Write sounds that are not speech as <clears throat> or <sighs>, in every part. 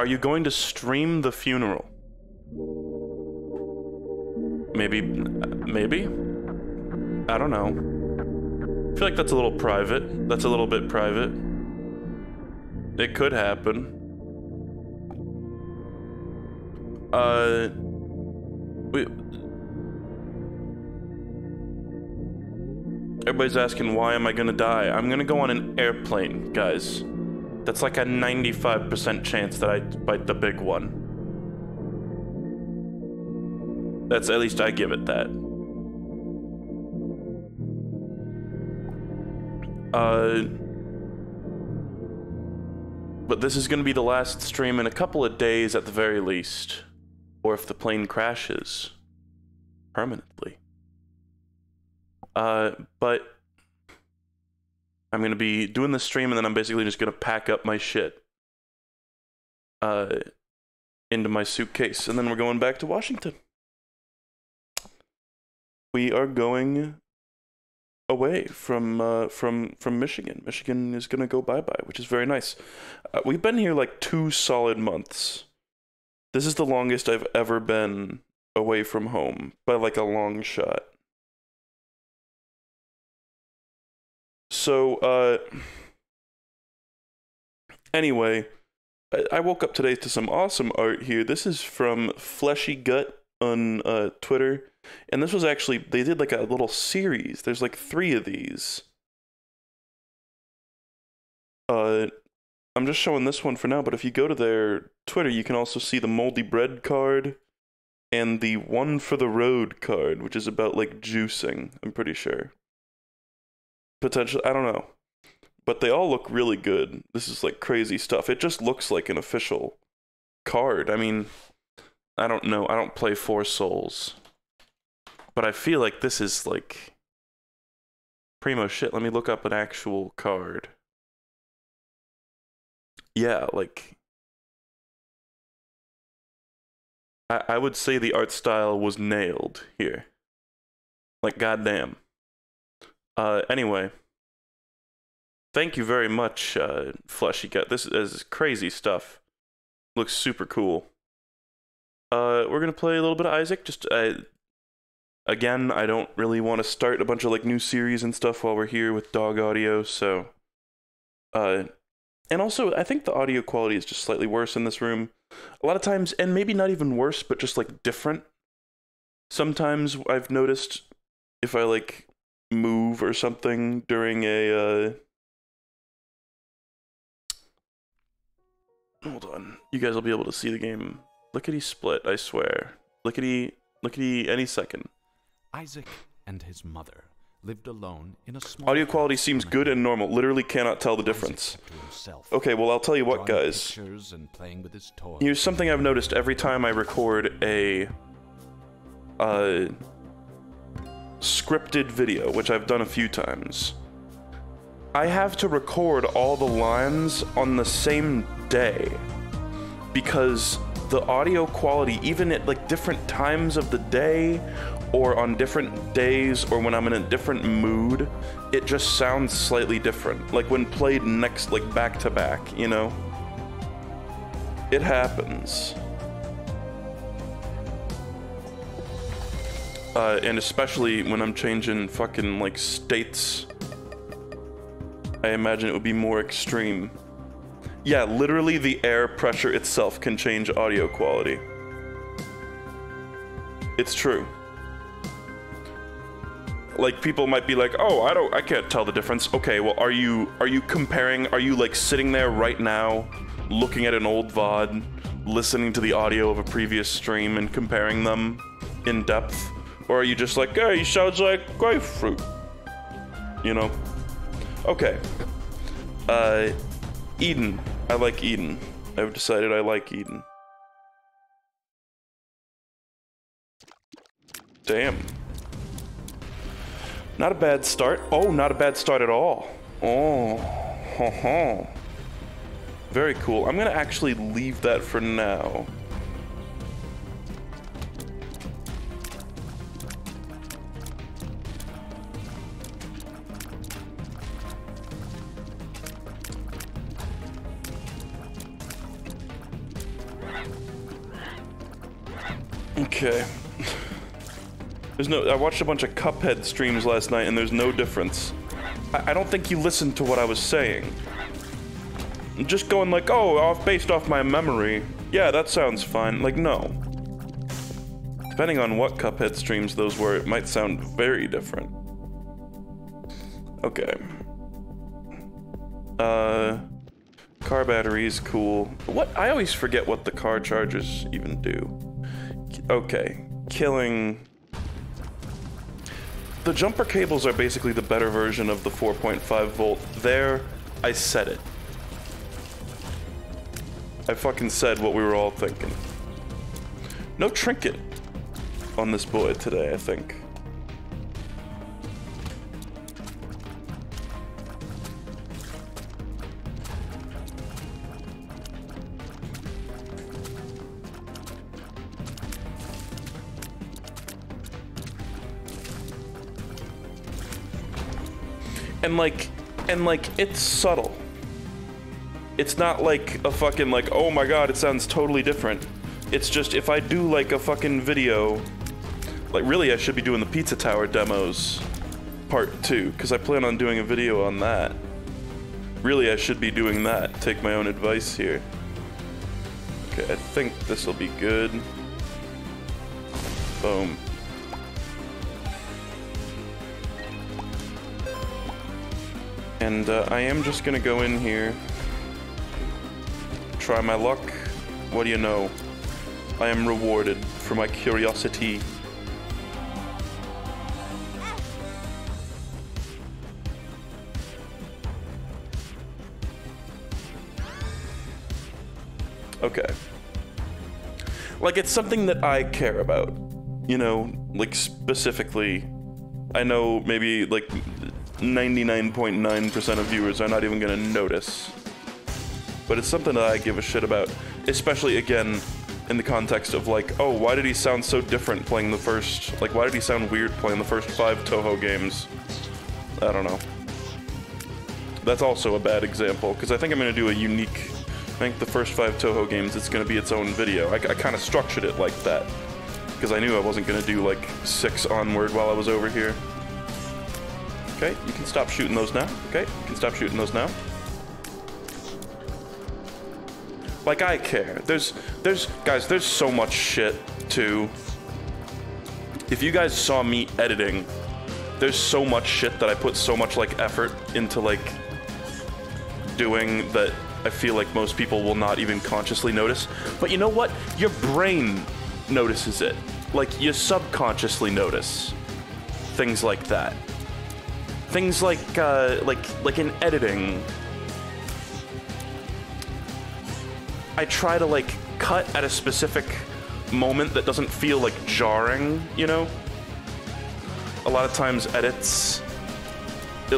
are you going to stream the funeral? Maybe, maybe? I don't know. I feel like that's a little private. That's a little bit private. It could happen. Uh, we, everybody's asking why am I gonna die? I'm gonna go on an airplane, guys. That's like a 95% chance that I bite the big one. That's at least I give it that. Uh, but this is going to be the last stream in a couple of days at the very least. Or if the plane crashes permanently. Uh, but I'm to be doing the stream and then I'm basically just to pack up my shit uh, into my suitcase and then we're going back to Washington. We are going away from uh, from from Michigan. Michigan is gonna go bye bye, which is very nice. Uh, we've been here like two solid months. This is the longest I've ever been away from home by like a long shot. So, uh, anyway, I, I woke up today to some awesome art here. This is from Fleshy Gut on uh, Twitter. And this was actually, they did like a little series. There's like three of these. Uh, I'm just showing this one for now, but if you go to their Twitter, you can also see the moldy bread card and the one for the road card, which is about like juicing, I'm pretty sure. Potentially, I don't know. But they all look really good. This is like crazy stuff. It just looks like an official card. I mean, I don't know. I don't play Four Souls. But I feel like this is like primo shit. Let me look up an actual card. Yeah, like I, I would say the art style was nailed here. Like goddamn. Uh anyway. Thank you very much, uh Fleshy Gut. This is crazy stuff. Looks super cool. Uh we're gonna play a little bit of Isaac, just uh again, I don't really want to start a bunch of like new series and stuff while we're here with dog audio, so uh and also I think the audio quality is just slightly worse in this room. A lot of times and maybe not even worse, but just like different. Sometimes I've noticed if I like move or something during a uh Hold on. You guys will be able to see the game. Lickety split, I swear. Lickety lickety any second. Isaac and his mother lived alone in a small Audio quality seems good and normal. Literally cannot tell the difference. Okay, well, I'll tell you what, guys. and playing with his toys. Here's something I've noticed every time I record a uh, scripted video, which I've done a few times. I have to record all the lines on the same day because the audio quality, even at like different times of the day or on different days or when I'm in a different mood, it just sounds slightly different. Like when played next, like back to back, you know? It happens. Uh, and especially when I'm changing fucking like states, I imagine it would be more extreme. Yeah, literally the air pressure itself can change audio quality. It's true. Like people might be like, "Oh, I don't I can't tell the difference." Okay, well, are you are you comparing are you like sitting there right now looking at an old VOD, listening to the audio of a previous stream and comparing them in depth? Or are you just like, "Hey, he sounds like grapefruit." You know? Okay. Uh Eden. I like Eden. I've decided I like Eden. Damn. Not a bad start. Oh, not a bad start at all. Oh, ho ho. Very cool. I'm gonna actually leave that for now. Okay. There's no. I watched a bunch of Cuphead streams last night, and there's no difference. I, I don't think you listened to what I was saying. I'm just going like, oh, off based off my memory. Yeah, that sounds fine. Like, no. Depending on what Cuphead streams those were, it might sound very different. Okay. Uh, car batteries, cool. What? I always forget what the car chargers even do. Okay, killing. The jumper cables are basically the better version of the 4.5 volt. There, I said it. I fucking said what we were all thinking. No trinket on this boy today, I think. And like, and like, it's subtle. It's not like a fucking like, oh my god, it sounds totally different. It's just if I do like a fucking video, like really I should be doing the Pizza Tower demos part two, because I plan on doing a video on that. Really I should be doing that, take my own advice here. Okay, I think this will be good. Boom. And uh, I am just gonna go in here, try my luck. What do you know? I am rewarded for my curiosity. Okay. Like, it's something that I care about. You know, like, specifically. I know maybe, like, 99.9% of viewers are not even gonna notice. But it's something that I give a shit about. Especially, again, in the context of, like, oh, why did he sound so different playing the first... Like, why did he sound weird playing the first five Toho games? I don't know. That's also a bad example, because I think I'm gonna do a unique I think the first five Toho games, it's going to be its own video. I, I kind of structured it like that. Because I knew I wasn't going to do like six onward while I was over here. Okay, you can stop shooting those now. Okay, you can stop shooting those now. Like, I care. There's, there's, guys, there's so much shit, too. If you guys saw me editing, there's so much shit that I put so much, like, effort into, like, doing that I feel like most people will not even consciously notice. But you know what? Your brain notices it. Like, you subconsciously notice things like that. Things like, uh, like, like in editing, I try to, like, cut at a specific moment that doesn't feel, like, jarring, you know? A lot of times edits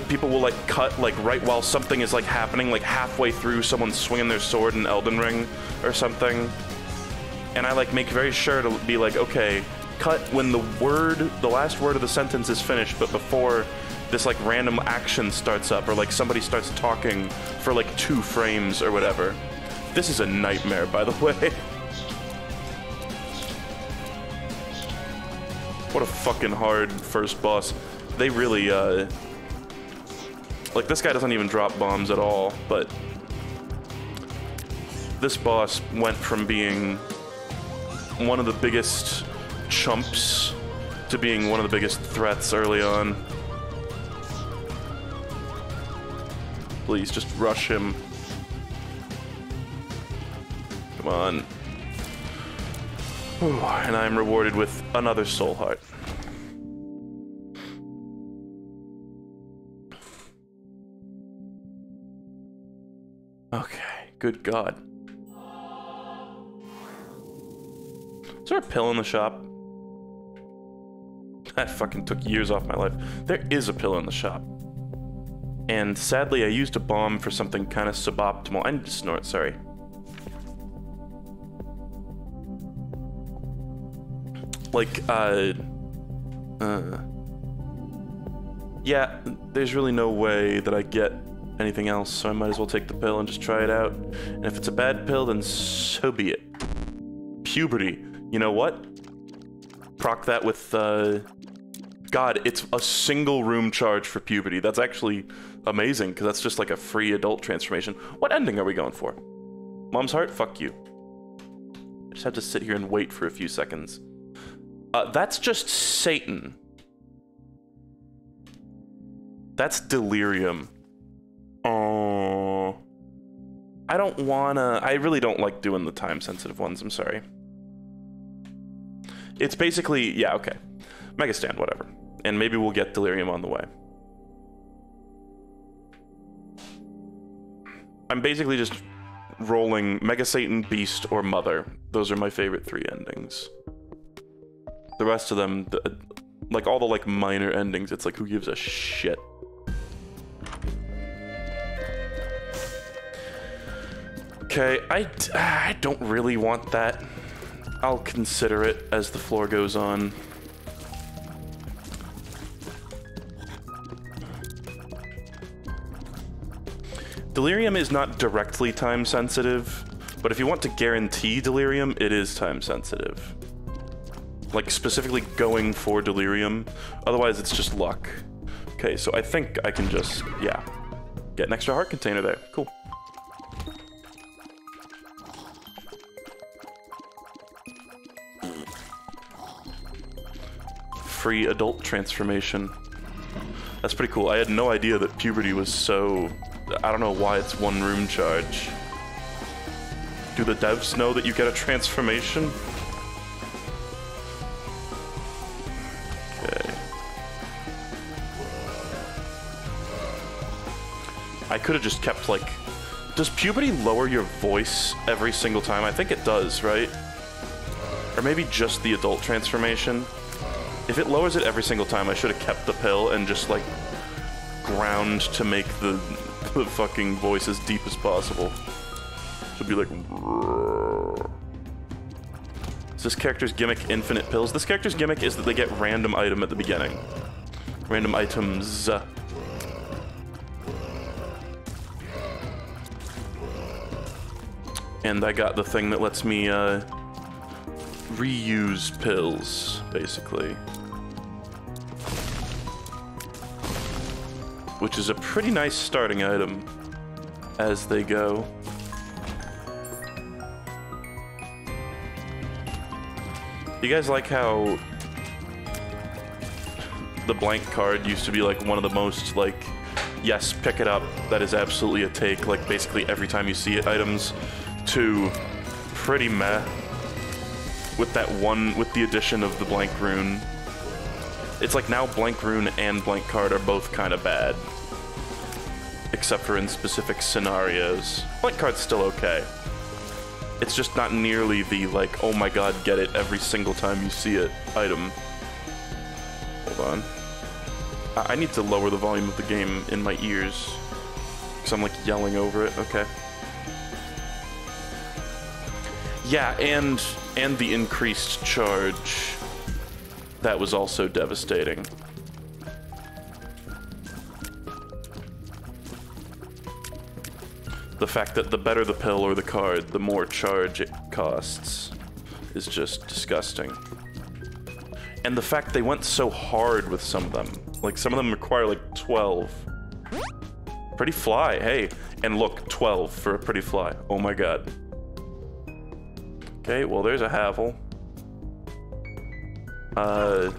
people will like cut like right while something is like happening, like halfway through someone's swinging their sword in Elden Ring or something. And I like make very sure to be like, okay, cut when the word, the last word of the sentence is finished, but before this like random action starts up or like somebody starts talking for like two frames or whatever. This is a nightmare, by the <laughs> way. what a fucking hard first boss. They really, uh, like, this guy doesn't even drop bombs at all, but... This boss went from being one of the biggest chumps to being one of the biggest threats early on. Please, just rush him. Come on. and I'm rewarded with another soul heart. Okay, good God. Is there a pill in the shop? That fucking took years off my life. There is a pill in the shop. And sadly, I used a bomb for something kind of suboptimal. I need to snort, sorry. Like, uh... Uh... Yeah, there's really no way that I get anything else, so I might as well take the pill and just try it out. And if it's a bad pill, then so be it. Puberty. You know what? proc that with, uh... God, it's a single room charge for puberty. That's actually amazing, because that's just like a free adult transformation. What ending are we going for? Mom's heart? Fuck you. I just have to sit here and wait for a few seconds. Uh, that's just Satan. That's delirium. Oh. I don't wanna. I really don't like doing the time sensitive ones. I'm sorry. It's basically. Yeah, okay. Mega Stand, whatever. And maybe we'll get delirium on the way. I'm basically just rolling Mega Satan, Beast, or Mother. Those are my favorite three endings. The rest of them, the, like all the like minor endings, it's like who gives a shit. Okay, I, I don't really want that. I'll consider it as the floor goes on. Delirium is not directly time sensitive, but if you want to guarantee delirium, it is time sensitive. Like specifically going for delirium, otherwise it's just luck. Okay, so I think I can just, yeah, get an extra heart container there. Cool. Free adult transformation. That's pretty cool. I had no idea that puberty was so I don't know why it's one room charge. Do the devs know that you get a transformation? Okay. I could have just kept like... Does puberty lower your voice every single time? I think it does, right? Or maybe just the adult transformation? If it lowers it every single time, I should have kept the pill and just like ground to make the the fucking voice as deep as possible. Should be like. Is this character's gimmick infinite pills? This character's gimmick is that they get random item at the beginning. Random items. And I got the thing that lets me uh, reuse pills, basically. Which is a pretty nice starting item as they go. You guys like how the blank card used to be like one of the most like yes pick it up that is absolutely a take like basically every time you see it items to pretty meh with that one with the addition of the blank rune it's like now blank rune and blank card are both kind of bad except for in specific scenarios. Blank card's still okay. It's just not nearly the, like, oh my god, get it every single time you see it item. Hold on. I, I need to lower the volume of the game in my ears. Because I'm, like, yelling over it. Okay. Yeah, and and the increased charge. That was also devastating. the fact that the better the pill or the card, the more charge it costs is just disgusting. And the fact they went so hard with some of them. Like, some of them require, like, 12. Pretty fly, hey. And look, 12 for a pretty fly. Oh my god. Okay, well, there's a Havel. Uh...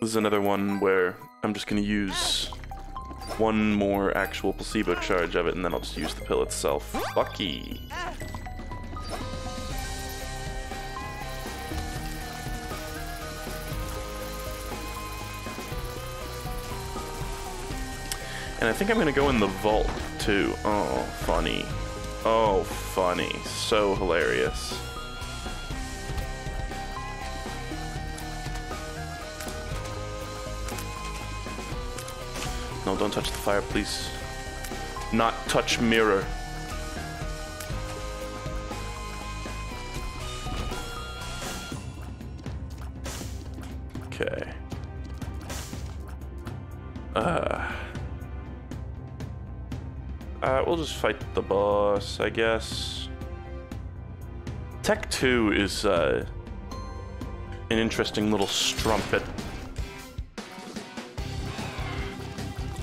This is another one where I'm just going to use one more actual placebo charge of it, and then I'll just use the pill itself. Lucky. And I think I'm going to go in the vault, too. Oh, funny. Oh, funny. So hilarious. No, don't touch the fire, please. Not touch mirror. Okay. Uh, Uh, we'll just fight the boss, I guess. Tech 2 is uh, an interesting little strumpet.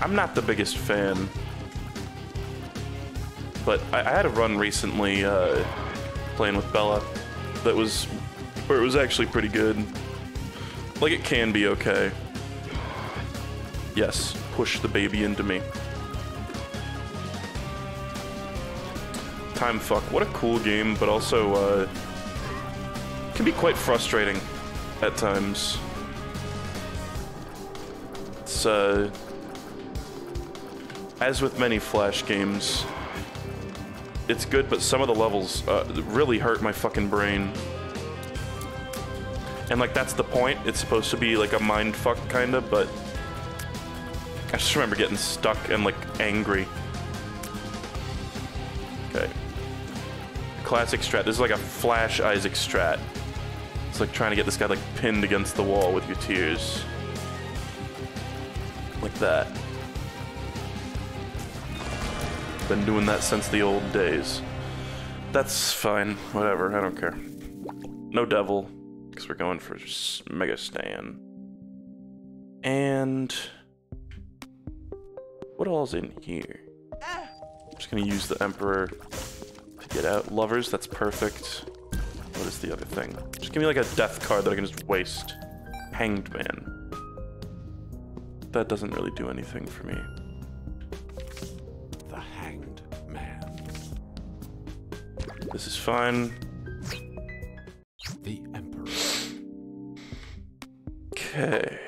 I'm not the biggest fan, but I, I had a run recently uh, playing with Bella that was where it was actually pretty good. Like it can be okay. Yes, push the baby into me. Time fuck. What a cool game, but also uh, can be quite frustrating at times. It's uh, as with many Flash games, it's good, but some of the levels uh, really hurt my fucking brain. And like that's the point. It's supposed to be like a mind fuck kind of, but I just remember getting stuck and like angry. Okay. Classic strat. This is like a Flash Isaac strat. It's like trying to get this guy like pinned against the wall with your tears. Like that. Been doing that since the old days. That's fine. Whatever. I don't care. No devil. Because we're going for Mega Stan. And... What all's in here? I'm just gonna use the Emperor to get out. Lovers, that's perfect. What is the other thing? Just give me like a death card that I can just waste. Hanged Man. That doesn't really do anything for me. The Hanged Man. This is fine. The Emperor. Okay.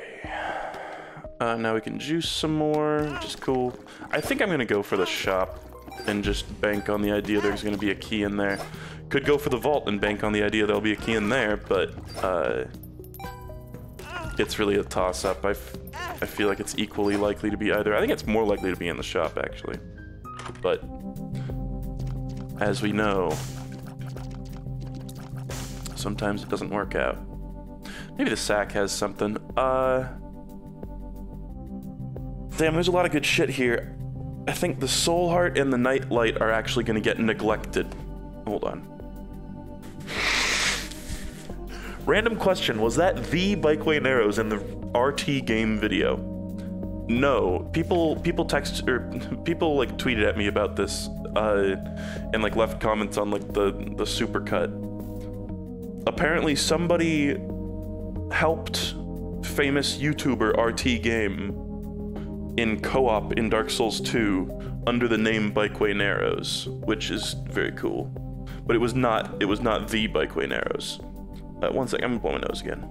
Uh, now we can juice some more, which is cool. I think I'm gonna go for the shop and just bank on the idea there's gonna be a key in there. Could go for the vault and bank on the idea there'll be a key in there, but uh, it's really a toss-up. I, I feel like it's equally likely to be either. I think it's more likely to be in the shop, actually. But as we know, sometimes it doesn't work out. Maybe the sack has something. Uh... Damn, there's a lot of good shit here. I think the Soul Heart and the Night Light are actually going to get neglected. Hold on. Random question, was that the Bikeway Narrows in the RTGame video? No, people people text or people like tweeted at me about this uh, and like left comments on like the the supercut. Apparently somebody helped famous YouTuber RTGame in co-op in Dark Souls 2 under the name Bikeway Narrows, which is very cool. But it was not it was not the Bikeway Narrows. Uh, one second, I'm gonna blow my nose again.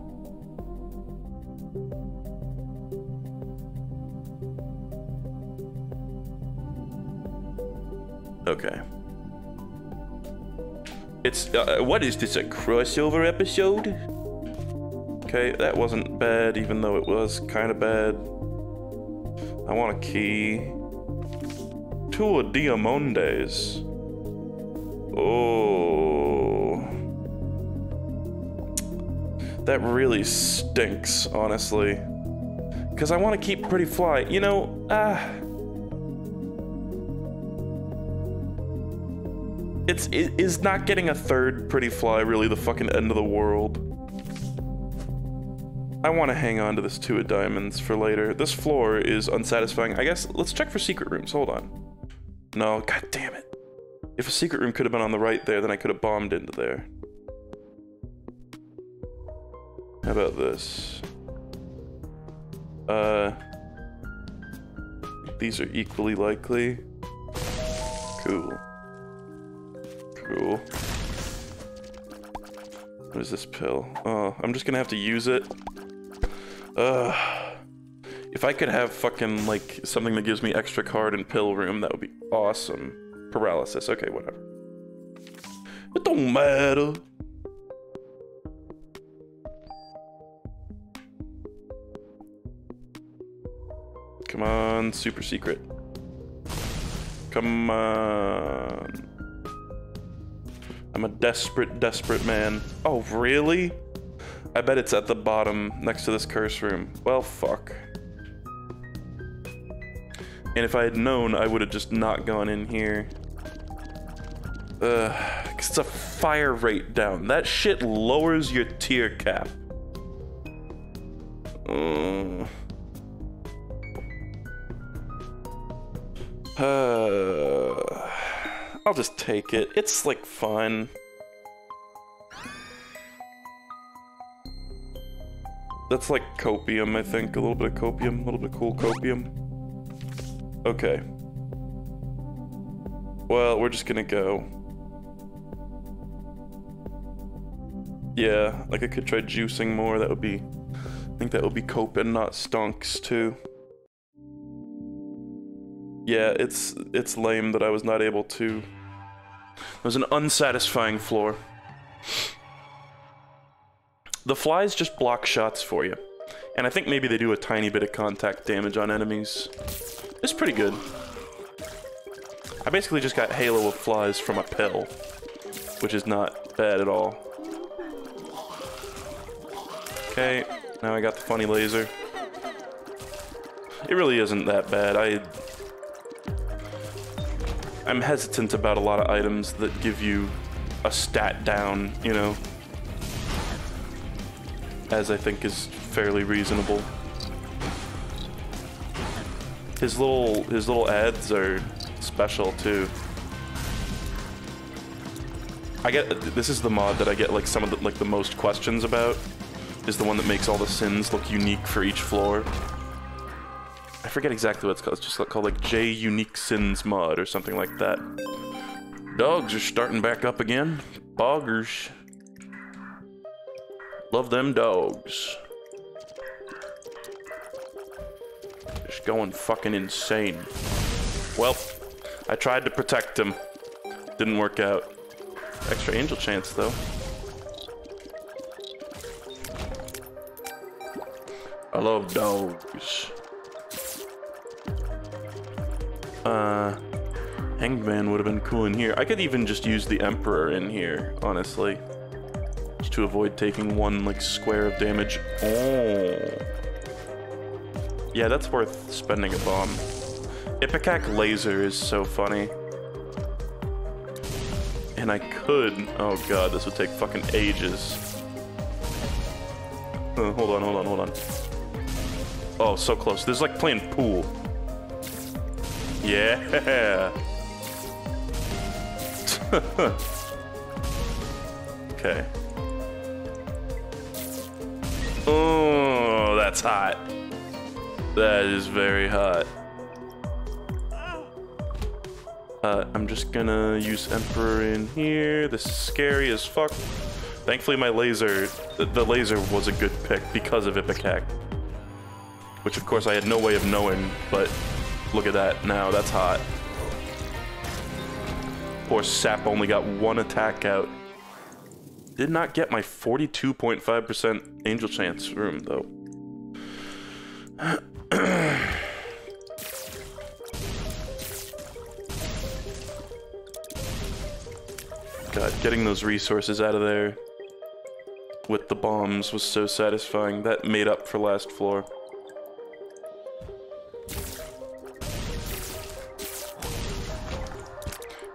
Okay. It's uh, what is this a crossover episode? Okay, that wasn't bad, even though it was kind of bad. I want a key. Two of Diamonds. Oh. That really stinks, honestly. Because I want to keep Pretty Fly. You know, ah. It's, it, is not getting a third Pretty Fly really the fucking end of the world? I want to hang on to this two of diamonds for later. This floor is unsatisfying. I guess let's check for secret rooms. Hold on. No, god damn it. If a secret room could have been on the right there, then I could have bombed into there. How about this? Uh, these are equally likely. Cool. Cool. What is this pill? Oh, I'm just gonna have to use it. Ugh. If I could have fucking, like, something that gives me extra card and pill room, that would be awesome. Paralysis, okay, whatever. It don't matter. Come on, super secret. Come on. I'm a desperate, desperate man. Oh, really? I bet it's at the bottom next to this curse room. Well, fuck. And if I had known, I would have just not gone in here. Ugh, cause it's a fire rate down. That shit lowers your tier cap. Uh, I'll just take it. It's like fun. That's like copium, I think. A little bit of copium, a little bit of cool copium. Okay. Well, we're just gonna go. Yeah, like I could try juicing more. That would be. I think that would be cope and not stonks too. Yeah, it's it's lame that I was not able to. It was an unsatisfying floor. The flies just block shots for you. And I think maybe they do a tiny bit of contact damage on enemies. It's pretty good. I basically just got Halo of Flies from a pill, which is not bad at all. Okay, now I got the funny laser. It really isn't that bad. I... I'm hesitant about a lot of items that give you a stat down, you know? As I think is fairly reasonable. His little his little ads are special too. I get this is the mod that I get like some of the like the most questions about is the one that makes all the sins look unique for each floor. I forget exactly what it's called. It's just called like J Unique Sins mod or something like that. Dogs are starting back up again. Boggers. Love them dogs. Just going fucking insane. Well, I tried to protect him. Didn't work out. Extra angel chance, though. I love dogs. Uh, Hanged Man would have been cool in here. I could even just use the Emperor in here, honestly. To avoid taking one, like, square of damage. Oh. Yeah, that's worth spending a bomb. Ipecac Laser is so funny. And I could... Oh god, this would take fucking ages. Uh, hold on, hold on, hold on. Oh, so close. This is like playing pool. Yeah! <laughs> okay. Oh, that's hot. That is very hot. Uh, I'm just gonna use Emperor in here. This is scary as fuck. Thankfully my laser, the, the laser was a good pick because of Ipecac. Which of course I had no way of knowing, but look at that now, that's hot. Poor Sap only got one attack out. Did not get my 42.5% angel chance room though. <clears throat> God, getting those resources out of there with the bombs was so satisfying. That made up for last floor.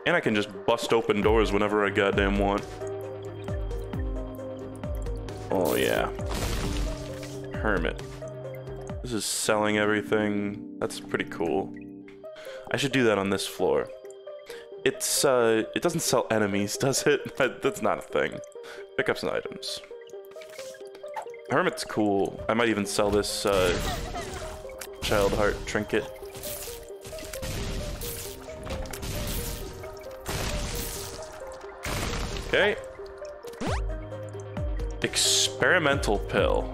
And I can just bust open doors whenever I goddamn want. Oh yeah. Hermit. This is selling everything. That's pretty cool. I should do that on this floor. It's, uh, it doesn't sell enemies, <laughs> does it? That's not a thing. Pick up some items. Hermit's cool. I might even sell this, uh, Child Heart Trinket. Okay. Experimental pill.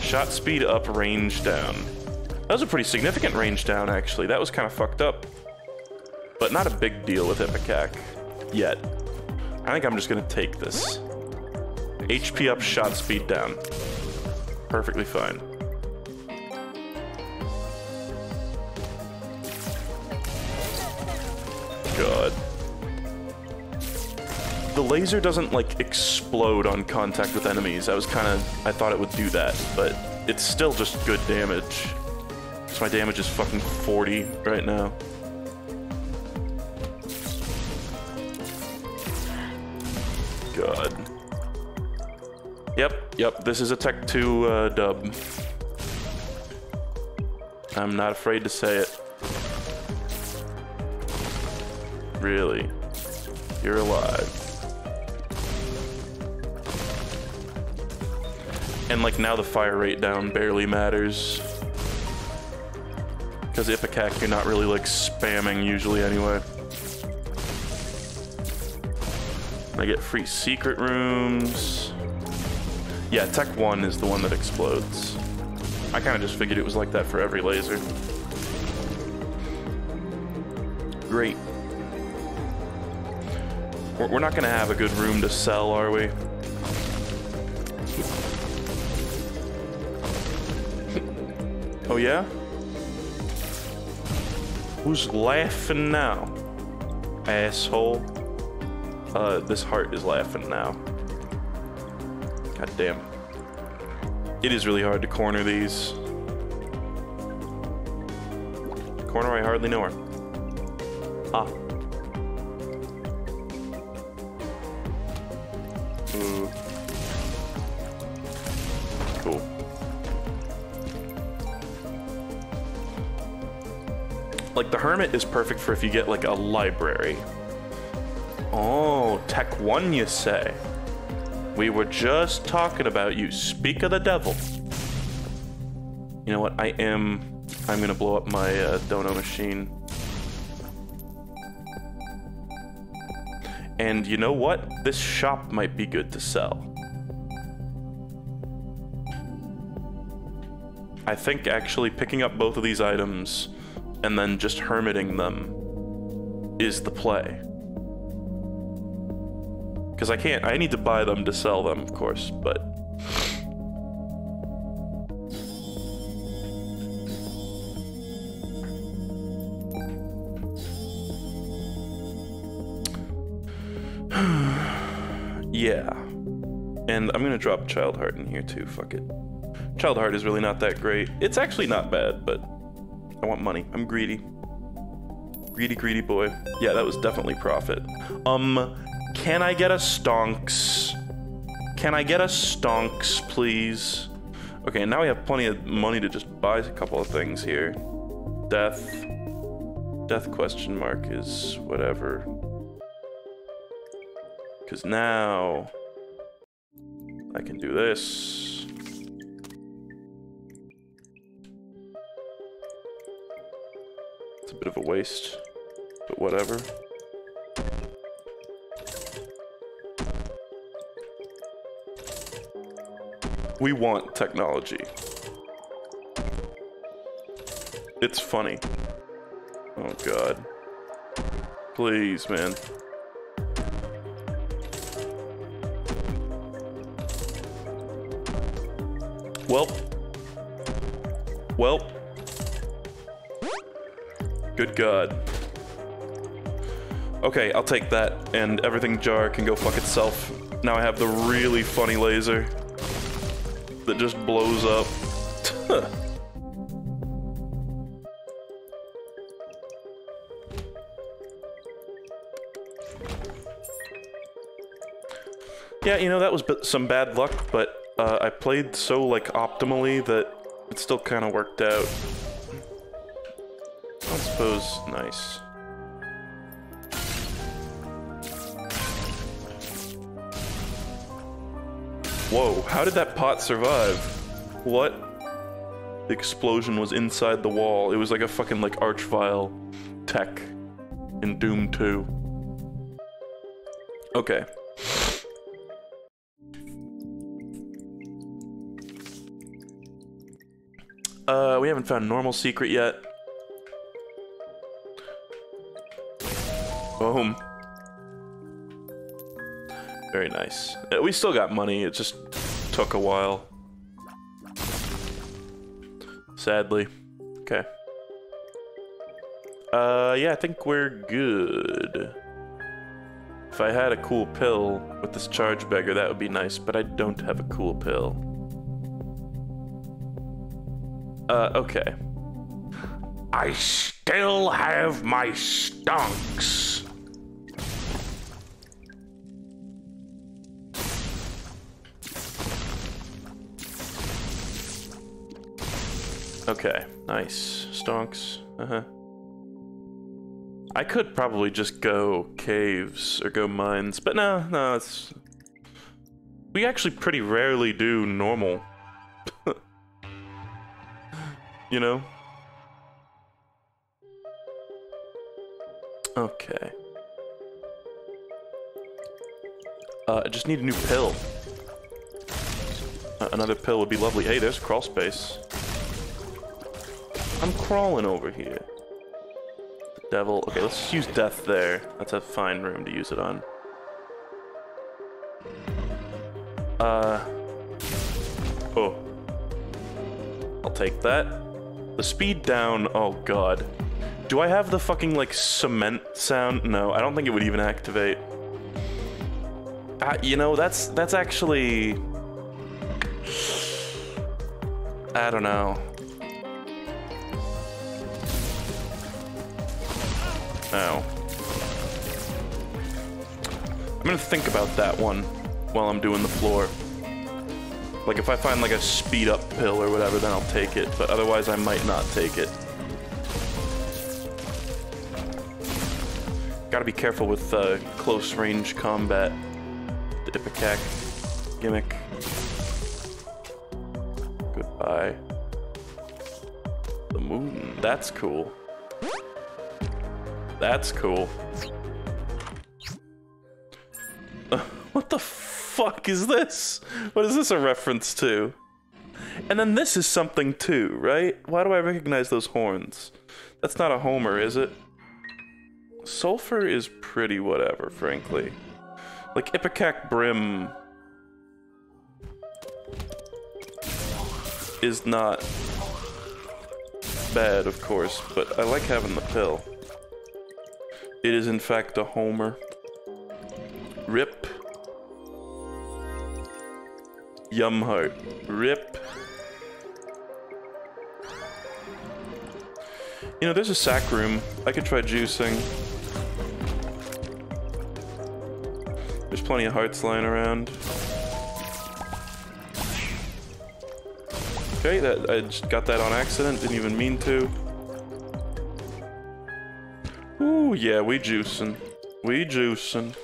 Shot speed up, range down. That was a pretty significant range down, actually. That was kind of fucked up. But not a big deal with Ipecac. Yet. I think I'm just gonna take this. HP up, shot speed down. Perfectly fine. God. The laser doesn't, like, explode on contact with enemies. I was kind of... I thought it would do that, but it's still just good damage. So my damage is fucking 40 right now. God. Yep, yep, this is a Tech 2 uh, dub. I'm not afraid to say it. Really? You're alive. And like now the fire rate down barely matters. Because Ipecac you're not really like spamming usually anyway. I get free secret rooms. Yeah, Tech 1 is the one that explodes. I kind of just figured it was like that for every laser. Great. We're, not going to have a good room to sell, are we? Oh yeah? Who's laughing now? Asshole. Uh, this heart is laughing now. God damn. It is really hard to corner these. Corner I hardly know her. Ah. Like the hermit is perfect for if you get like a library. Oh, Tech 1 you say? We were just talking about you. Speak of the devil. You know what? I am... I'm gonna blow up my uh, dono machine. And you know what? This shop might be good to sell. I think actually picking up both of these items and then just hermiting them is the play. Because I can't, I need to buy them to sell them, of course, but... <sighs> yeah. And I'm gonna drop Child Heart in here too, fuck it. Child Heart is really not that great. It's actually not bad, but I want money. I'm greedy. Greedy, greedy boy. Yeah, that was definitely profit. Um, can I get a stonks? Can I get a stonks, please? Okay, now we have plenty of money to just buy a couple of things here. Death. Death question mark is whatever. Because now I can do this. It's a bit of a waste, but whatever. We want technology. It's funny. Oh god. Please, man. Well. Well. Good god. Okay, I'll take that, and everything jar can go fuck itself. Now I have the really funny laser that just blows up. <laughs> yeah, you know, that was some bad luck, but uh, I played so, like, optimally that it still kind of worked out. I suppose nice. Whoa, how did that pot survive? What? The explosion was inside the wall. It was like a fucking like archvile tech in Doom 2. Okay. Uh, we haven't found normal secret yet. Boom. Very nice. Uh, we still got money, it just took a while. Sadly. Okay. Uh, yeah, I think we're good. If I had a cool pill with this charge beggar, that would be nice, but I don't have a cool pill. Uh, okay. I still have my stonks. Okay, nice. Stonks. Uh-huh. I could probably just go caves or go mines, but no, no, it's... We actually pretty rarely do normal. <laughs> you know? Okay. Uh, I just need a new pill. Uh, another pill would be lovely. Hey, there's crawl space. I'm crawling over here. The devil. Okay, let's use death there. That's a fine room to use it on. Uh. Oh. I'll take that. The speed down. Oh, God. Do I have the fucking, like, cement sound? No, I don't think it would even activate. Uh, you know, that's, that's actually... I don't know. Oh. I'm gonna think about that one while I'm doing the floor. Like, if I find, like, a speed-up pill or whatever, then I'll take it. But otherwise, I might not take it. Gotta be careful with uh, close range combat. The Ipecac gimmick. Goodbye. The moon. That's cool. That's cool. <laughs> What the fuck is this? What is this a reference to? And then this is something too, right? Why do I recognize those horns? That's not a Homer, is it? Sulfur is pretty whatever, frankly. Like, Ipecac Brim is not bad, of course, but I like having the pill. It is, in fact, a Homer. Rip. Yum heart. Rip. You know, there's a sack room. I could try juicing. There's plenty of hearts lying around. Okay, that I just got that on accident, didn't even mean to. Ooh, yeah, we juicing. We juicing.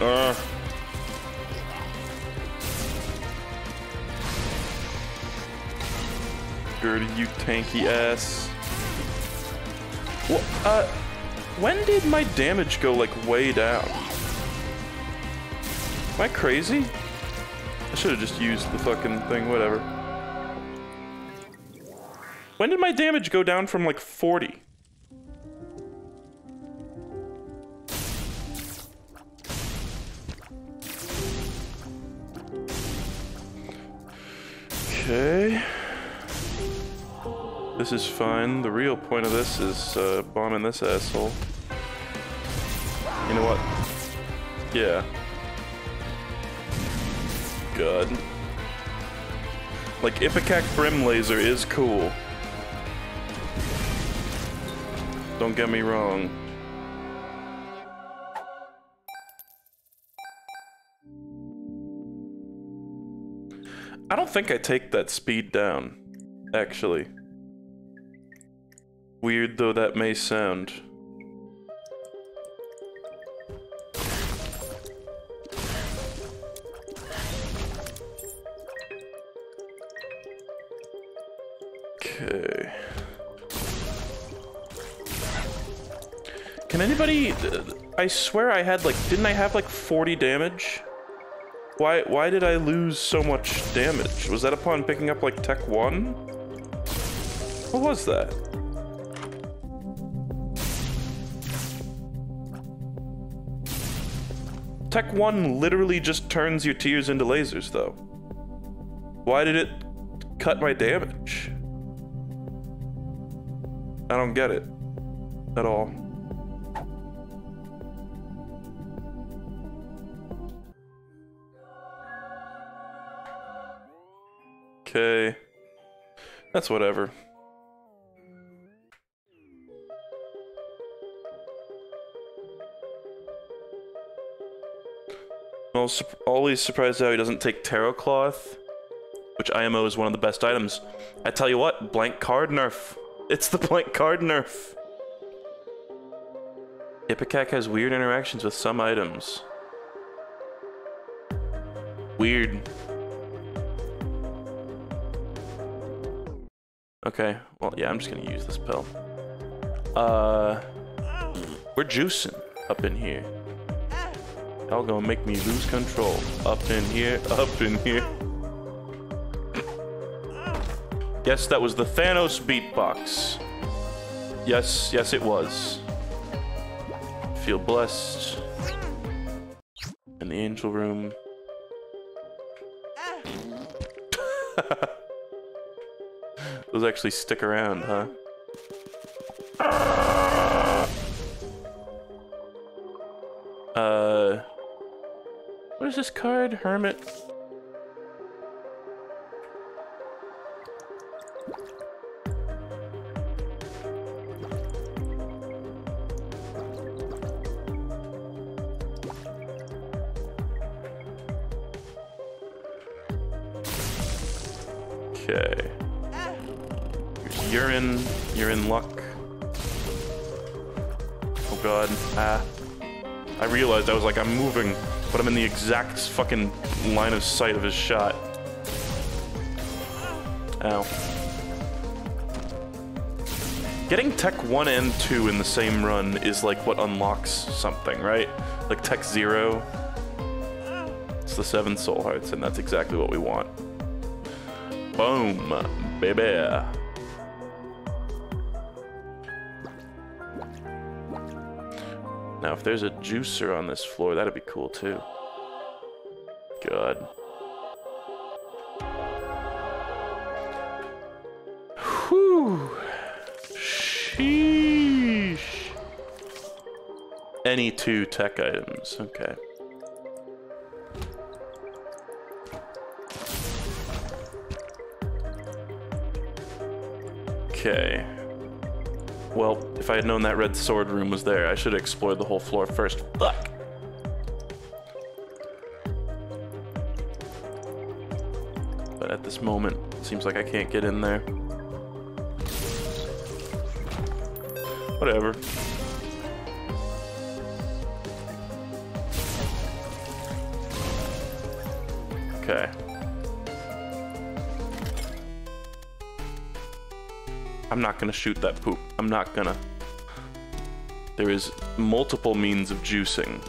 Uh. Gurdy, you tanky ass. What, uh, when did my damage go, like, way down? Am I crazy? I should have just used the fucking thing, whatever. When did my damage go down from, like, 40? Okay. This is fine. The real point of this is uh, bombing this asshole. You know what? Yeah. God. Like, Ipecac Brim Laser is cool. Don't get me wrong. I don't think I take that speed down, actually. Weird though that may sound. Okay. Can anybody... I swear I had like... Didn't I have like 40 damage? Why, why did I lose so much damage? Was that upon picking up like Tech 1? What was that? Tech 1 literally just turns your tears into lasers, though. Why did it cut my damage? I don't get it. At all. Okay. That's whatever. I'm always surprised how he doesn't take Tarot Cloth, which IMO is one of the best items. I tell you what, blank card nerf. <laughs> It's the blank card nerf. Ipecac has weird interactions with some items. Weird. Okay, well, yeah, I'm just gonna use this pill. Uh, we're juicing up in here. Y'all gonna make me lose control. Up in here, <laughs> up in here. Yes, that was the Thanos beatbox. Yes, yes it was. Feel blessed. In the angel room. <laughs> Those actually stick around, huh? Uh, what is this card? Hermit. You're in luck. Oh god. Ah. I realized I was like, I'm moving, but I'm in the exact fucking line of sight of his shot. Ow. Getting Tech 1 and 2 in the same run is like what unlocks something, right? Like Tech 0. It's the 7 Soul Hearts, and that's exactly what we want. Boom, baby. Now, if there's a juicer on this floor, that'd be cool too. God. Whew. Sheesh. Any two tech items, okay. Okay. Well, if I had known that red sword room was there, I should have explored the whole floor first. Fuck! But at this moment, it seems like I can't get in there. Whatever. Not gonna shoot that poop. I'm not gonna. There is multiple means of juicing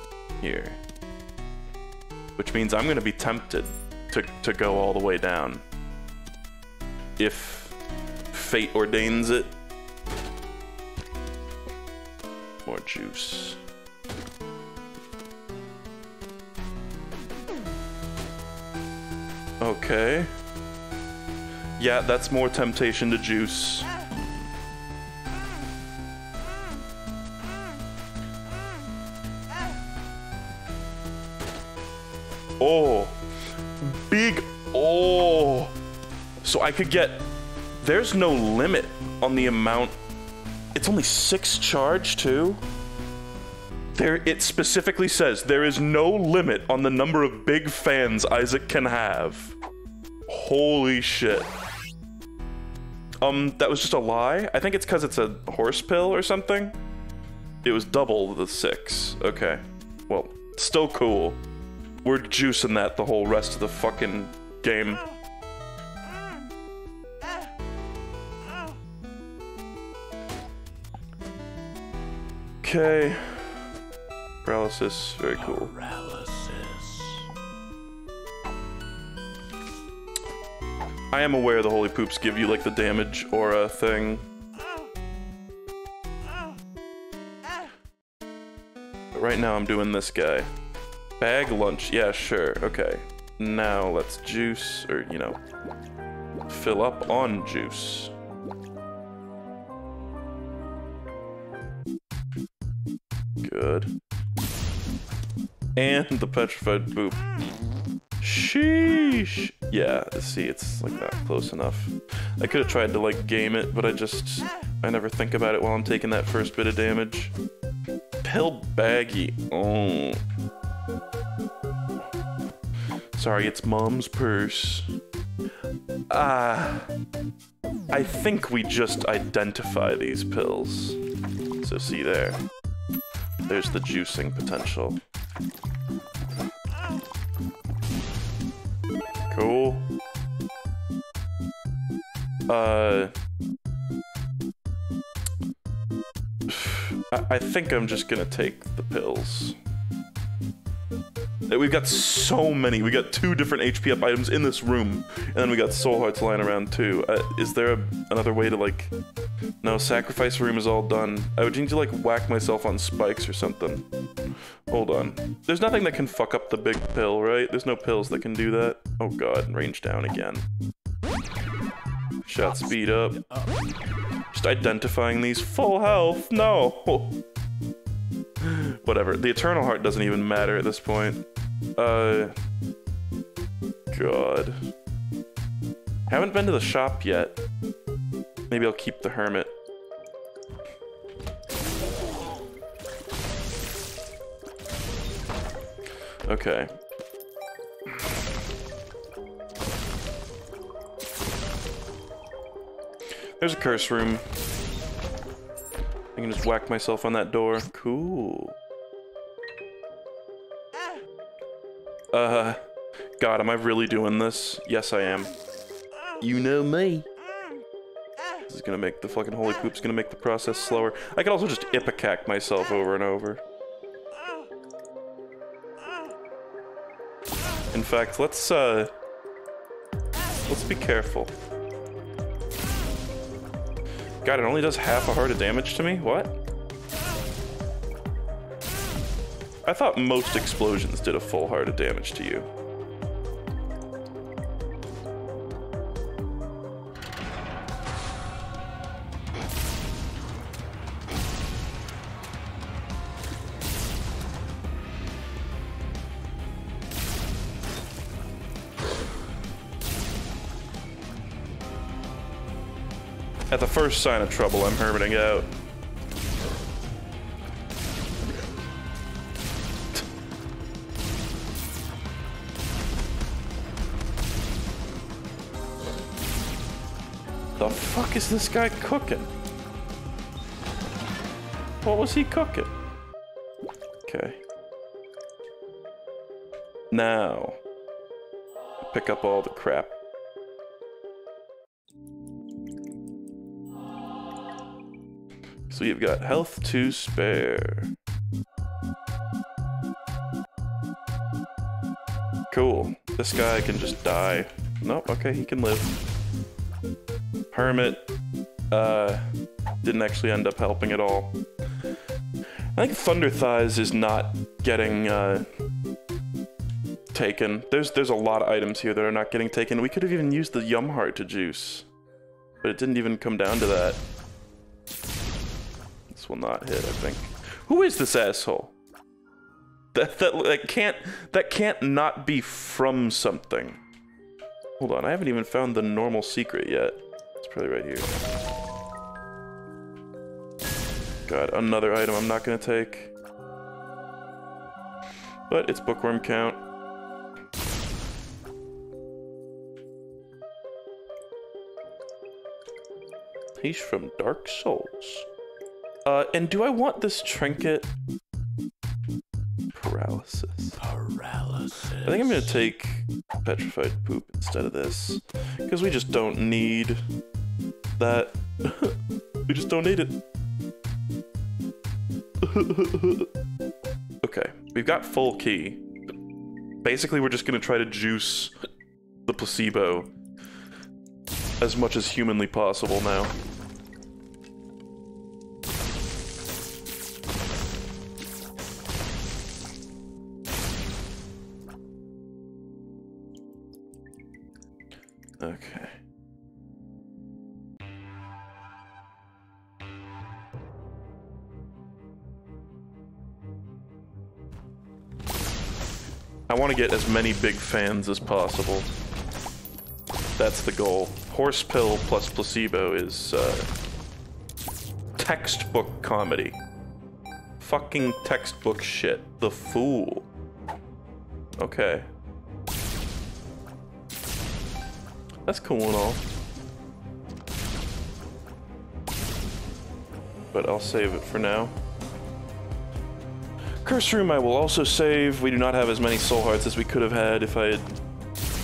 here. Which means I'm gonna be tempted to, to go all the way down. If fate ordains it. More juice. Okay. Yeah, that's more temptation to juice. I could get, there's no limit on the amount. It's only six charge too. There, it specifically says there is no limit on the number of big fans Isaac can have. Holy shit. Um, that was just a lie? I think it's because it's a horse pill or something. It was double the six. Okay. Well, still cool. We're juicing that the whole rest of the fucking game. Okay. Paralysis, very cool. Paralysis. I am aware the holy poops give you like the damage aura thing. But right now I'm doing this guy. Bag lunch. Yeah, sure. Okay. Now let's juice, or, you know, fill up on juice. Good. And the petrified poop. Sheesh. Yeah, see, it's like that close enough. I could have tried to like game it, but I just, I never think about it while I'm taking that first bit of damage. Pill baggy. Oh. Sorry, it's mom's purse. Ah. I think we just identify these pills. So see there. There's the juicing potential. Cool. Uh... <sighs> I, think I'm just gonna take the pills. We've got so many. We got two different HP up items in this room, and then we got soul hearts lying around too. Uh, is there a, another way to like? No, sacrifice room is all done. I would need to like whack myself on spikes or something. Hold on. There's nothing that can fuck up the big pill, right? There's no pills that can do that. Oh god, range down again. Shot speed up. Just identifying these full health. No. <laughs> Whatever. The Eternal Heart doesn't even matter at this point. Uh. God. Haven't been to the shop yet. Maybe I'll keep the Hermit. Okay. There's a curse room. I can just whack myself on that door. Cool. Uh, God, am I really doing this? Yes, I am. You know me. This is gonna make the fucking holy poop's gonna make the process slower. I could also just ipecac myself over and over. In fact, let's uh, let's be careful. God, it only does half a heart of damage to me? What? I thought most explosions did a full heart of damage to you. First sign of trouble, I'm hermiting out. The fuck is this guy cooking? What was he cooking? Okay. Now, pick up all the crap. So you've got health to spare. Cool. This guy can just die. Nope, okay, he can live. Hermit, uh, didn't actually end up helping at all. I think Thunder Thighs is not getting, uh, taken. There's there's a lot of items here that are not getting taken. We could have even used the Yum Heart to juice. But it didn't even come down to that. Will not hit, I think. Who is this asshole? That that that can't that can't not be from something. Hold on, I haven't even found the normal secret yet. It's probably right here. God, another item I'm not gonna take. But it's bookworm count. He's from Dark Souls. Uh, and do I want this trinket? Paralysis. Paralysis. I think I'm gonna take petrified poop instead of this. Because we just don't need that. <laughs> we just don't need it. <laughs> okay, we've got full key. Basically, we're just gonna try to juice the placebo as much as humanly possible now. I want to get as many big fans as possible. That's the goal. Horse pill plus placebo is uh, textbook comedy. Fucking textbook shit. The fool. Okay. That's cool and all. But I'll save it for now. Curse Room I will also save. We do not have as many soul hearts as we could have had if I had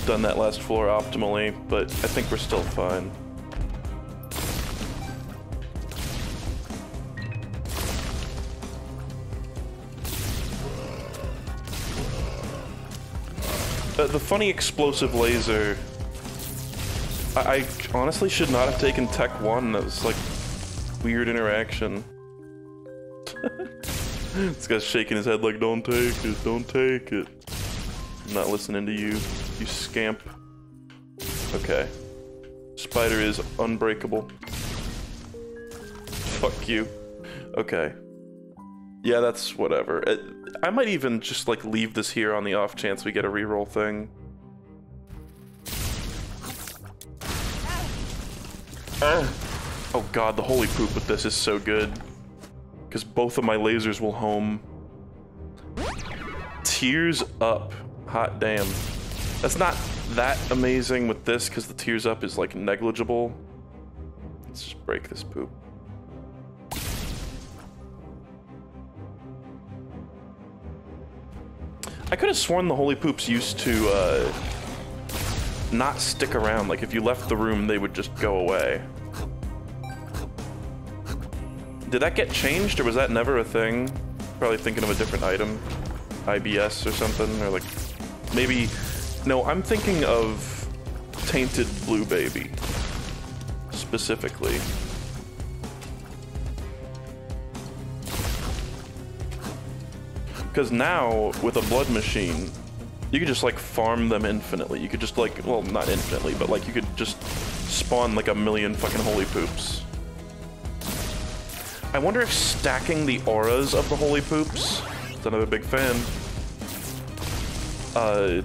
done that last floor optimally, but I think we're still fine. Uh, the funny explosive laser. I, I honestly should not have taken Tech 1. That was like weird interaction. <laughs> this guy's shaking his head like, don't take it, don't take it. I'm not listening to you, you scamp. Okay. Spider is unbreakable. Fuck you. Okay. Yeah, that's whatever. It, I might even just like leave this here on the off chance we get a reroll thing. Uh, oh god, the holy poop with this is so good. Because both of my lasers will home. Tears up. Hot damn. That's not that amazing with this because the tears up is like negligible. Let's just break this poop. I could have sworn the Holy Poops used to uh, not stick around. Like if you left the room, they would just go away. Did that get changed or was that never a thing? Probably thinking of a different item. IBS or something, or like maybe, no, I'm thinking of Tainted Blue Baby specifically. Because now, with a blood machine, you could just like farm them infinitely. You could just like, well, not infinitely, but like you could just spawn like a million fucking holy poops. I wonder if stacking the auras of the holy poops, is another big fan. Uh,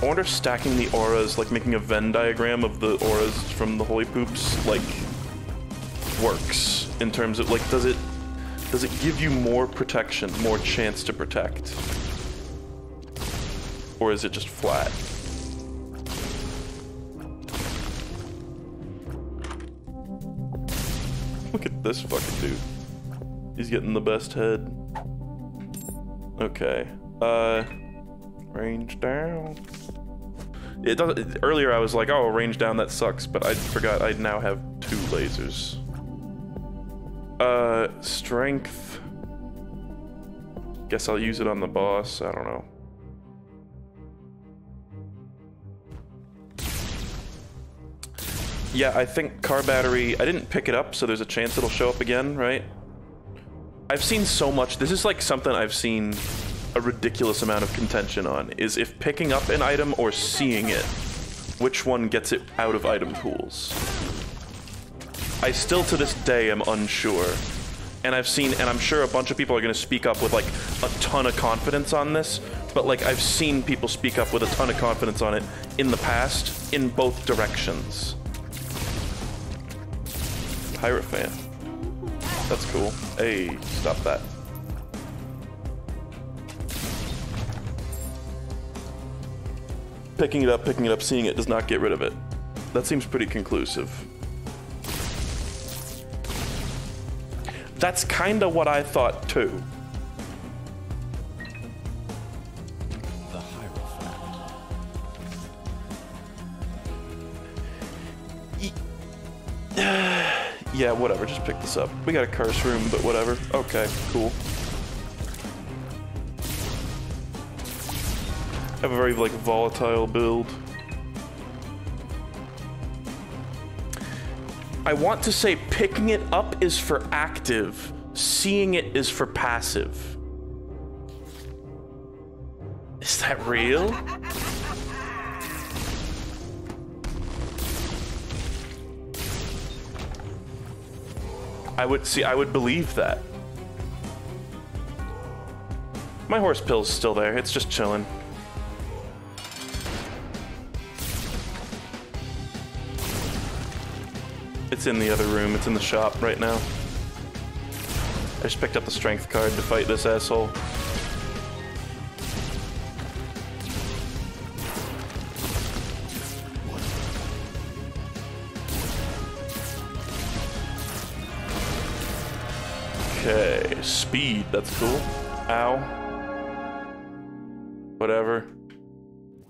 I wonder if stacking the auras, like making a Venn diagram of the auras from the holy poops, like, works in terms of, like, does it does it give you more protection, more chance to protect? Or is it just flat? Look at this fucking dude. He's getting the best head. Okay. Uh, range down. It does. Earlier I was like, oh, range down, that sucks, but I forgot I now have two lasers. Uh, strength. Guess I'll use it on the boss. I don't know. Yeah, I think car battery. I didn't pick it up, so there's a chance it'll show up again, right? I've seen so much. This is like something I've seen a ridiculous amount of contention on. Is if picking up an item or seeing it, which one gets it out of item pools. I still to this day am unsure. And I've seen, and I'm sure a bunch of people are going to speak up with like a ton of confidence on this, but like I've seen people speak up with a ton of confidence on it in the past in both directions. Pirate fan. That's cool. Hey, stop that. Picking it up, picking it up, seeing it does not get rid of it. That seems pretty conclusive. That's kind of what I thought too. The Hierophant. <sighs> Yeah, whatever, just pick this up. We got a curse room, but whatever. Okay, cool. I have a very, like, volatile build. I want to say picking it up is for active, seeing it is for passive. Is that real? <laughs> I would see, I would believe that. My horse pill's still there, it's just chilling. It's in the other room, it's in the shop right now. I just picked up the strength card to fight this asshole. Okay, speed, that's cool. Ow. Whatever.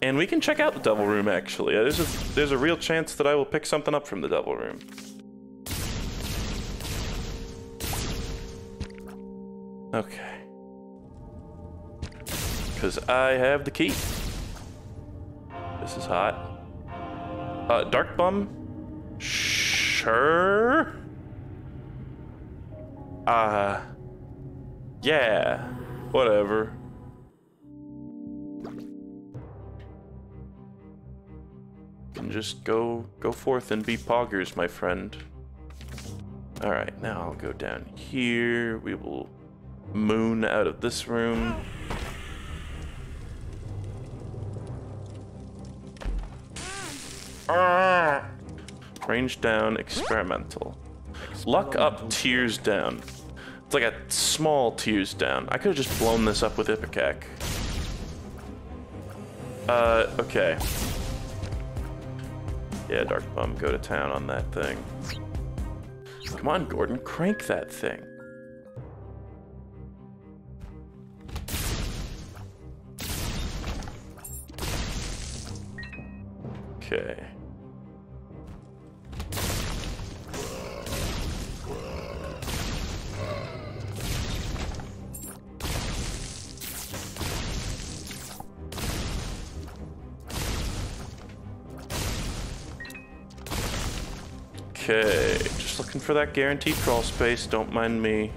And we can check out the Devil Room, actually. Uh, There's a, there's a real chance that I will pick something up from the Devil Room. Okay. Because I have the key. This is hot. Uh, Dark Bum? Sure. Uh, yeah, whatever. Can just go go forth and be poggers, my friend. All right, now I'll go down here. We will moon out of this room. Range down, experimental. Luck up, tears down. It's like a small tears down. I could have just blown this up with Ipecac. Uh, okay. Yeah, Dark Bum, go to town on that thing. Come on, Gordon, crank that thing. Okay. Okay, just looking for that guaranteed crawl space. Don't mind me.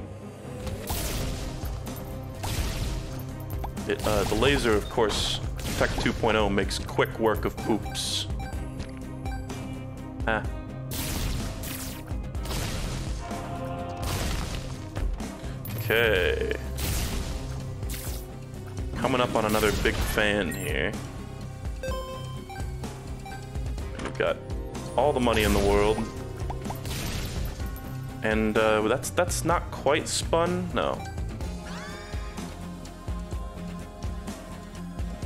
It, uh, the laser, of course, Tech 2.0 makes quick work of poops. Ah. Okay. Coming up on another big fan here. We've got all the money in the world. And uh, that's that's not quite spun. No.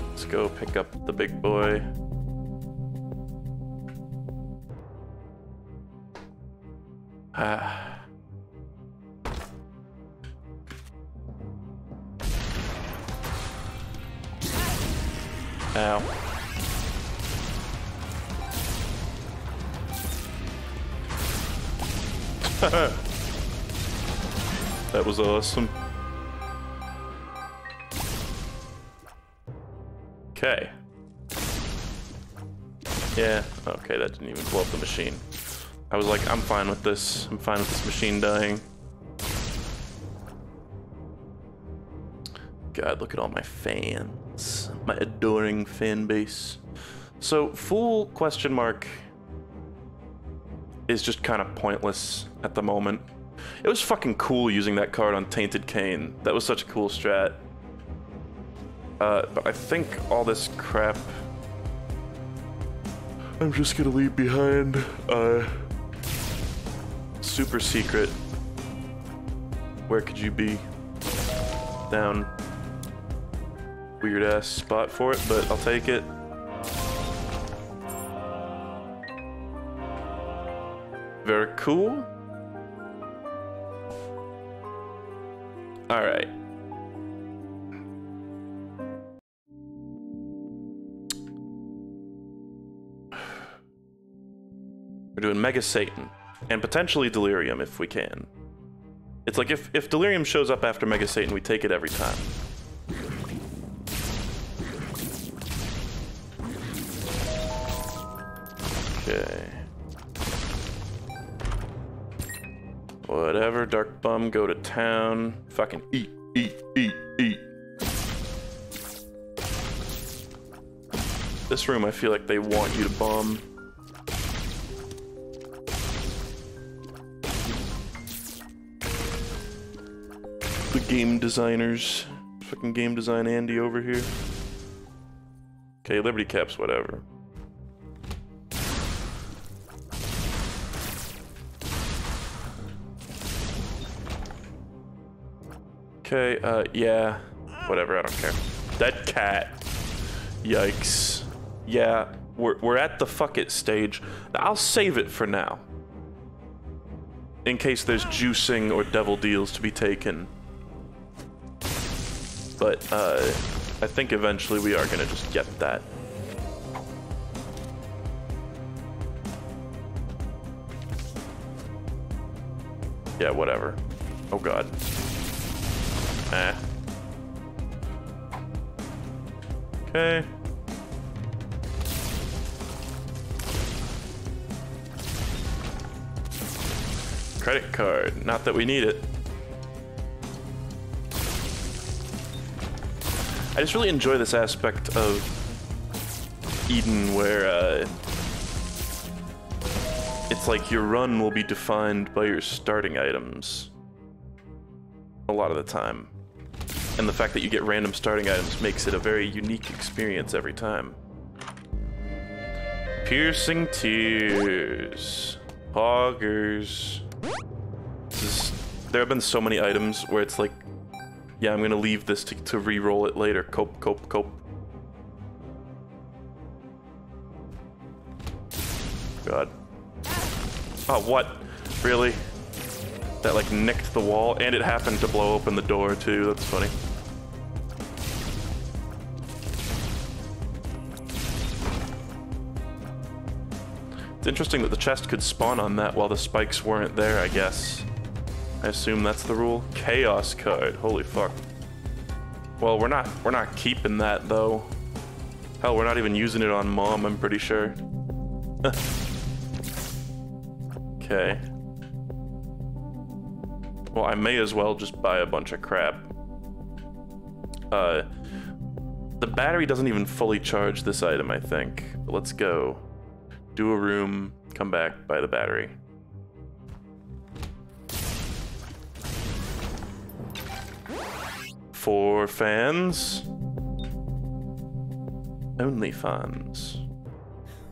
Let's go pick up the big boy. Ah. Ow. <laughs> that was awesome. Okay. Yeah, okay, that didn't even blow up the machine. I was like, I'm fine with this. I'm fine with this machine dying. God, look at all my fans. My adoring fan base. So, full question mark is just kind of pointless at the moment. It was fucking cool using that card on Tainted Cain. That was such a cool strat. Uh, but I think all this crap I'm just gonna leave behind. Uh, super secret. Where could you be? Down. Weird ass spot for it, but I'll take it. Very cool. All right. We're doing Mega Satan and potentially Delirium if we can. It's like if, if Delirium shows up after Mega Satan, we take it every time. Bum, go to town. Fucking eat, eat, eat, eat. This room, I feel like they want you to bum. The game designers. Fucking game design Andy over here. Okay, Liberty Caps, whatever. Okay, uh, yeah. Whatever, I don't care. Dead cat. Yikes. Yeah, we're, we're at the fuck it stage. I'll save it for now. in case there's juicing or devil deals to be taken. But uh, I think eventually we are gonna just get that. Yeah, whatever. Oh god. Okay. Credit card. Not that we need it. I just really enjoy this aspect of Eden where uh, it's like your run will be defined by your starting items a lot of the time. And the fact that you get random starting items makes it a very unique experience every time. Piercing Tears. Poggers. Is, there have been so many items where it's like, yeah, I'm gonna leave this to, to re-roll it later. Cope, cope, cope. God. Oh, what? Really? That like nicked the wall, and it happened to blow open the door too. That's funny. It's interesting that the chest could spawn on that while the spikes weren't there, I guess. I assume that's the rule. Chaos card. Holy fuck. Well, we're not we're not keeping that though. Hell, we're not even using it on mom, I'm pretty sure. <laughs> okay. Well, I may as well just buy a bunch of crap. Uh, the battery doesn't even fully charge this item, I think. But let's go. Do a room, come back, buy the battery. For fans? Only fans.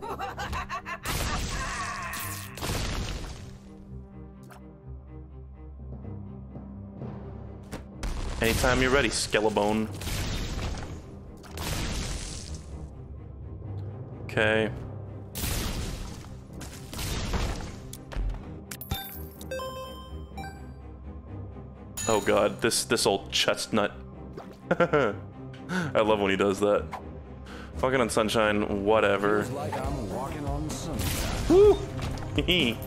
<laughs> Anytime you're ready, Skelebone. Okay. Oh god, this this old chestnut. <laughs> I love when he does that. Fucking on sunshine, whatever. Like on sunshine. Woo! <laughs>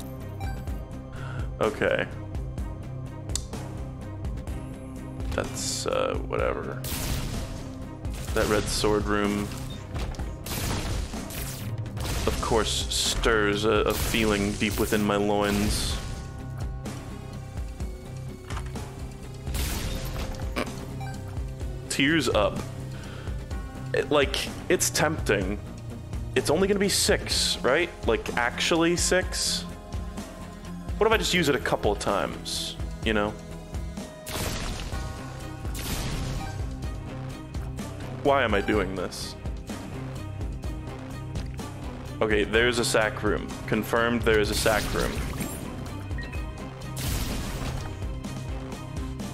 okay. That's, uh, whatever. That red sword room, of course, stirs a, a feeling deep within my loins. Tears up. It, like, it's tempting. It's only gonna be six, right? Like, actually six? What if I just use it a couple of times, you know? Why am I doing this? Okay, there's a sack room. Confirmed there is a sack room.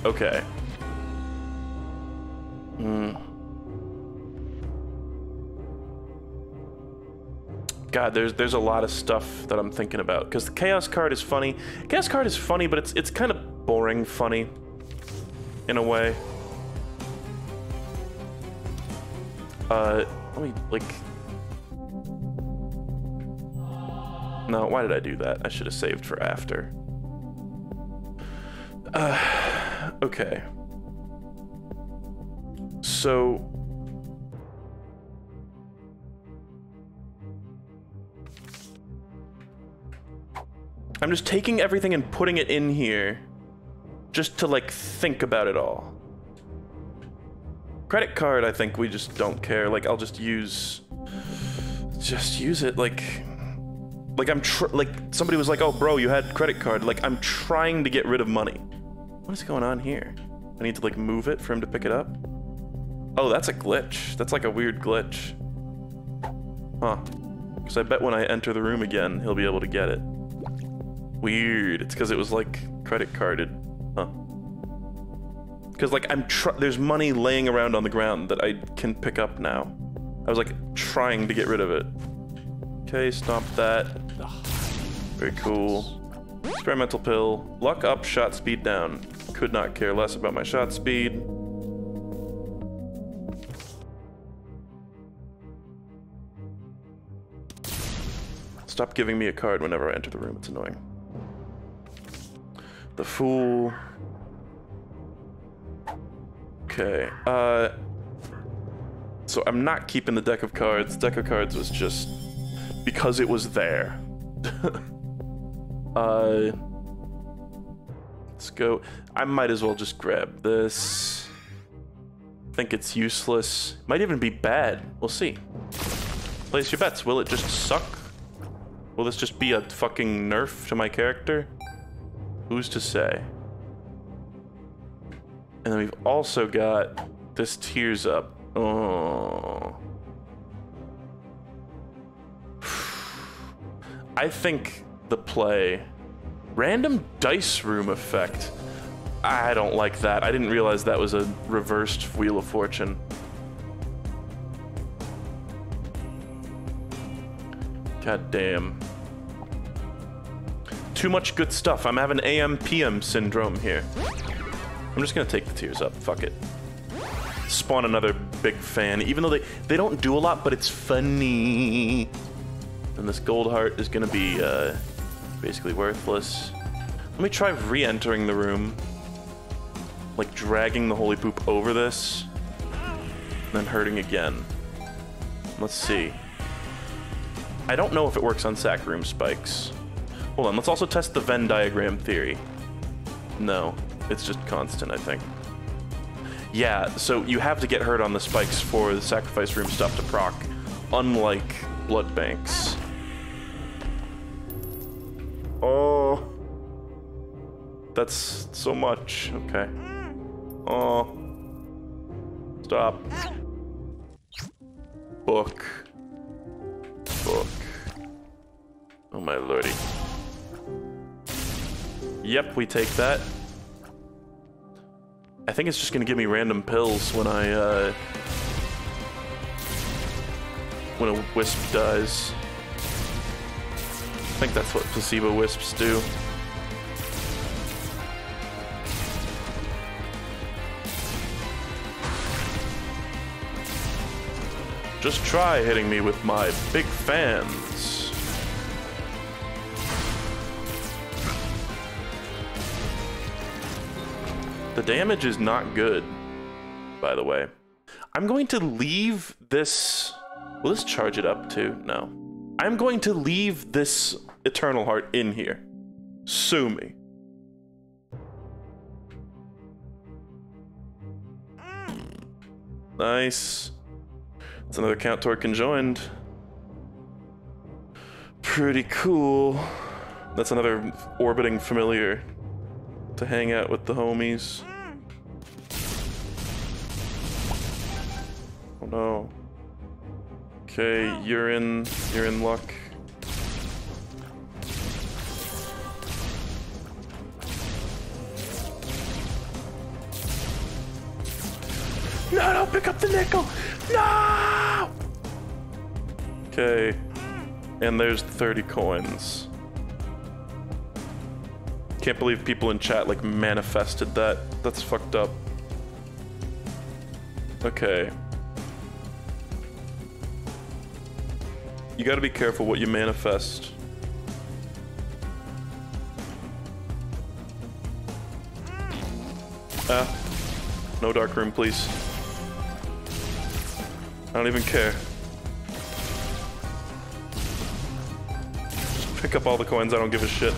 Okay. Hmm. God, there's there's a lot of stuff that I'm thinking about because the chaos card is funny. Chaos card is funny, but it's it's kind of boring funny, in a way. Uh, let me like. No, why did I do that? I should have saved for after. Uh, okay. So I'm just taking everything and putting it in here just to like think about it all. Credit card, I think we just don't care. Like I'll just use just use it like like I'm like somebody was like, "Oh, bro, you had credit card." Like I'm trying to get rid of money. What is going on here? I need to like move it for him to pick it up. Oh, that's a glitch. That's like a weird glitch. Huh. Because I bet when I enter the room again, he'll be able to get it. Weird. It's because it was like credit carded. Huh. Because like I'm there's money laying around on the ground that I can pick up now. I was like trying to get rid of it. Okay, stomp that. Very cool. Experimental pill. Luck up, shot speed down. Could not care less about my shot speed. Stop giving me a card whenever I enter the room. It's annoying. The Fool. Okay. Uh. So I'm not keeping the deck of cards. Deck of cards was just because it was there. <laughs> uh. Let's go. I might as well just grab this. Think it's useless. Might even be bad. We'll see. Place your bets. Will it just suck? Will this just be a fucking nerf to my character? Who's to say? And then we've also got this tears up. Oh. <sighs> I think the play random dice room effect. I don't like that. I didn't realize that was a reversed wheel of fortune. God damn. Too much good stuff. I'm having AM PM syndrome here. I'm just gonna take the tears up. Fuck it. Spawn another big fan, even though they, they don't do a lot, but it's funny. And this gold heart is gonna be uh, basically worthless. Let me try re-entering the room. Like dragging the holy poop over this. Then hurting again. Let's see. I don't know if it works on sack room spikes. Hold on, let's also test the Venn diagram theory. No, it's just constant, I think. Yeah, so you have to get hurt on the spikes for the sacrifice room stuff to proc, unlike blood banks. Oh. That's so much. Okay. Oh. Stop. Book. Book. Oh my lordy. Yep, we take that. I think it's just gonna give me random pills when I, uh... When a wisp dies. I think that's what placebo wisps do. Just try hitting me with my big fans. The damage is not good, by the way. I'm going to leave this... Will this charge it up too? No. I'm going to leave this Eternal Heart in here. Sue me. Nice. It's another Count Torque conjoined. Pretty cool. That's another orbiting familiar to hang out with the homies. Oh no. Okay, you're in you're in luck. No, no, pick up the nickel! No! Okay. And there's 30 coins. Can't believe people in chat like manifested that. That's fucked up. Okay. You gotta be careful what you manifest. Ah. No dark room, please. I don't even care. Just pick up all the coins, I don't give a shit.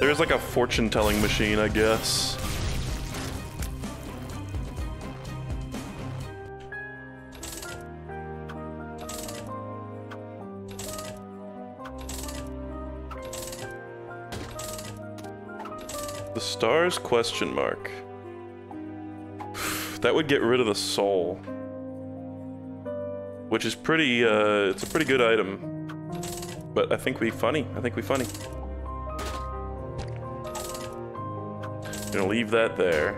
There is like a fortune telling machine, I guess. Stars question mark. <sighs> That would get rid of the soul. Which is pretty, uh, it's a pretty good item. But I think we funny. I think we funny. Gonna leave that there.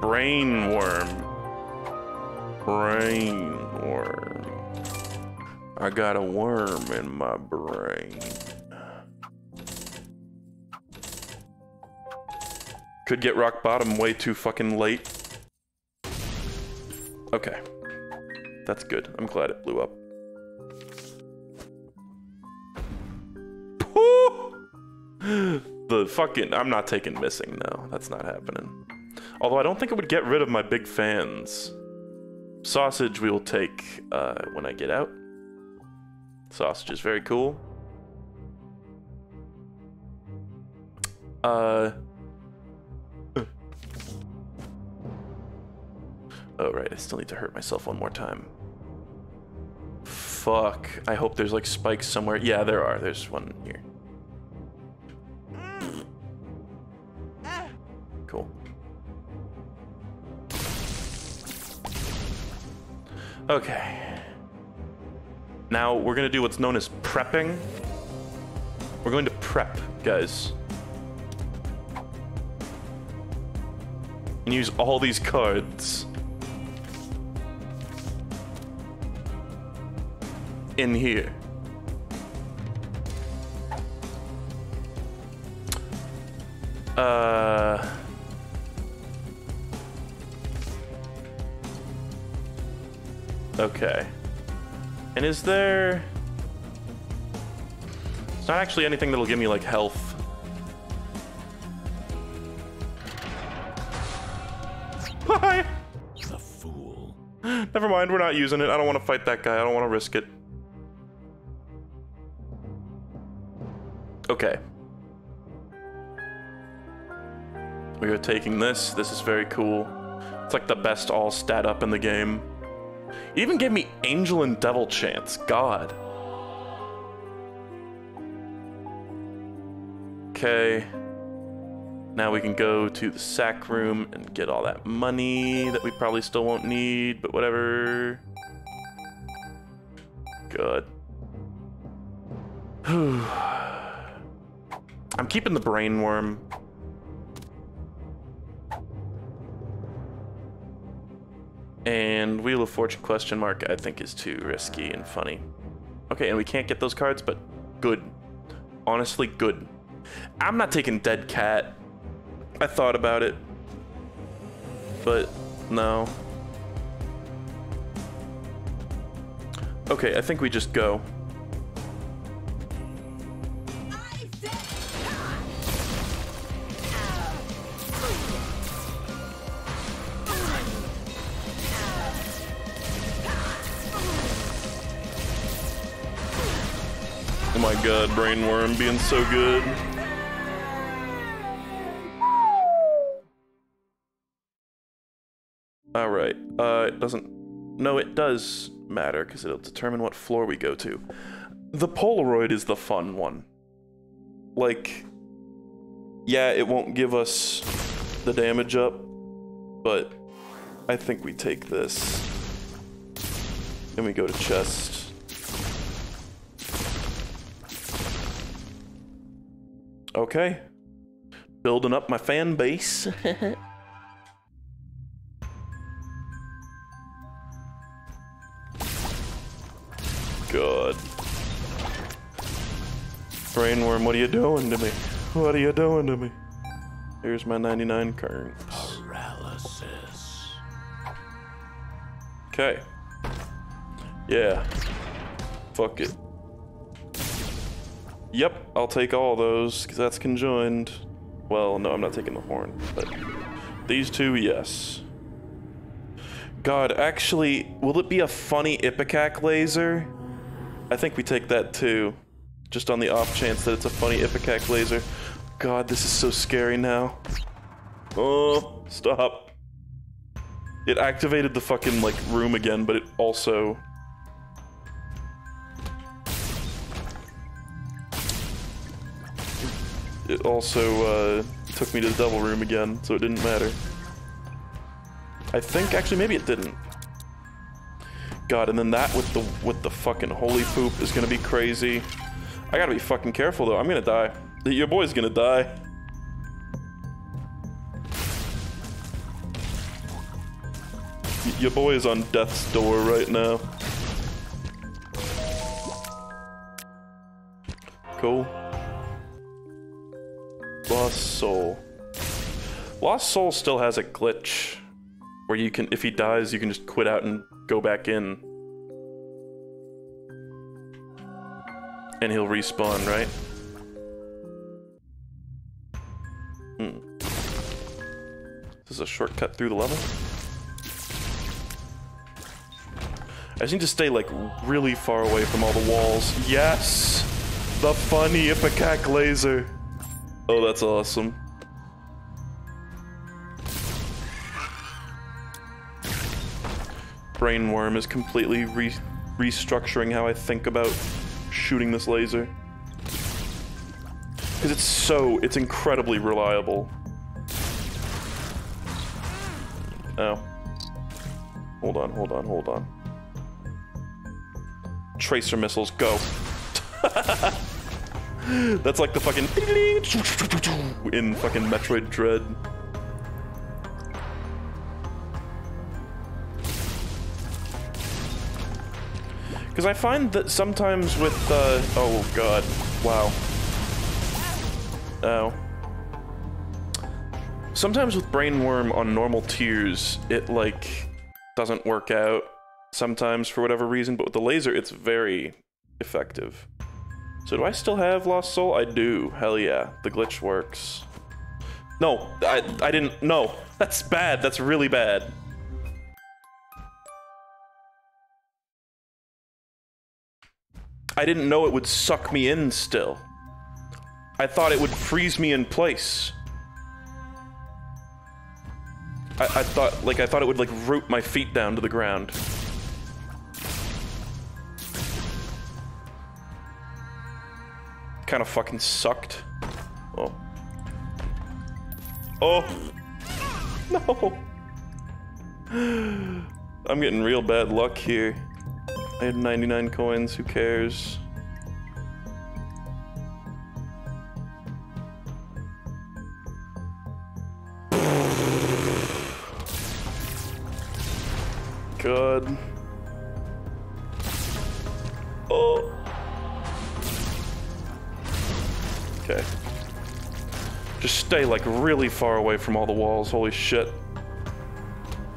Brain worm. Brain worm. I got a worm in my brain. Could get rock bottom way too fucking late. Okay. That's good. I'm glad it blew up. the fucking I'm not taking missing no. That's not happening. Although I don't think it would get rid of my big fans. Sausage we will take uh, when I get out. Sausage is very cool. Uh. Oh, right, I still need to hurt myself one more time. Fuck. I hope there's like spikes somewhere. Yeah, there are. There's one here. Cool. Okay. Now we're gonna do what's known as prepping. We're going to prep, guys. And use all these cards. In here. Uh... Okay. And is there... It's not actually anything that'll give me, like, health. <laughs> Hi! The fool. Never mind, we're not using it. I don't want to fight that guy. I don't want to risk it. Taking this. This is very cool. It's like the best all stat up in the game. It even gave me Angel and Devil chance. God. Okay. Now we can go to the sack room and get all that money that we probably still won't need, but whatever. Good. <sighs> I'm keeping the brain worm. Wheel of Fortune question mark I think is too risky and funny. Okay, and we can't get those cards, but good. Honestly, good. I'm not taking Dead Cat. I thought about it. But no. Okay, I think we just go. God, Brainworm being so good. Alright, uh, it doesn't... No, it does matter, because it'll determine what floor we go to. The Polaroid is the fun one. Like, yeah, it won't give us the damage up, but I think we take this. Then we go to chest. Okay. Building up my fan base. <laughs> God. Brainworm, what are you doing to me? What are you doing to me? Here's my 99 currents. Paralysis. Okay. Yeah. Fuck it. Yep, I'll take all those, because that's conjoined. Well, no, I'm not taking the horn, but these two, yes. God, actually, will it be a funny Ipecac laser? I think we take that too. Just on the off chance that it's a funny Ipecac laser. God, this is so scary now. Oh, stop. It activated the fucking, like, room again, but it also... It also, uh, took me to the devil room again, so it didn't matter. I think, actually, maybe it didn't. God, and then that with the with the fucking holy poop is gonna be crazy. I gotta be fucking careful though. I'm gonna die. Your boy's gonna die. Your boy is on death's door right now. Cool. Lost soul. Lost Soul still has a glitch where you can, if he dies, you can just quit out and go back in. And he'll respawn, right? Hmm. This is a shortcut through the level. I just need to stay like really far away from all the walls. Yes! The funny Ipecac laser. Oh, that's awesome. Brainworm is completely re restructuring how I think about shooting this laser. Because it's so, it's incredibly reliable. Oh. Hold on, hold on, hold on. Tracer missiles, go. <laughs> That's like the fucking in fucking Metroid Dread. Because I find that sometimes with, uh, oh god, wow. Oh. Sometimes with Brainworm on normal tears, it, like, doesn't work out sometimes for whatever reason, but with the laser, it's very effective. So do I still have Lost Soul? I do. Hell yeah. The glitch works. No, I, I didn't, no. <laughs> That's bad. That's really bad. I didn't know it would suck me in still. I thought it would freeze me in place. I, I thought, like, I thought it would, like, root my feet down to the ground. Kind of fucking sucked. Oh. Oh! <laughs> No! <gasps> I'm getting real bad luck here. I had 99 coins, who cares? <sighs> God. Okay. Just stay like really far away from all the walls, holy shit.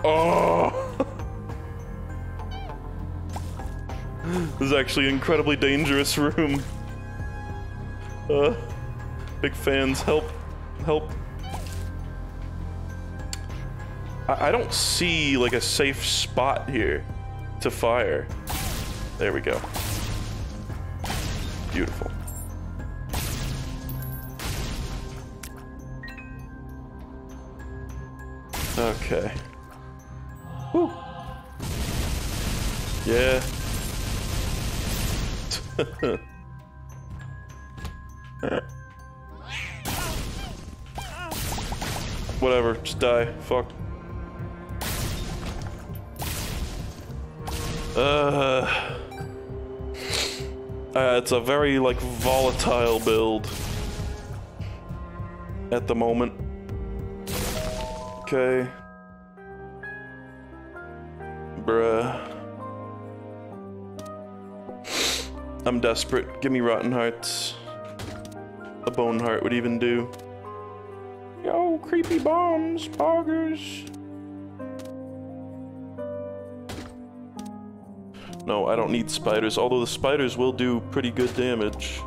Oh! <laughs> This is actually an incredibly dangerous room. Uh, big fans, help, help. I, I don't see like a safe spot here to fire. There we go. Beautiful. It's a very like volatile build at the moment. Okay. Bruh. I'm desperate. Give me rotten hearts. A bone heart would even do. Yo, creepy bombs, poggers. No, I don't need spiders, although the spiders will do pretty good damage.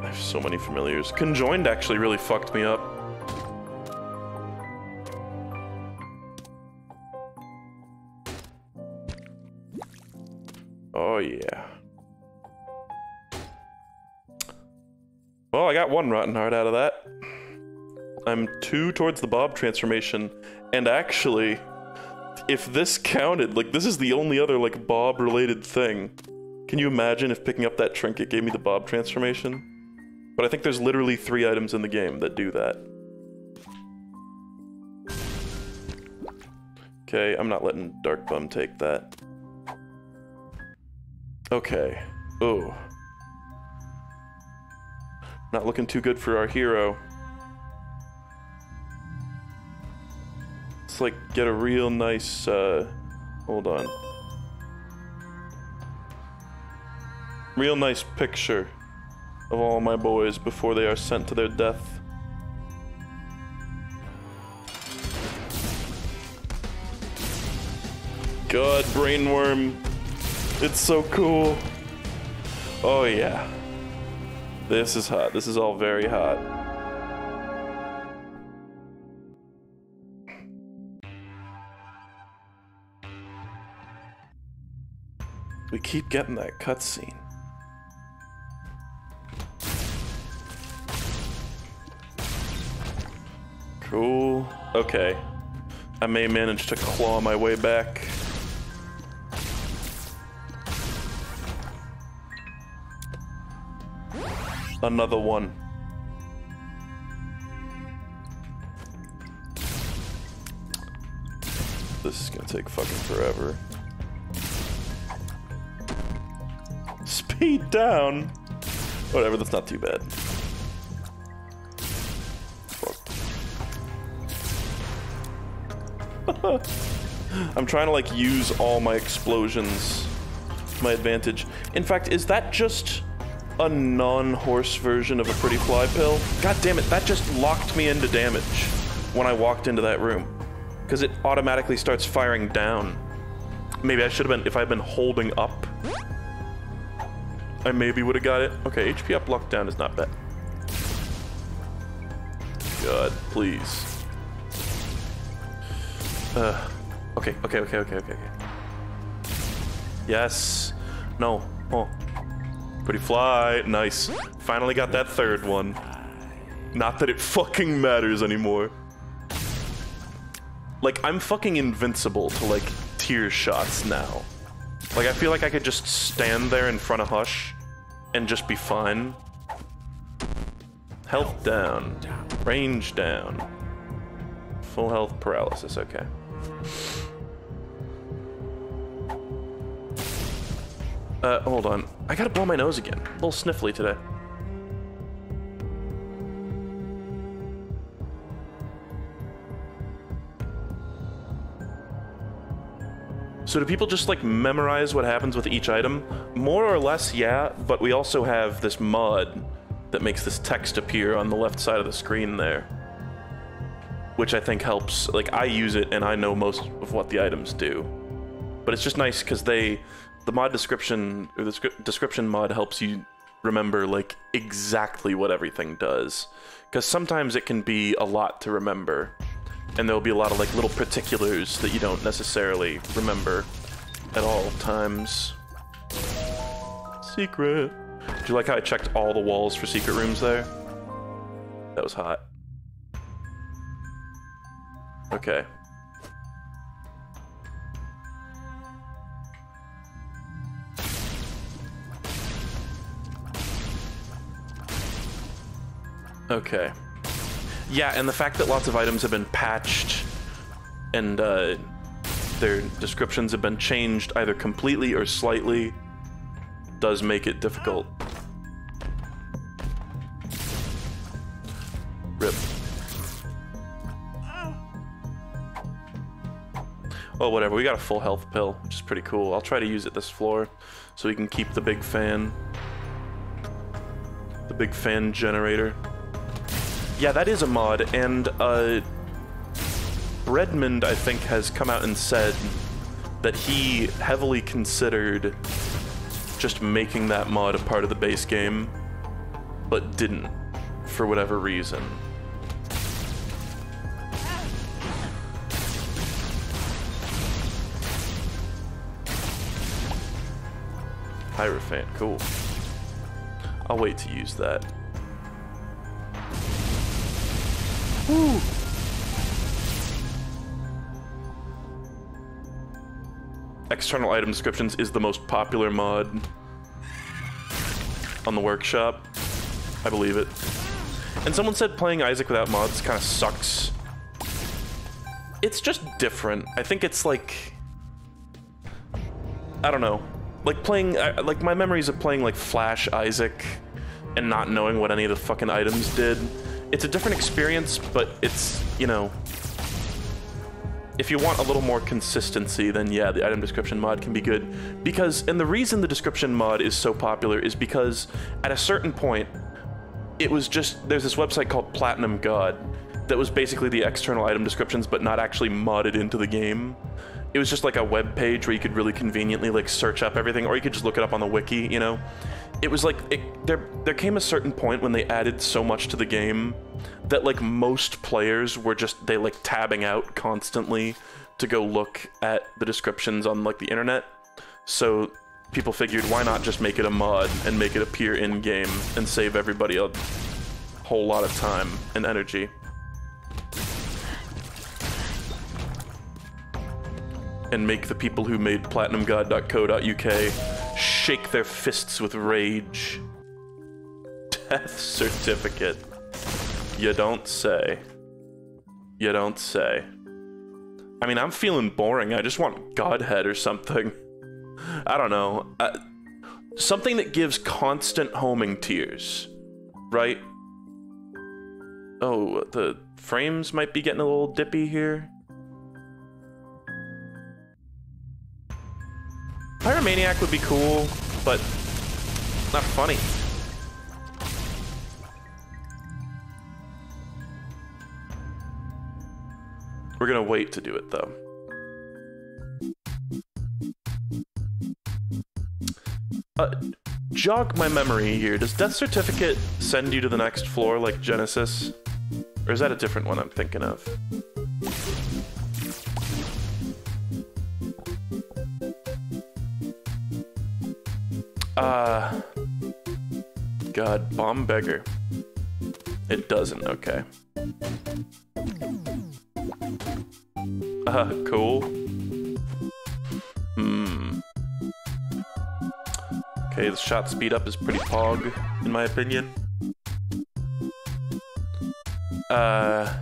I have so many familiars. Conjoined actually really fucked me up. Oh yeah. Well, I got one Rotten Heart out of that. I'm two towards the Bob transformation, and actually, if this counted, like this is the only other like Bob related thing. Can you imagine if picking up that trinket gave me the Bob transformation? But I think there's literally three items in the game that do that. Okay, I'm not letting Dark Bum take that. Okay. Oh. Not looking too good for our hero. Let's like get a real nice, uh, hold on. Real nice picture of all my boys before they are sent to their death. God, brainworm. It's so cool. Oh yeah. This is hot. This is all very hot. We keep getting that cutscene. Cool. Okay. I may manage to claw my way back. Another one. This is gonna take fucking forever. Down! Whatever, that's not too bad. <laughs> I'm trying to like use all my explosions to my advantage. In fact, is that just a non-horse version of a pretty fly pill? God damn it, that just locked me into damage when I walked into that room. Because it automatically starts firing down. Maybe I should have been, if I'd been holding up, I maybe would have got it. Okay, HP up, lockdown is not bad. God, please. Uh, okay, okay, okay, okay, okay, okay. Yes. No. Oh. Pretty fly. Nice. Finally got that third one. Not that it fucking matters anymore. Like, I'm fucking invincible to, like, tear shots now. Like, I feel like I could just stand there in front of Hush and just be fine. Health down. Range down. Full health paralysis, okay. Uh, hold on. I gotta blow my nose again. A little sniffly today. So do people just like memorize what happens with each item? More or less, yeah, but we also have this mod that makes this text appear on the left side of the screen there. Which I think helps, like I use it and I know most of what the items do. But it's just nice because they, the mod description, or the description mod helps you remember like exactly what everything does. Because sometimes it can be a lot to remember and there'll be a lot of like little particulars that you don't necessarily remember at all times. Secret. Do you like how I checked all the walls for secret rooms there? That was hot. Okay. Okay. Yeah, and the fact that lots of items have been patched and uh, their descriptions have been changed either completely or slightly does make it difficult. Rip. Oh, whatever. We got a full health pill, which is pretty cool. I'll try to use it this floor so we can keep the big fan. The big fan generator. Yeah, that is a mod, and uh, Redmond, I think, has come out and said that he heavily considered just making that mod a part of the base game, but didn't, for whatever reason. Hierophant, cool. I'll wait to use that. External item descriptions is the most popular mod on the workshop. I believe it. And someone said playing Isaac without mods kind of sucks. It's just different. I think it's like... I don't know. Like playing... Like my memories of playing like Flash Isaac and not knowing what any of the fucking items did. It's a different experience, but it's, you know... if you want a little more consistency, then yeah, the item description mod can be good. Because, and the reason the description mod is so popular is because at a certain point, it was just, there's this website called Platinum God that was basically the external item descriptions, but not actually modded into the game. It was just like a web page where you could really conveniently like search up everything, or you could just look it up on the wiki, you know? It was like, it, there, there came a certain point when they added so much to the game that like most players were just, they like tabbing out constantly to go look at the descriptions on like the internet. So people figured why not just make it a mod and make it appear in game and save everybody a whole lot of time and energy. And make the people who made platinumgod.co.uk shake their fists with rage. Death certificate. You don't say. You don't say. I mean, I'm feeling boring. I just want Godhead or something. I don't know. Uh, something that gives constant homing tears, right? Oh, the frames might be getting a little dippy here. Pyromaniac would be cool, but not funny. We're gonna wait to do it though. Uh, jog my memory here. Does Death Certificate send you to the next floor like Genesis? Or is that a different one I'm thinking of? Uh, God, Bomb Beggar. It doesn't, okay. Uh, cool. Hmm. Okay, the shot speed up is pretty pog, in my opinion. Uh...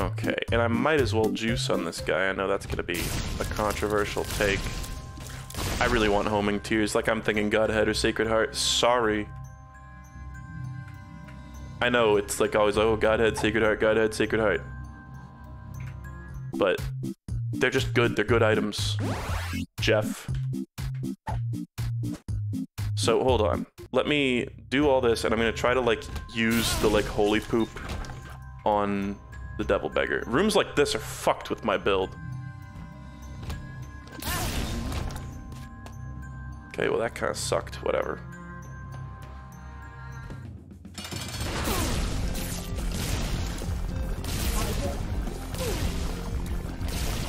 Okay, and I might as well juice on this guy. I know that's gonna be a controversial take. I really want homing tears, like I'm thinking Godhead or Sacred Heart. Sorry. I know, it's like always, oh, Godhead, Sacred Heart, Godhead, Sacred Heart. But they're just good, they're good items. Jeff. So, hold on. Let me do all this, and I'm gonna try to, like, use the, like, holy poop on the Devil Beggar. Rooms like this are fucked with my build. Okay, well that kind of sucked. Whatever.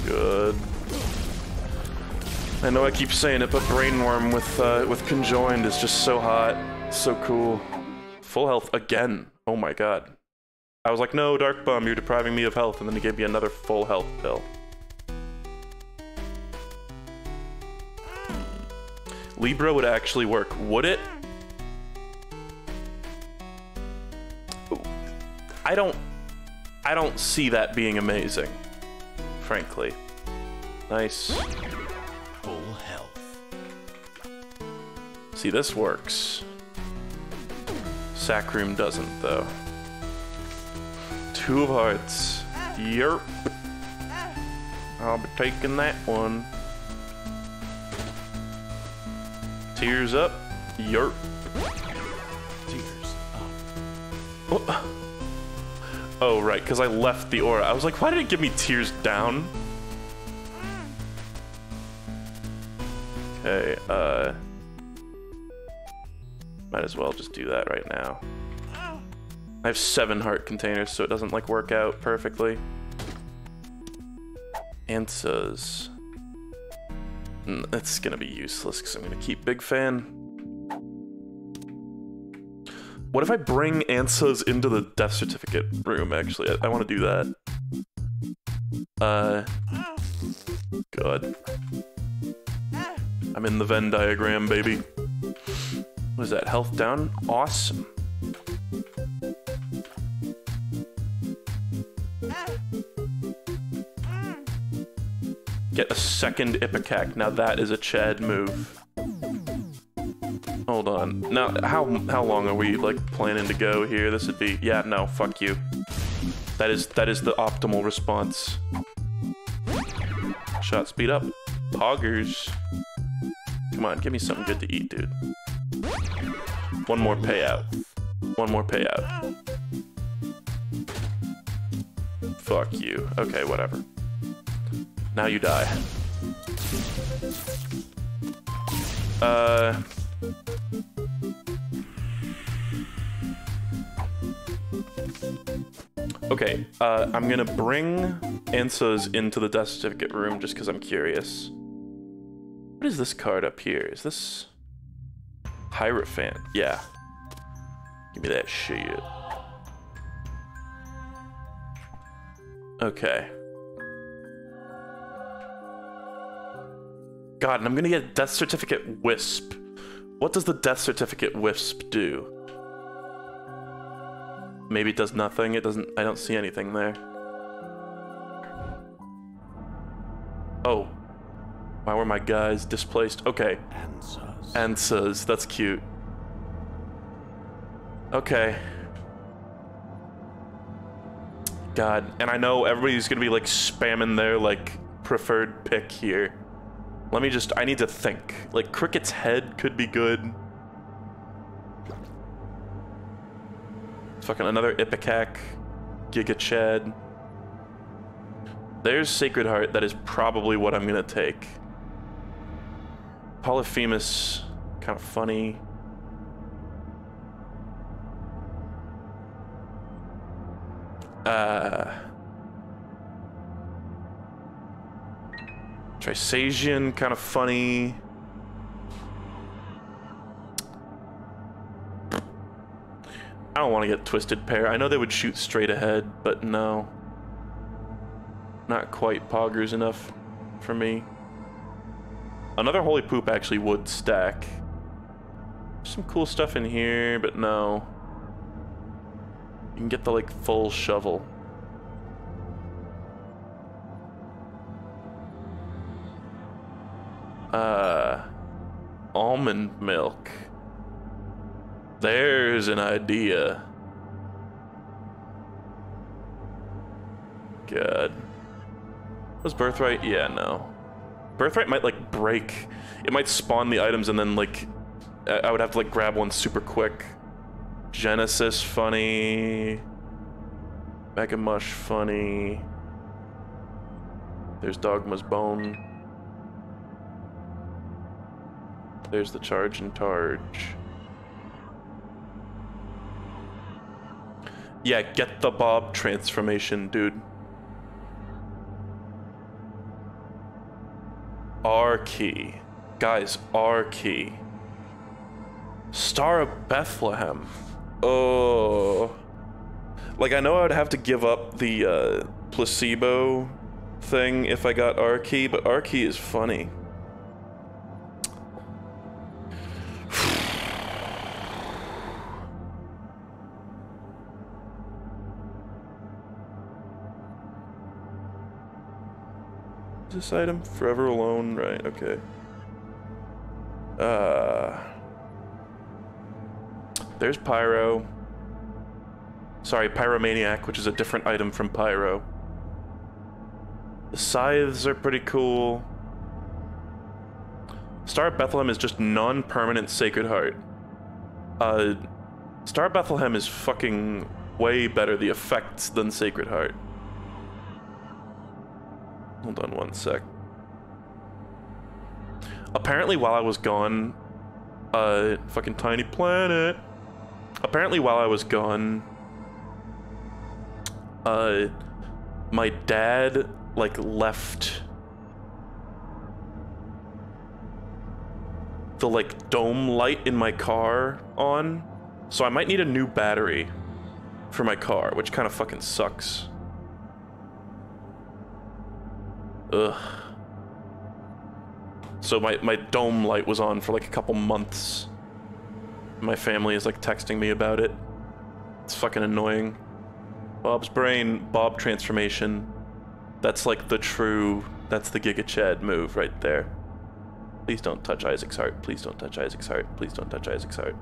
Good. I know I keep saying it, but Brainworm with uh, with Conjoined is just so hot. So cool. Full health again. Oh my god. I was like, no, Dark Bum, you're depriving me of health, and then he gave me another full health pill. Libra would actually work, would it? I don't... I don't see that being amazing, frankly. Nice. Full health. See, this works. Sacrum doesn't, though. Two of hearts. Yerp. I'll be taking that one. Tears up. Yerp. Tears up. Oh, oh right, because I left the aura. I was like, why did it give me tears down? Okay, uh... Might as well just do that right now. I have seven heart containers, so it doesn't like work out perfectly. Ansas. Mm, That's gonna be useless because I'm gonna keep Big Fan. What if I bring Ansas into the death certificate room, actually? I, I want to do that. Uh... God. I'm in the Venn diagram, baby. What is that? Health down? Awesome. Get a second Ipecac. Now that is a Chad move. Hold on. Now, how how long are we like planning to go here? This would be yeah. No, fuck you. That is that is the optimal response. Shot speed up. Poggers. Come on, give me something good to eat, dude. One more payout. One more payout. Fuck you. Okay, whatever. Now you die. Uh... Okay, uh, I'm gonna bring answers into the death certificate room just because I'm curious. What is this card up here? Is this... Hierophant? Yeah. Give me that shit. Okay. God, and I'm gonna get death certificate Wisp. What does the death certificate Wisp do? Maybe it does nothing. It doesn't. I don't see anything there. Oh. Why were my guys displaced? Okay. Answers. Ansas. That's cute. Okay. God. And I know everybody's gonna be like spamming their like preferred pick here. Let me just. I need to think. Like Cricket's head could be good. Fucking another Ipecac. Giga Chad. There's Sacred Heart. That is probably what I'm gonna take. Polyphemus. Kind of funny. Uh. Trisagion, kind of funny. I don't want to get Twisted Pair. I know they would shoot straight ahead, but no. Not quite poggers enough for me. Another Holy Poop actually would stack. Some cool stuff in here, but no. You can get the, like, full shovel. Uh... Almond milk. There's an idea. God. Was Birthright? Yeah, no. Birthright might, like, break. It might spawn the items and then, like, I I would have to, like, grab one super quick. Genesis, funny. Mega Mush, funny. There's Dogma's Bone. There's the Charge and Targe. Yeah, get the Bob transformation, dude. R key. Guys, R key. Star of Bethlehem. Oh. Like, I know I would have to give up the uh, placebo thing if I got R key, but R key is funny. This item? Forever alone, right, okay. Uh There's Pyro. Sorry, Pyromaniac, which is a different item from Pyro. The scythes are pretty cool. Star of Bethlehem is just non-permanent Sacred Heart. Uh, Star of Bethlehem is fucking way better the effects than Sacred Heart. Hold on one sec. Apparently, while I was gone, uh, fucking tiny planet. Apparently, while I was gone, uh, my dad like left the like dome light in my car on, so I might need a new battery for my car, which kind of fucking sucks. Ugh. So my, my dome light was on for like a couple months. My family is like texting me about it. It's fucking annoying. Bob's brain, Bob transformation. That's like the true, that's the Giga Chad move right there. Please don't touch Isaac's heart. Please don't touch Isaac's heart. Please don't touch Isaac's heart.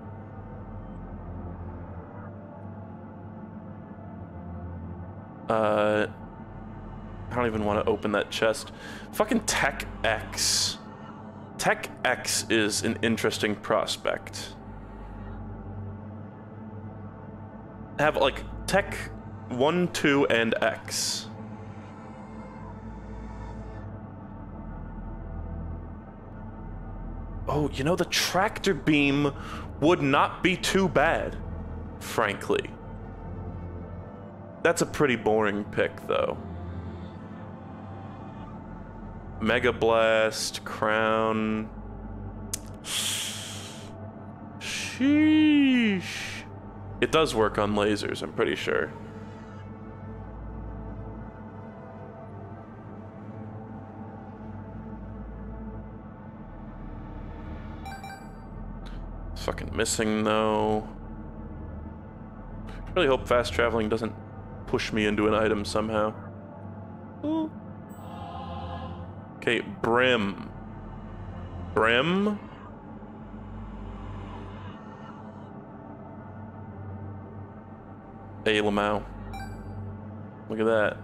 Uh, I don't even want to open that chest. Fucking Tech X. Tech X is an interesting prospect. Have like Tech 1, 2, and X. Oh, you know, the tractor beam would not be too bad, frankly. That's a pretty boring pick, though. Mega Blast, Crown. Sheesh. It does work on lasers, I'm pretty sure. It's fucking missing though. Really hope fast traveling doesn't push me into an item somehow. Ooh. Okay, Brim. Brim? Hey, Lamau. Look at that.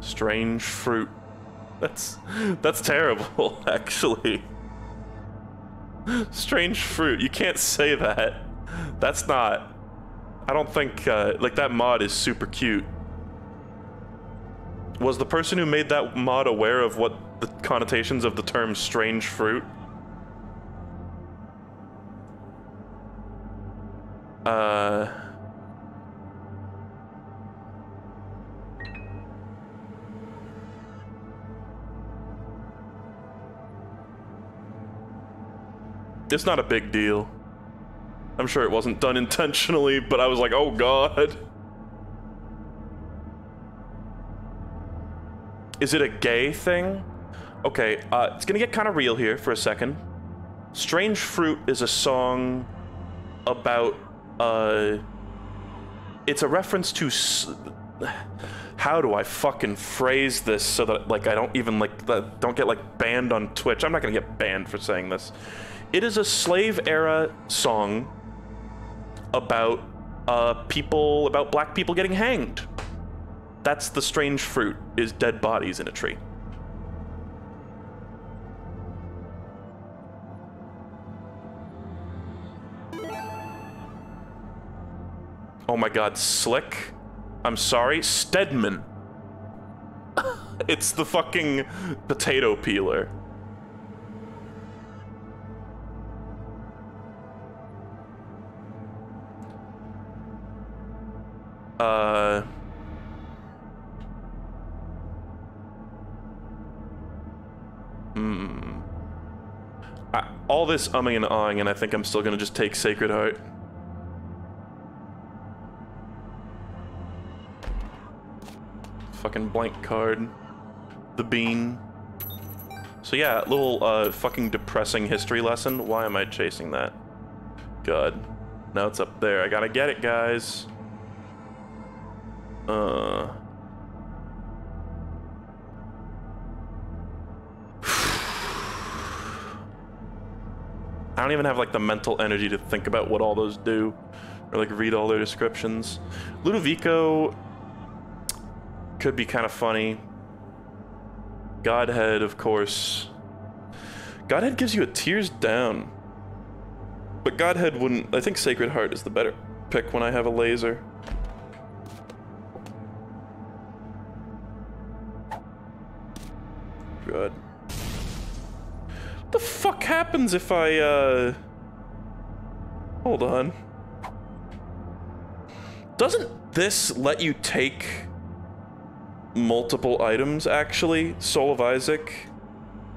Strange fruit. <laughs> That's that's terrible, <laughs> actually. Strange fruit. You can't say that. That's not. I don't think uh, like that mod is super cute. Was the person who made that mod aware of what the connotations of the term strange fruit? Uh. It's not a big deal. I'm sure it wasn't done intentionally, but I was like, oh god. Is it a gay thing? Okay, uh, it's gonna get kind of real here for a second. Strange Fruit is a song about, uh, it's a reference to, how do I fucking phrase this so that, like, I don't even, like, don't get, like, banned on Twitch. I'm not gonna get banned for saying this. It is a slave era song about, uh, people, about black people getting hanged. That's the strange fruit, is dead bodies in a tree. Oh my god, Slick? I'm sorry, Stedman. <laughs> it's the fucking potato peeler. Uh... I, all this umming and ahhing, and I think I'm still gonna just take Sacred Heart. Fucking blank card. The bean. So yeah, little uh, fucking depressing history lesson. Why am I chasing that? God. Now it's up there. I gotta get it, guys. Uh. I don't even have like the mental energy to think about what all those do or like read all their descriptions. Ludovico could be kind of funny. Godhead, of course. Godhead gives you a tears down. But Godhead wouldn't. I think Sacred Heart is the better pick when I have a laser. Good. What the fuck happens if I, uh... Hold on. Doesn't this let you take multiple items, actually? Soul of Isaac?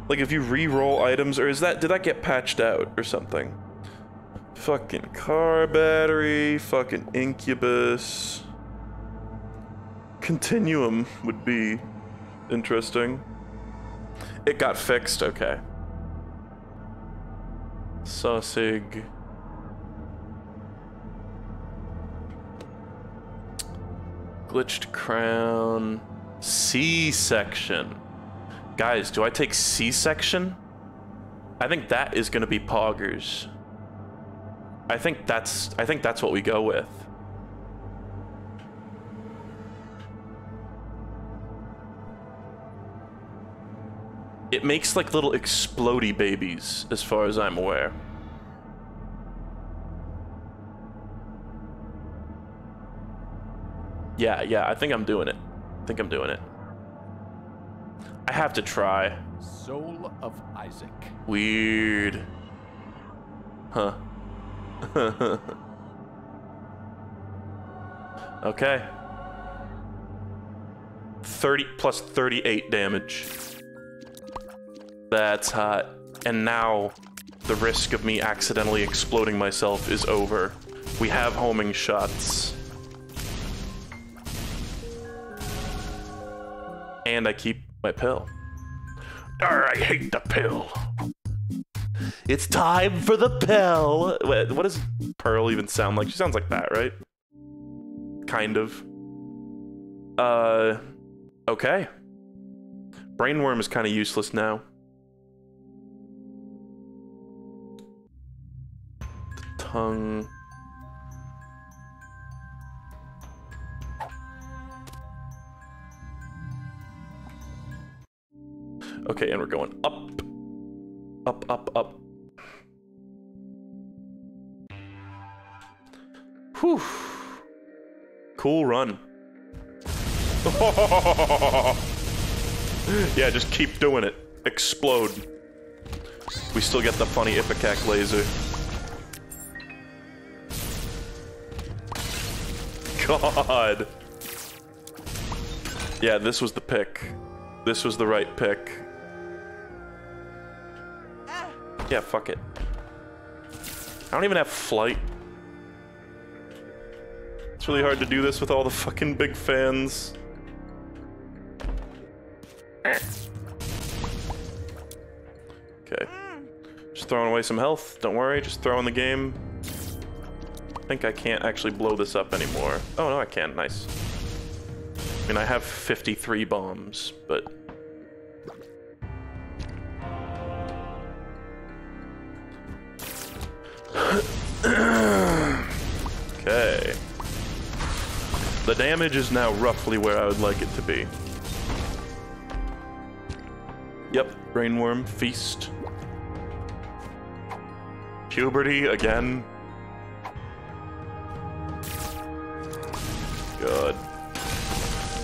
Like, if you re-roll items, or is that... Did that get patched out or something? Fucking car battery, fucking incubus. Continuum would be interesting. It got fixed, okay. Sausage. Glitched crown. C-section. Guys, do I take C-section? I think that is gonna be poggers. I think that's I think that's what we go with. It makes like little explody babies, as far as I'm aware. Yeah, yeah, I think I'm doing it. I think I'm doing it. I have to try. Soul of Isaac. Weird. Huh. <laughs> okay. 30 plus 38 damage. That's hot. And now the risk of me accidentally exploding myself is over. We have homing shots. And I keep my pill. Arr, I hate the pill. It's time for the pill. Wait, What does Pearl even sound like? She sounds like that, right? Kind of. Uh, okay. Brainworm is kind of useless now. Tongue. Okay, and we're going up. Up, up, up. Whew. Cool run. <laughs> yeah, just keep doing it. Explode. We still get the funny Ipecac laser. God. Yeah, this was the pick. This was the right pick. Yeah, fuck it. I don't even have flight. It's really hard to do this with all the fucking big fans. Okay. Just throwing away some health. Don't worry, just throwing the game. I think I can't actually blow this up anymore. Oh, no, I can. Nice. I mean, I have 53 bombs, but... <sighs> Okay. The damage is now roughly where I would like it to be. Yep, brainworm, feast. Puberty again.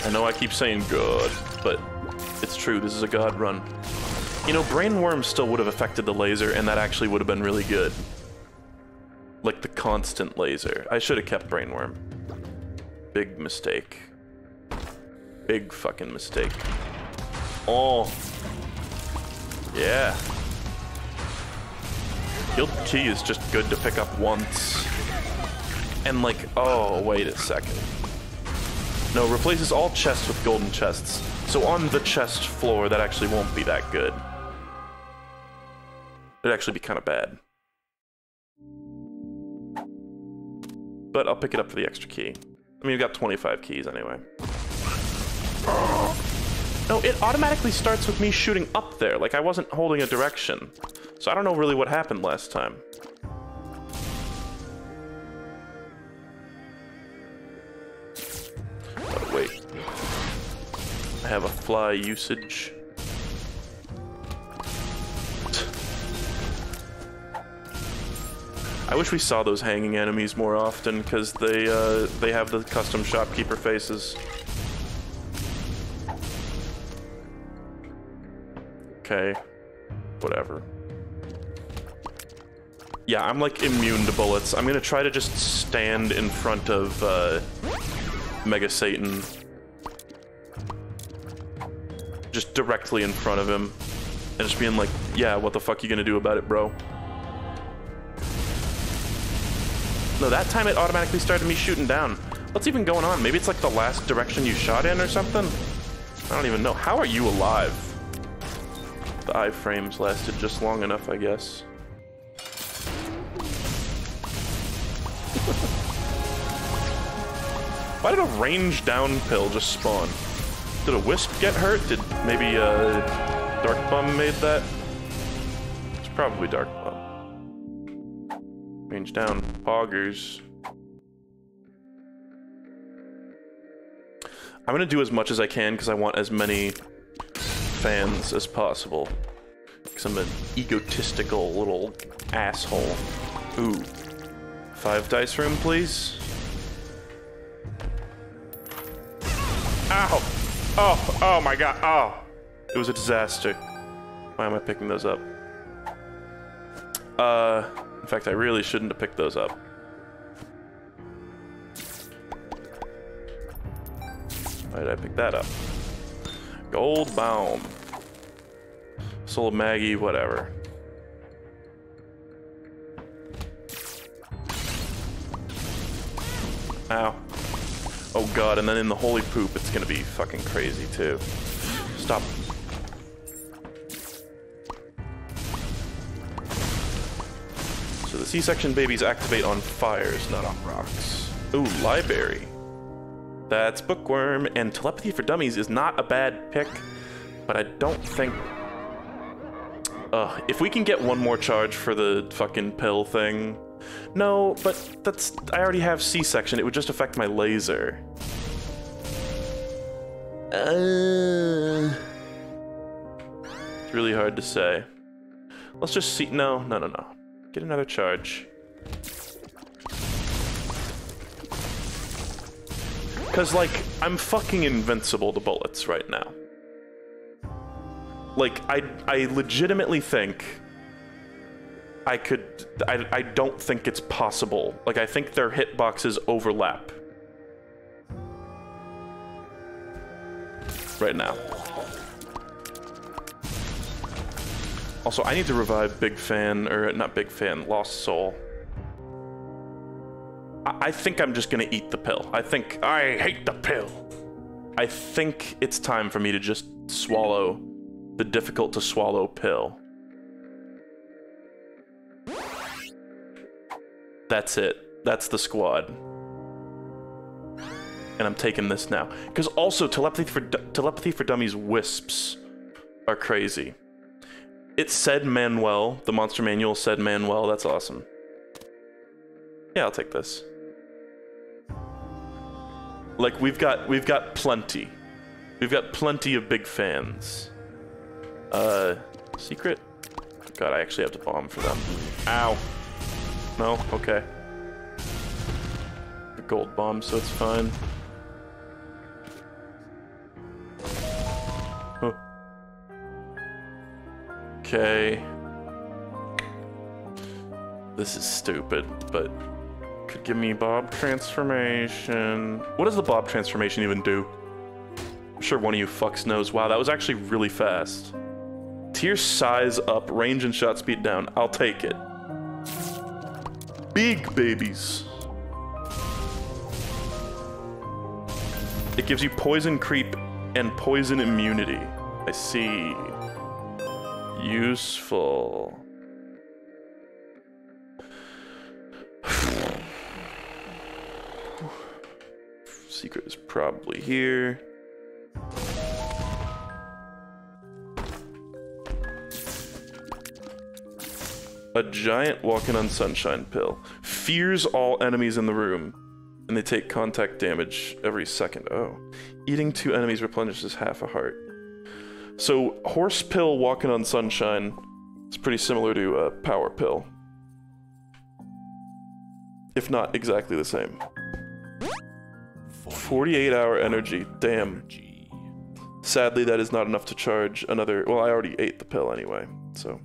I know I keep saying good, but it's true, this is a god run. You know, brainworm still would have affected the laser, and that actually would have been really good. Like the constant laser. I should have kept brainworm. Big mistake. Big fucking mistake. Oh. Yeah. Guild key is just good to pick up once. And like, oh, wait a second. No, replaces all chests with golden chests. So on the chest floor, that actually won't be that good. It'd actually be kind of bad. But I'll pick it up for the extra key. I mean, we've got 25 keys anyway. No, it automatically starts with me shooting up there, like I wasn't holding a direction. So I don't know really what happened last time. Have a fly usage. I wish we saw those hanging enemies more often, because they, uh, they have the custom shopkeeper faces. Okay. Whatever. Yeah, I'm like immune to bullets. I'm gonna try to just stand in front of, uh, Mega Satan. Just directly in front of him. And just being like, yeah, what the fuck are you gonna do about it, bro? No, that time it automatically started me shooting down. What's even going on? Maybe it's like the last direction you shot in or something? I don't even know. How are you alive? The iframes lasted just long enough, I guess. <laughs> Why did a range down pill just spawn? Did a wisp get hurt? Did maybe uh, Dark Bum made that? It's probably Dark Bum. Range down, poggers. I'm gonna do as much as I can because I want as many fans as possible. Because I'm an egotistical little asshole. Ooh. Five dice room, please. Ow! Oh, oh my god, oh! It was a disaster. Why am I picking those up? Uh, in fact, I really shouldn't have picked those up. Why did I pick that up? Gold Bomb. Soul of Maggie, whatever. Ow. Oh god, and then in the holy poop, it's gonna be fucking crazy too. Stop. So the C-section babies activate on fires, not on rocks. Ooh, library. That's Bookworm, and Telepathy for Dummies is not a bad pick, but I don't think... Ugh, if we can get one more charge for the fucking pill thing... No, but that's... I already have C-section, it would just affect my laser. Uh... It's really hard to say. Let's just see... No, no, no, no. Get another charge. Because, like, I'm fucking invincible to bullets right now. Like, I, I legitimately think I could... I, I don't think it's possible. Like, I think their hitboxes overlap. Right now. Also, I need to revive Big Fan, or not Big Fan, Lost Soul. I think I'm just gonna eat the pill. I think I hate the pill. I think it's time for me to just swallow the difficult to swallow pill. That's it. That's the squad. And I'm taking this now. Because also, telepathy for, telepathy for Dummies wisps are crazy. It said Manuel. The monster manual said Manuel. That's awesome. Yeah, I'll take this. Like we've got we've got plenty. We've got plenty of big fans. Uh secret? God, I actually have to bomb for them. Ow. No? Okay. The gold bomb, so it's fine. Okay. This is stupid, but could give me Bob transformation. What does the Bob transformation even do? I'm sure one of you fucks knows. Wow, that was actually really fast. Tear size up, range and shot speed down. I'll take it. Big babies. It gives you poison creep and poison immunity. I see. Useful. <sighs> Secret is probably here. A giant walking on sunshine pill. Fears all enemies in the room, and they take contact damage every second. Oh. Eating two enemies replenishes half a heart. So, horse pill walking on sunshine is pretty similar to a power pill. If not exactly the same. 48 hour energy. Damn. Sadly, that is not enough to charge another. Well, I already ate the pill anyway, so.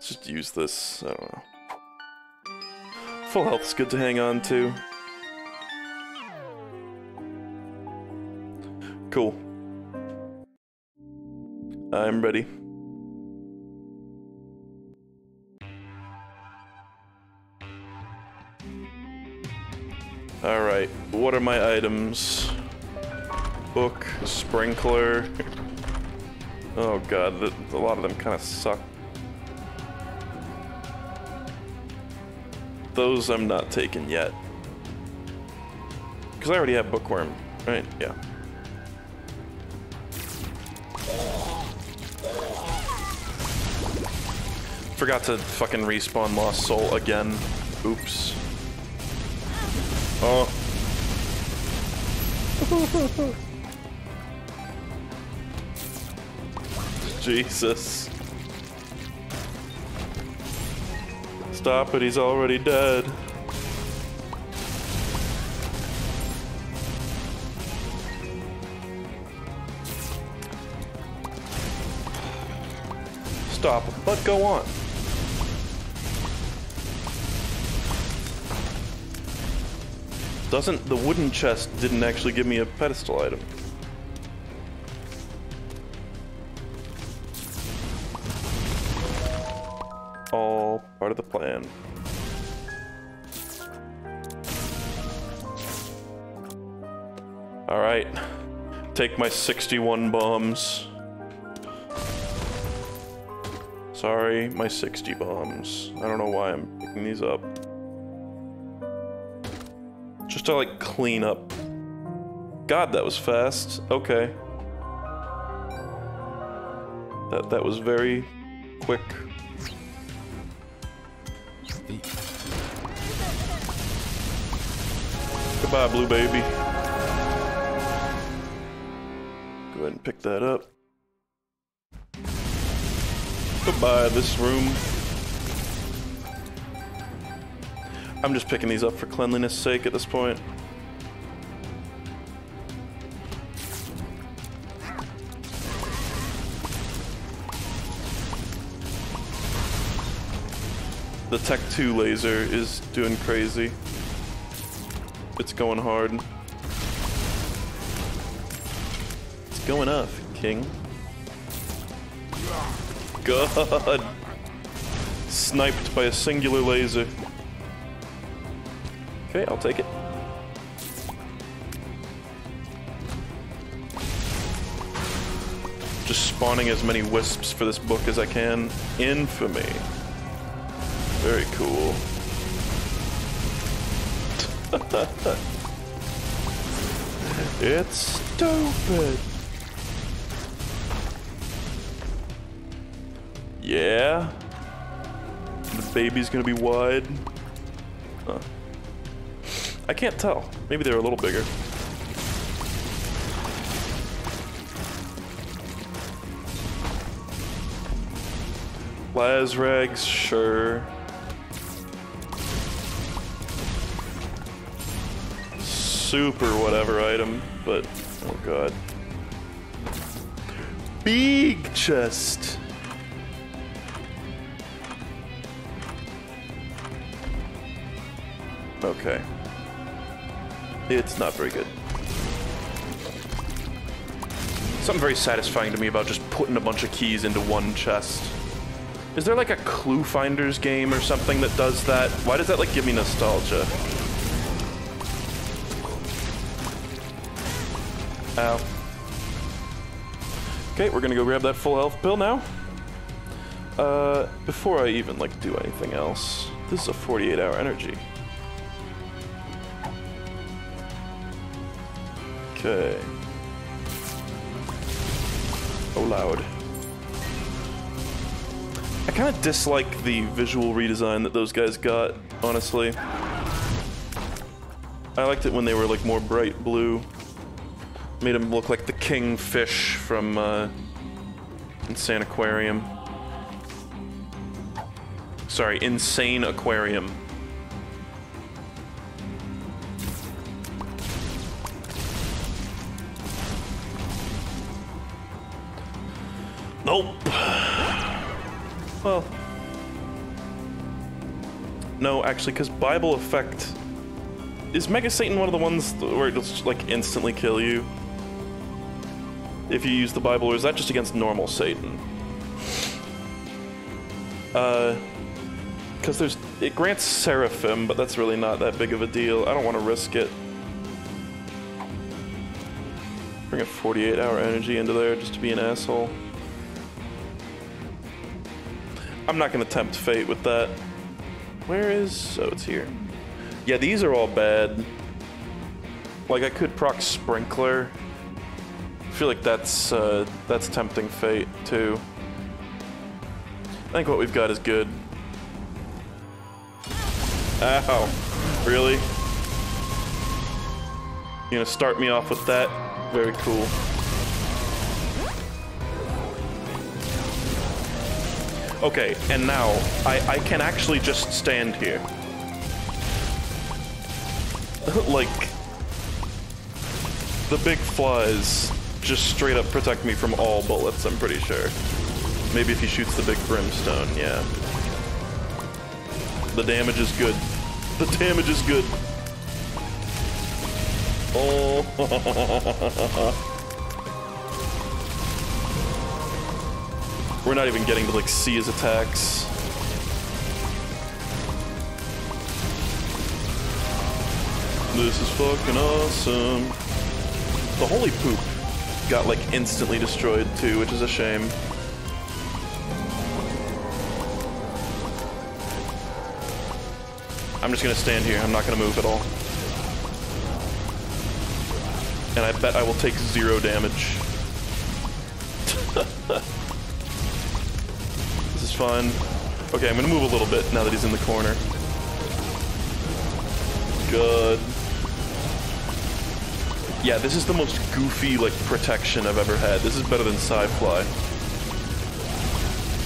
Let's just use this. I don't know. Full health is good to hang on to. Cool. I'm ready. Alright, what are my items? Book, sprinkler. <laughs> oh god, a lot of them kind of suck. Those I'm not taking yet. Because I already have Bookworm, right? Yeah. Forgot to fucking respawn Lost Soul again. Oops. Oh. <laughs> Jesus. Stop it, he's already dead. Stop, but go on. Doesn't the wooden chest didn't actually give me a pedestal item? The plan. All right, take my 61 bombs. Sorry, my 60 bombs. I don't know why I'm picking these up. Just to like clean up. God, that was fast. Okay. That that was very quick. Goodbye, blue baby. Go ahead and pick that up. Goodbye, this room. I'm just picking these up for cleanliness sake at this point. The Tech 2 laser is doing crazy. It's going hard. It's going up, King. God. Sniped by a singular laser. Okay, I'll take it. Just spawning as many wisps for this book as I can. Infamy. Very cool. <laughs> it's stupid. Yeah. The baby's gonna be wide. Huh. I can't tell. Maybe they're a little bigger. Lazrags, sure. Super whatever item, but oh god. Big chest. Okay. It's not very good. Something very satisfying to me about just putting a bunch of keys into one chest. Is there like a Clue Finders game or something that does that? Why does that like give me nostalgia? Ow. Okay, we're gonna go grab that full health pill now. Uh, before I even like do anything else, this is a 48 hour energy. Okay. Oh, loud. I kind of dislike the visual redesign that those guys got, honestly. I liked it when they were like more bright blue. Made him look like the kingfish from uh, Insane Aquarium. Sorry, Insaniquarium. Nope. Well. No, actually, because Bible Effect... Is Mega Satan one of the ones where it'll just, like, instantly kill you? If you use the Bible, or is that just against normal Satan? Uh... Because there's... It grants Seraphim, but that's really not that big of a deal. I don't want to risk it. Bring a 48 hour energy into there just to be an asshole. I'm not gonna tempt fate with that. Where is... Oh, it's here. Yeah, these are all bad. Like, I could proc Sprinkler. I feel like that's, uh, that's tempting fate, too. I think what we've got is good. Ow. Really? You gonna start me off with that? Very cool. Okay, and now I, I can actually just stand here. <laughs> like, the big flies just straight up protect me from all bullets, I'm pretty sure. Maybe if he shoots the big brimstone, yeah. The damage is good. <laughs> The damage is good. Oh. <laughs> We're not even getting to like see his attacks. This is fucking awesome. The holy poop got like instantly destroyed too, which is a shame. I'm just gonna stand here. I'm not gonna move at all. And I bet I will take zero damage. <laughs> this is fun. Okay, I'm gonna move a little bit now that he's in the corner. Good. Yeah, this is the most goofy, like, protection I've ever had. This is better than Psy Fly.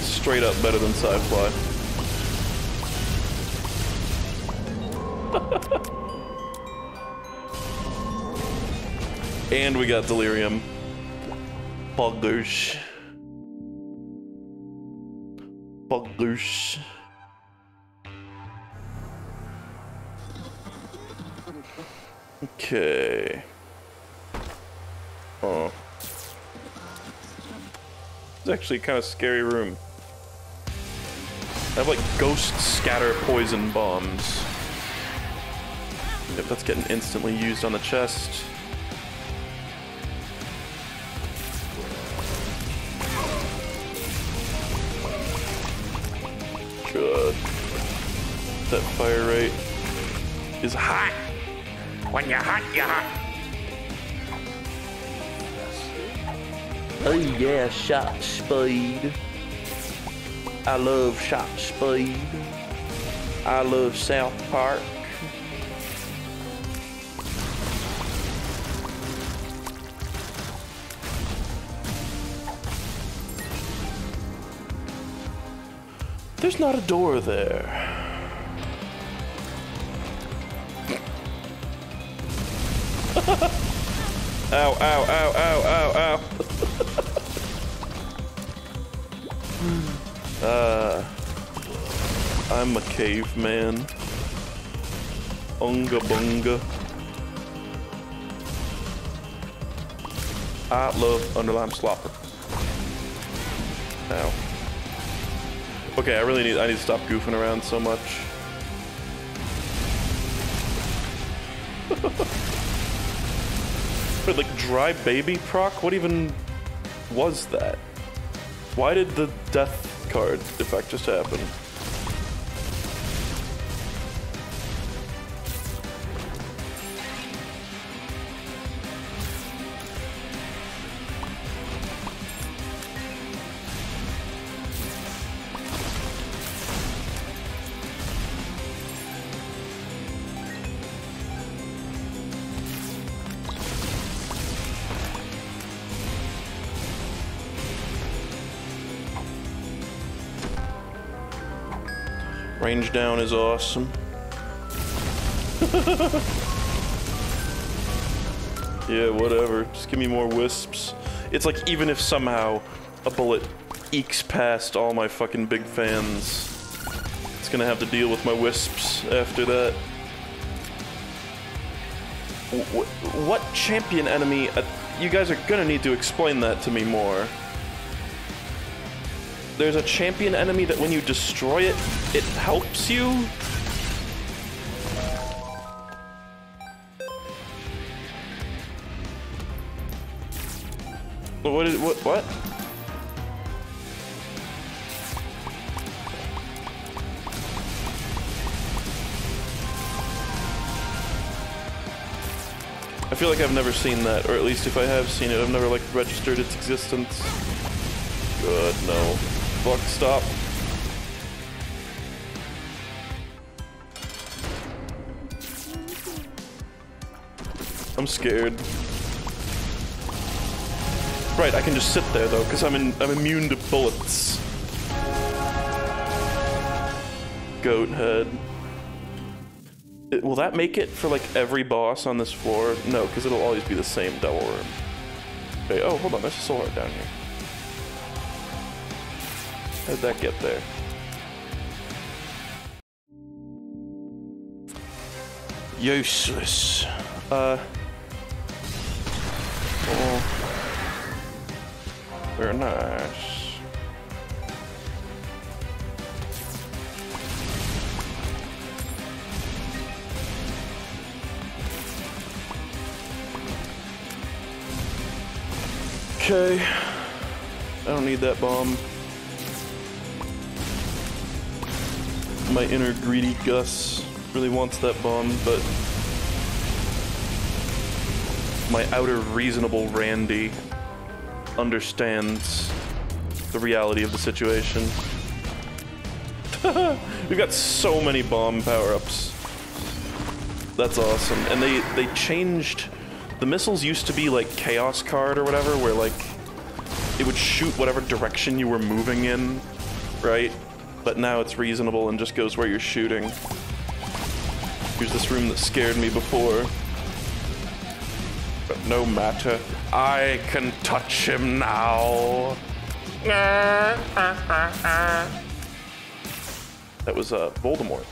Straight up better than Psy Fly. <laughs> and we got Delirium. Buggers. Buggers. Okay. Oh. It's actually kind of scary room. I have like ghost scatter poison bombs. Yep, that's getting instantly used on the chest. Good. That fire rate is hot. When you're hot, you're hot. Oh yeah, shot speed. I love shot speed. I love South Park. There's not a door there. <laughs> ow, ow, ow, ow, ow, ow. <laughs> uh, I'm a caveman. Unga bunga. I love underlime slopper. Ow. Okay, I really need I need to stop goofing around so much. <laughs> But like dry baby proc? What even was that? Why did the death card effect just happen? Range down is awesome. <laughs> yeah, whatever. Just give me more wisps. It's like even if somehow a bullet ekes past all my fucking big fans, it's gonna have to deal with my wisps after that. What champion enemy? Uh, you guys are gonna need to explain that to me more there's a champion enemy that when you destroy it, it helps you? What is what what? I feel like I've never seen that, or at least if I have seen it, I've never like registered its existence. Good, no fuck, stop. I'm scared. Right, I can just sit there though, because I'm in I'm immune to bullets. goat head. It- will that make it for like every boss on this floor? No, because it'll always be the same devil room. Okay, oh, hold on, there's a soul down here. How'd that get there? Useless. Uh. Oh. Very nice. Okay. I don't need that bomb. My inner greedy Gus really wants that bomb, but my outer reasonable Randy understands the reality of the situation. <laughs> We've got so many bomb power-ups. That's awesome. And they they changed the missiles used to be like chaos card or whatever where like it would shoot whatever direction you were moving in, right? But now it's reasonable and just goes where you're shooting. Here's this room that scared me before. But no matter, I can touch him now. That was uh, Voldemort.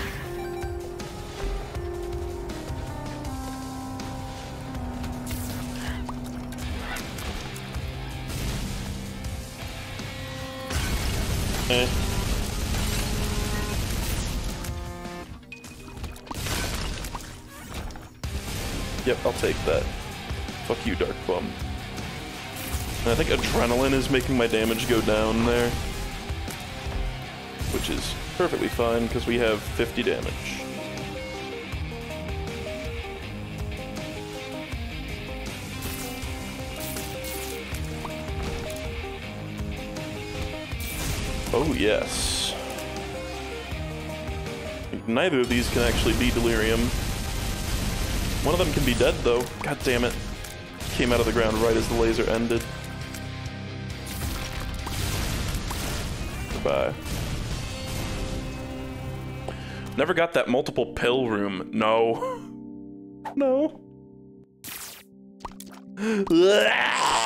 <laughs> Eh. Yep, I'll take that. Fuck you, Dark Bum. And I think adrenaline is making my damage go down there. Which is perfectly fine, because we have 50 damage. Oh, yes. Neither of these can actually be delirium. One of them can be dead, though. God damn it. Came out of the ground right as the laser ended. Goodbye. Never got that multiple pill room. No. <laughs> No. <laughs>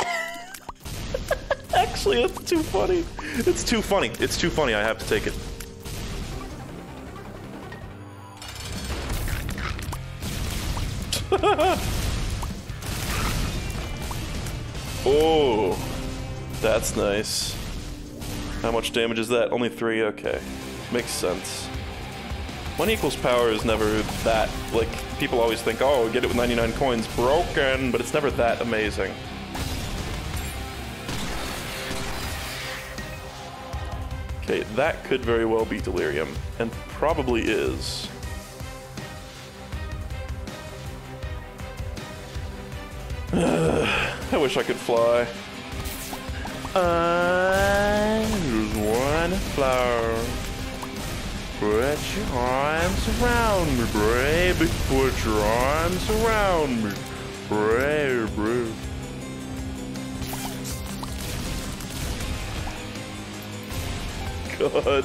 Actually, it's too funny. It's too funny. It's too funny. I have to take it. <laughs> oh, that's nice. How much damage is that? Only three? Okay. Makes sense. One equals power is never that, like, people always think, oh, get it with 99 coins, broken, but it's never that amazing. Okay, that could very well be delirium, and probably is. <sighs> I wish I could fly. I'm just one flower. Put your arms around me, baby. Put your arms around me, baby. God.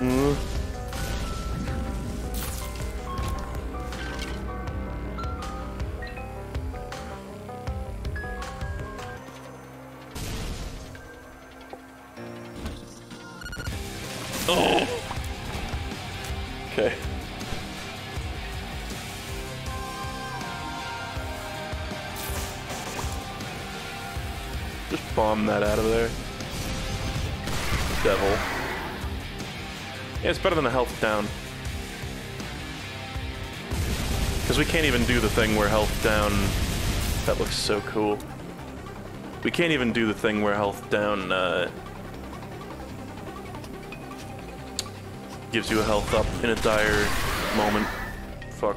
Mm. Down. Because we can't even do the thing where health down... That looks so cool. We can't even do the thing where health down, uh... Gives you a health up in a dire moment. Fuck.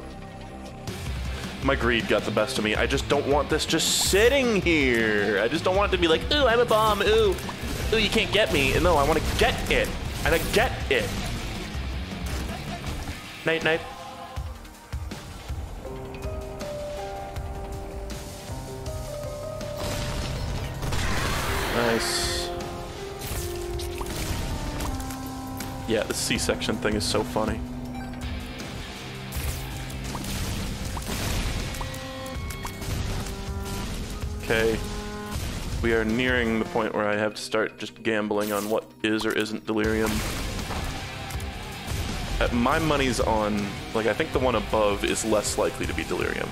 My greed got the best of me. I just don't want this just sitting here. I just don't want it to be like, ooh, I'm a bomb, ooh. Ooh, you can't get me. No, I want to get it. And I get it. Night, night. Nice. Yeah, the C-section thing is so funny. Okay. We are nearing the point where I have to start just gambling on what is or isn't delirium. Uh, my money's on, like, I think the one above is less likely to be delirium.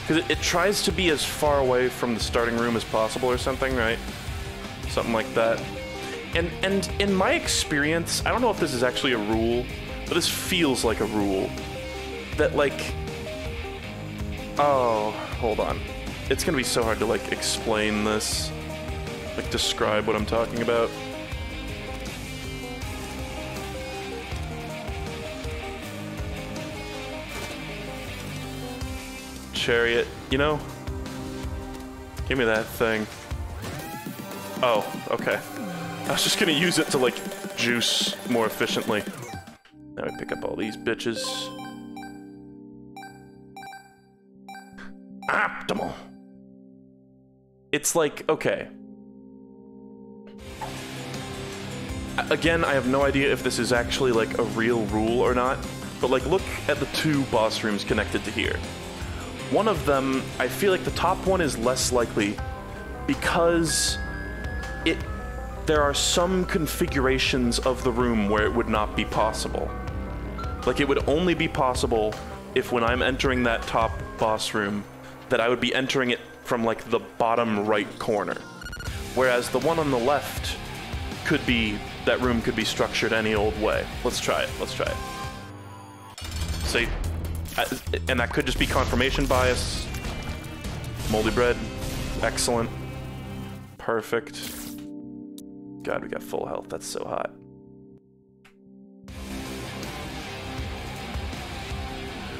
Because it, it tries to be as far away from the starting room as possible or something, right? Something like that. And, and in my experience, I don't know if this is actually a rule, but this feels like a rule. That, like... Oh, hold on. It's gonna be so hard to, like, explain this. Like, describe what I'm talking about. Chariot, you know? Give me that thing. Oh, okay. I was just gonna use it to, like, juice more efficiently. Now I pick up all these bitches. Optimal. It's like, okay. Again, I have no idea if this is actually, like, a real rule or not, but, like, look at the two boss rooms connected to here. One of them, I feel like the top one is less likely because it there are some configurations of the room where it would not be possible. Like it would only be possible if when I'm entering that top boss room that I would be entering it from like the bottom right corner. Whereas the one on the left could be that room could be structured any old way. Let's try it. Let's try it. See? And that could just be confirmation bias. Moldy bread. Excellent. Perfect. God, we got full health. That's so hot.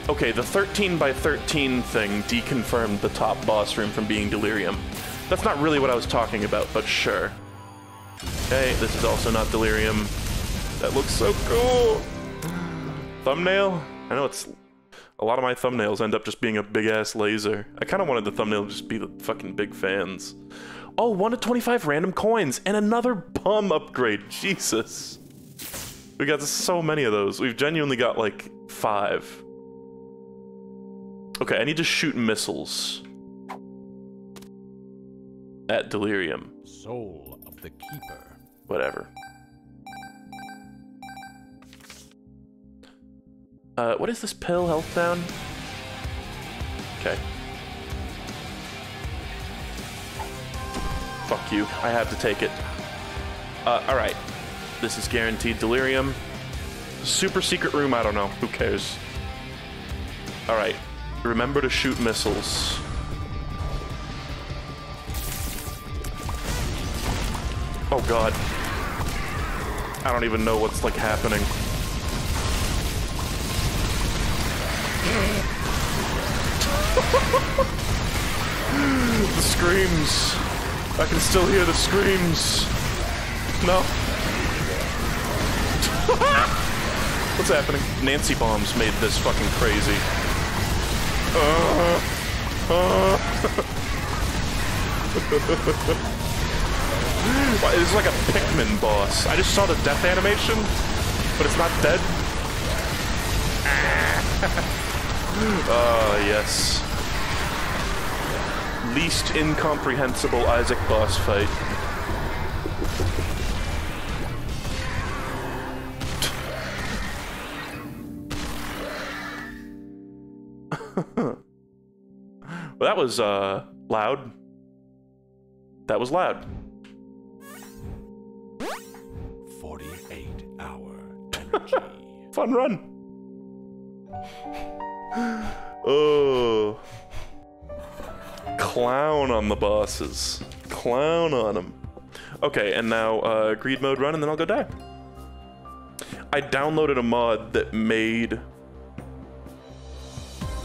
Okay, the 13 by 13 thing deconfirmed the top boss room from being delirium. That's not really what I was talking about, but sure. Okay, this is also not delirium. That looks so cool. Thumbnail? I know it's a lot of my thumbnails end up just being a big ass laser. I kind of wanted the thumbnail to just be the fucking big fans. Oh, 1 to 25 random coins and another bum upgrade. Jesus. We got so many of those. We've genuinely got like five. Okay, I need to shoot missiles at Delirium. Soul of the Keeper. Whatever. Uh, what is this pill? Health down? Okay. Fuck you. I have to take it. Uh, alright. This is guaranteed delirium. Super secret room, I don't know. Who cares? Alright. Remember to shoot missiles. Oh god. I don't even know what's like happening. <laughs> the screams. I can still hear the screams. No. <laughs> What's happening? Nancy bombs made this fucking crazy. Uh, <laughs> uh. Why, It's like a Pikmin boss. I just saw the death animation, but it's not dead. Ah, yes. Least incomprehensible Isaac boss fight. <laughs> well, that was, uh, loud. That was loud. 48 hour <laughs> energy. Fun run. Oh. Clown on the bosses. Clown on them. Okay, and now uh, greed mode run, and then I'll go die. I downloaded a mod that made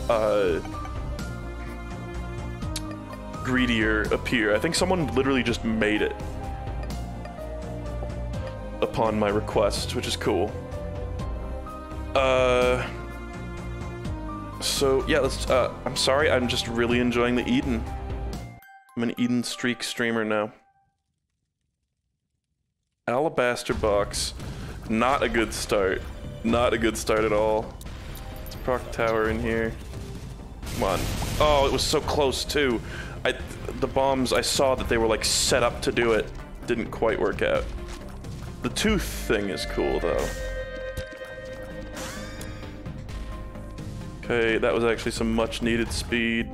uh, greedier appear. I think someone literally just made it upon my request, which is cool. Uh, so yeah, let's. Uh, I'm sorry, I'm just really enjoying the Eden. I'm an Eden streak streamer now. Alabaster box. Not a good start. Not a good start at all. It's proc tower in here. Come on. Oh, it was so close too. I the bombs I saw that they were like set up to do it. Didn't quite work out. The tooth thing is cool though. Okay, that was actually some much needed speed.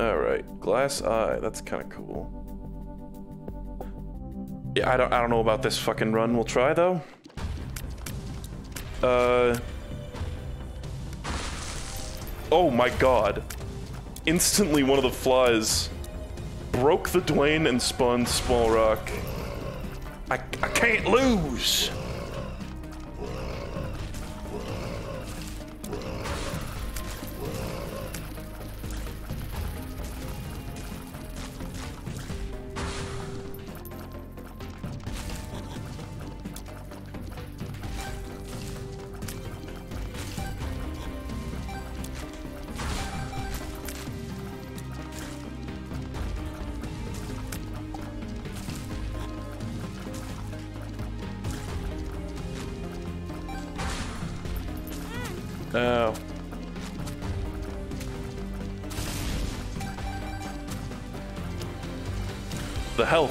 Alright, glass eye, that's kinda cool. Yeah, I don't I don't know about this fucking run. We'll try though. Uh Oh my god. Instantly one of the flies broke the Dwayne and spawned Small Rock. I, I can't lose!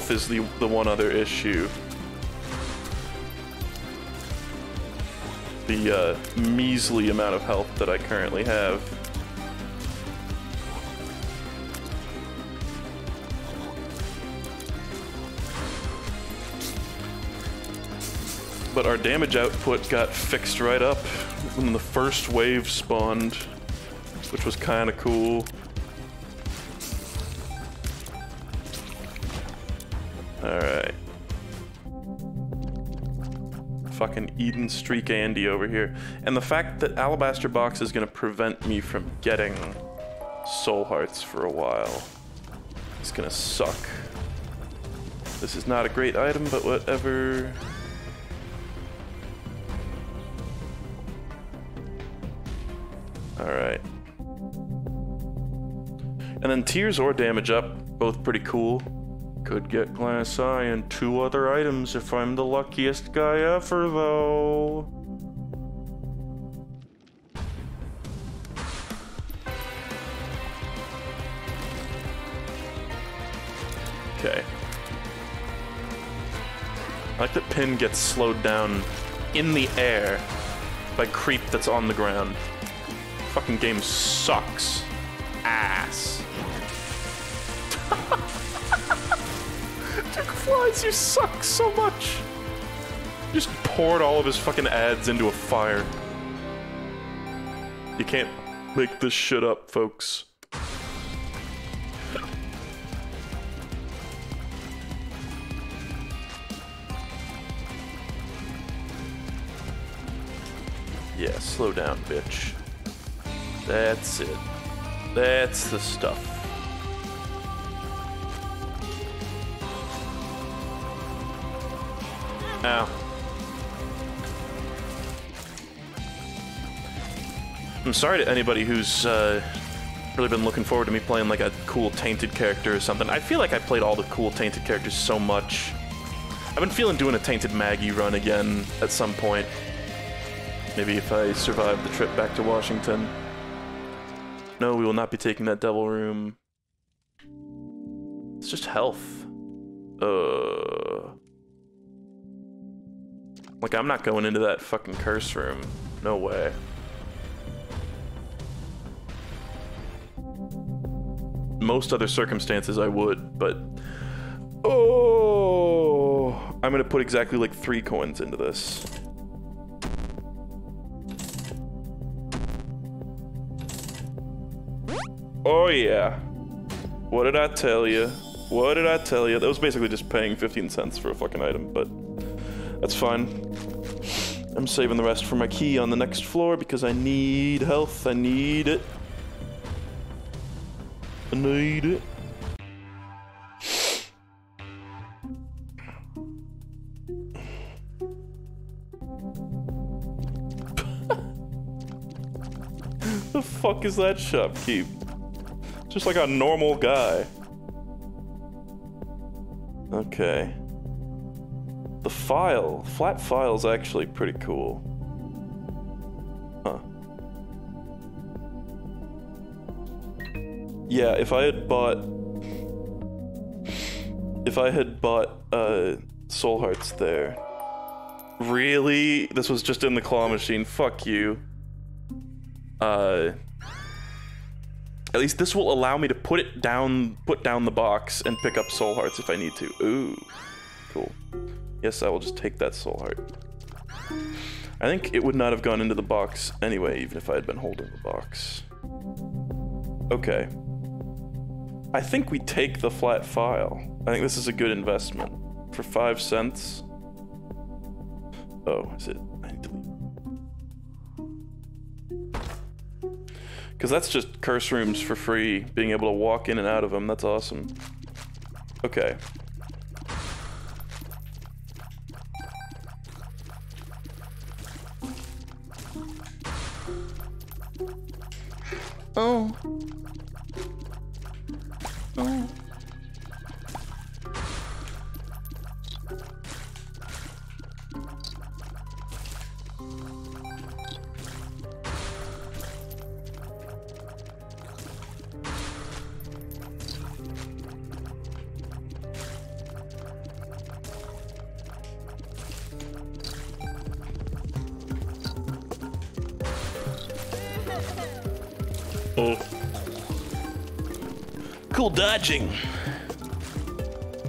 Health is the the one other issue. The uh, measly amount of health that I currently have. But our damage output got fixed right up when the first wave spawned, which was kind of cool. Alright. Fucking Eden Streak Andy over here. And the fact that Alabaster Box is gonna prevent me from getting Soul Hearts for a while is gonna suck. This is not a great item, but whatever. Alright. And then tears or damage up, both pretty cool. Could get glass eye and two other items if I'm the luckiest guy ever, though. Okay. I like that Pin gets slowed down in the air by creep that's on the ground. Fucking game sucks. Ass. Flies, you suck so much. Just poured all of his fucking ads into a fire. You can't make this shit up, folks. Yeah, slow down, bitch. That's it. That's the stuff. I'm sorry to anybody who's uh, really been looking forward to me playing like a cool tainted character or something. I feel like I played all the cool tainted characters so much. I've been feeling doing a tainted Maggie run again at some point. Maybe if I survive the trip back to Washington. No, we will not be taking that devil room. It's just health. Uh. Like, I'm not going into that fucking curse room. No way. Most other circumstances I would, but... Oh! I'm gonna put exactly like three coins into this. Oh yeah. What did I tell you? What did I tell you? That was basically just paying 15 cents for a fucking item, but that's fine. I'm saving the rest for my key on the next floor because I need health. I need it. I need it. <laughs> the fuck is that shopkeep? Just like a normal guy. Okay. The file, flat file is actually pretty cool. Huh. Yeah, if I had bought if I had bought uh soul hearts there. Really? This was just in the claw machine. Fuck you. Uh at least this will allow me to put it down, put down the box and pick up soul hearts if I need to. Ooh, cool. Yes, I will just take that soul heart. I think it would not have gone into the box anyway, even if I had been holding the box. Okay. I think we take the flat file. I think this is a good investment. For five cents. Oh, is it? I need to leave. Because that's just curse rooms for free, being able to walk in and out of them. That's awesome. Okay. Oh. Oh. Dodging.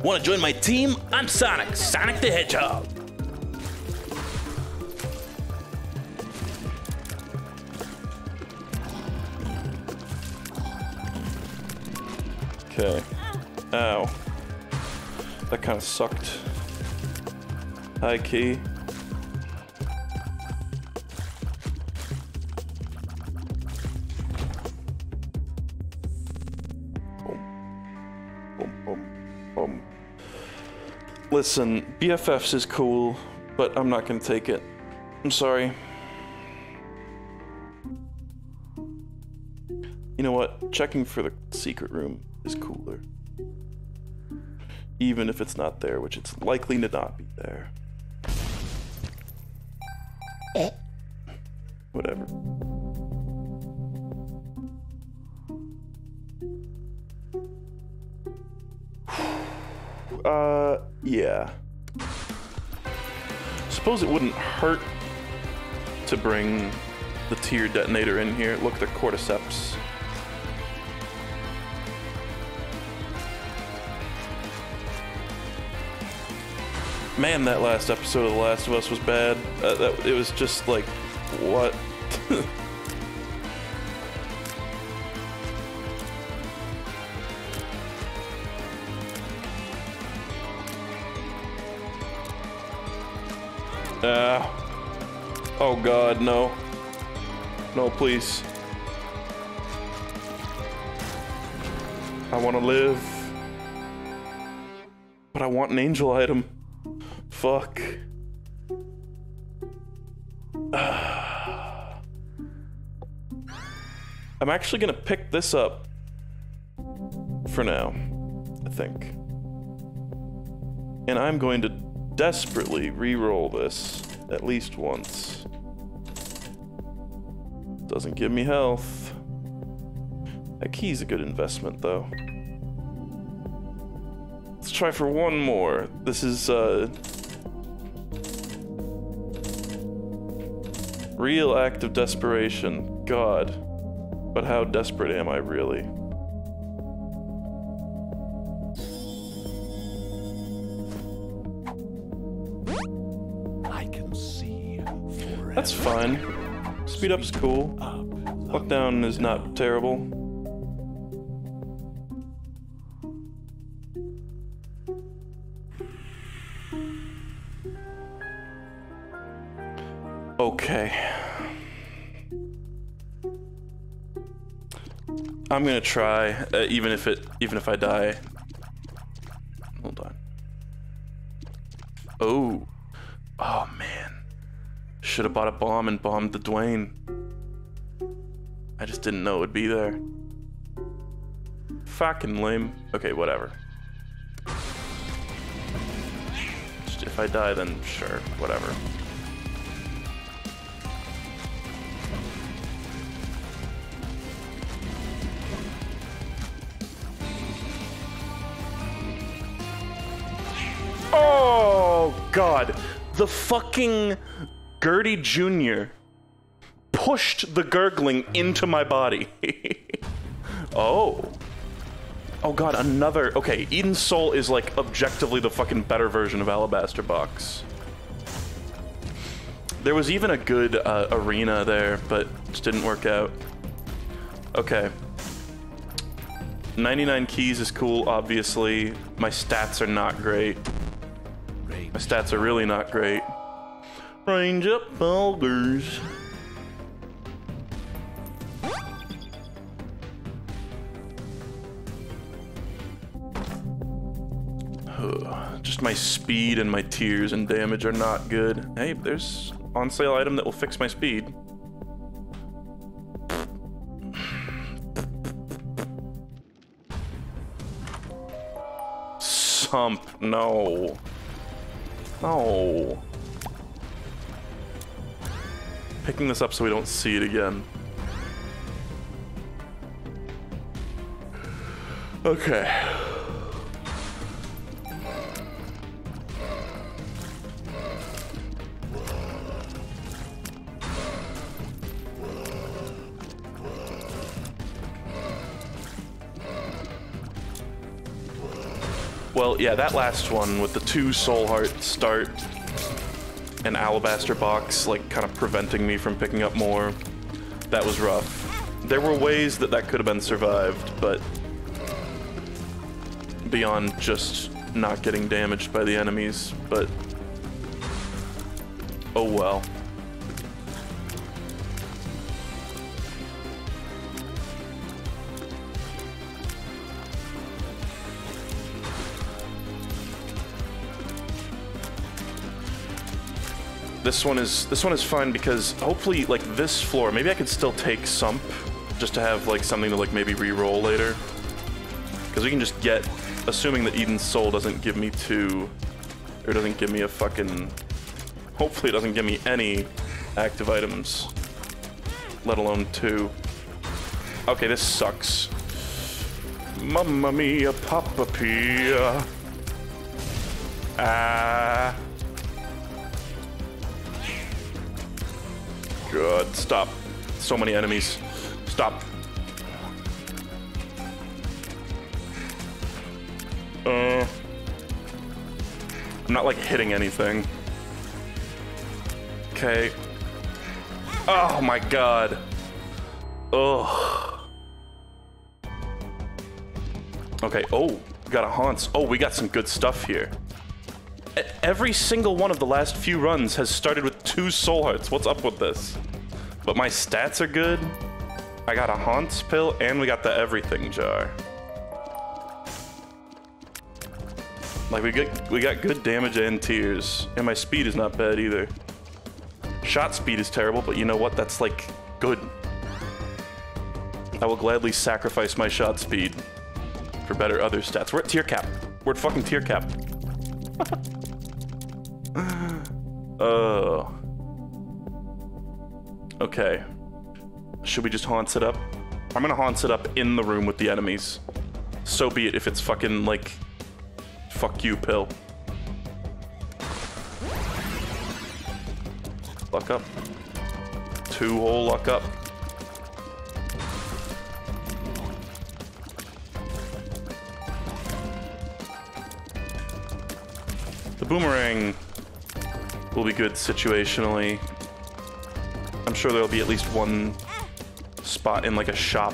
Want to join my team? I'm Sonic, Sonic the Hedgehog. Okay. Ow. That kind of sucked. High key. Listen, BFFs is cool, but I'm not gonna take it. I'm sorry. You know what? Checking for the secret room is cooler. Even if it's not there, which it's likely to not be there. Whatever. Uh, yeah. Suppose it wouldn't hurt to bring the tear detonator in here. Look, the cordyceps. Man, that last episode of The Last of Us was bad. Uh, that, it was just like, what? <laughs> Ah. oh god, no. No, please. I want to live. But I want an angel item. Fuck. <sighs> I'm actually gonna pick this up for now, I think. And I'm going to desperately re-roll this at least once. Doesn't give me health. That key's a good investment, though. Let's try for one more. This is, uh... Real act of desperation. God. But how desperate am I really? That's fine. Speed up's cool. Lockdown is not terrible. Okay. I'm gonna try, uh, even if it, even if I die. Hold on. Oh. Should have bought a bomb and bombed the Dwayne. I just didn't know it would be there. fucking lame. Okay, whatever. If I die, then sure, whatever. Oh god, the fucking Gurdy Jr. pushed the gurgling into my body. <laughs> oh. Oh god, another. Okay, Eden's Soul is like objectively the fucking better version of Alabaster Box. There was even a good uh, arena there, but just didn't work out. Okay. 99 keys is cool, obviously. My stats are not great. My stats are really not great. Range up, boulders. Just my speed and my tears and damage are not good. Hey, there's on sale item that will fix my speed. Sump, no. No. Picking this up so we don't see it again. Okay. Well, yeah, that last one with the two soul heart start and alabaster box, like kind of preventing me from picking up more, that was rough. There were ways that that could have been survived, but beyond just not getting damaged by the enemies, but oh well. This one is this one is fun because hopefully like this floor, maybe I could still take Sump just to have like something to like maybe re-roll later. Because we can just get, assuming that Eden's Soul doesn't give me two, or doesn't give me a fucking, hopefully it doesn't give me any active items, let alone two. Okay, this sucks. Mamma mia, Papa Pia. Ah. God, stop. So many enemies. Stop. Uh, I'm not like hitting anything. Okay. Oh my god. Ugh. Okay, oh, got a haunts. Oh, we got some good stuff here. Every single one of the last few runs has started with two soul hearts. What's up with this? But my stats are good. I got a haunts pill and we got the everything jar. Like we got we got good damage and tears, and my speed is not bad either. Shot speed is terrible, but you know what? That's like good. I will gladly sacrifice my shot speed for better other stats. We're at tear cap. We're at fucking tear cap. <laughs> Oh. Okay. Should we just haunt it up? I'm gonna haunt it up in the room with the enemies. So be it if it's fucking like fuck you pill. Luck up. Two hole luck up. The boomerang will be good situationally. I'm sure there'll be at least one spot in like a shop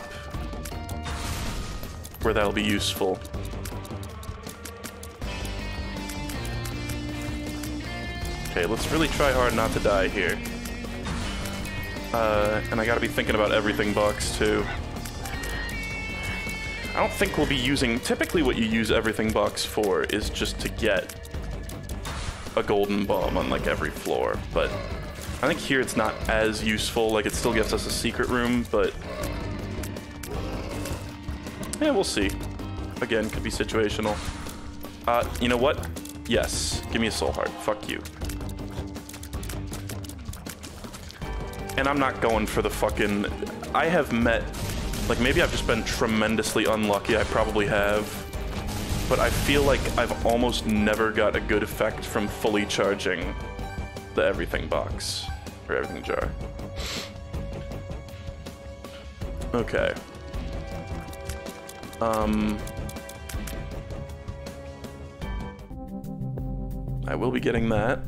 where that'll be useful. Okay, let's really try hard not to die here. Uh, and I gotta be thinking about everything box too. I don't think we'll be using, typically what you use everything box for is just to get a golden bomb on like every floor, but I think here it's not as useful, like it still gives us a secret room, but yeah, we'll see. Again, could be situational. Uh, you know what? Yes, give me a soul heart. Fuck you. And I'm not going for the fucking... I have met... Like, maybe I've just been tremendously unlucky. I probably have. But I feel like I've almost never got a good effect from fully charging the everything box. Or everything jar. Okay. Um... I will be getting that.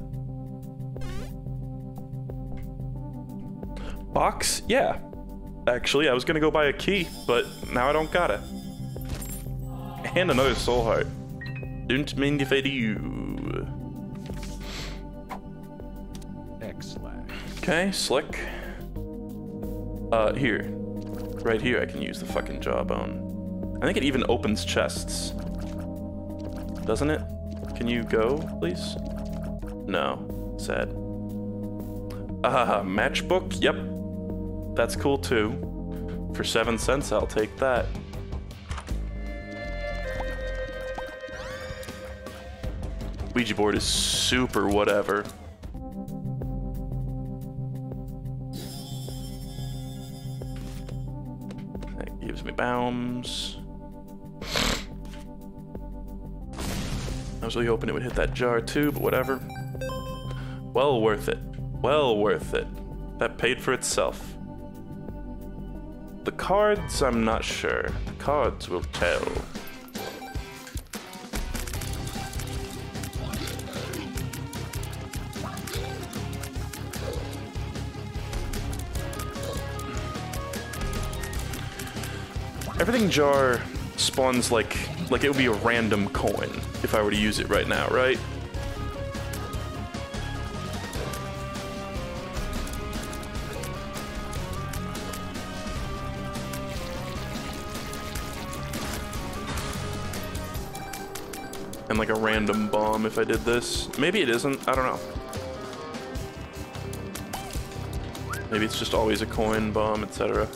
Box? Yeah. Actually, I was gonna go buy a key, but now I don't got it. And another soul heart. Don't mind if I do. Excellent. Okay, slick. Uh, here. Right here I can use the fucking jawbone. I think it even opens chests. Doesn't it? Can you go, please? No. Sad. Ah, matchbook? Yep. That's cool too. For seven cents, I'll take that. Ouija board is super whatever. That gives me bounds. I was really hoping it would hit that jar too, but whatever. Well worth it. Well worth it. That paid for itself. The cards, I'm not sure. The cards will tell. Everything jar spawns like like it would be a random coin if I were to use it right now, right? And like a random bomb if I did this. Maybe it isn't, I don't know. Maybe it's just always a coin, bomb, etc.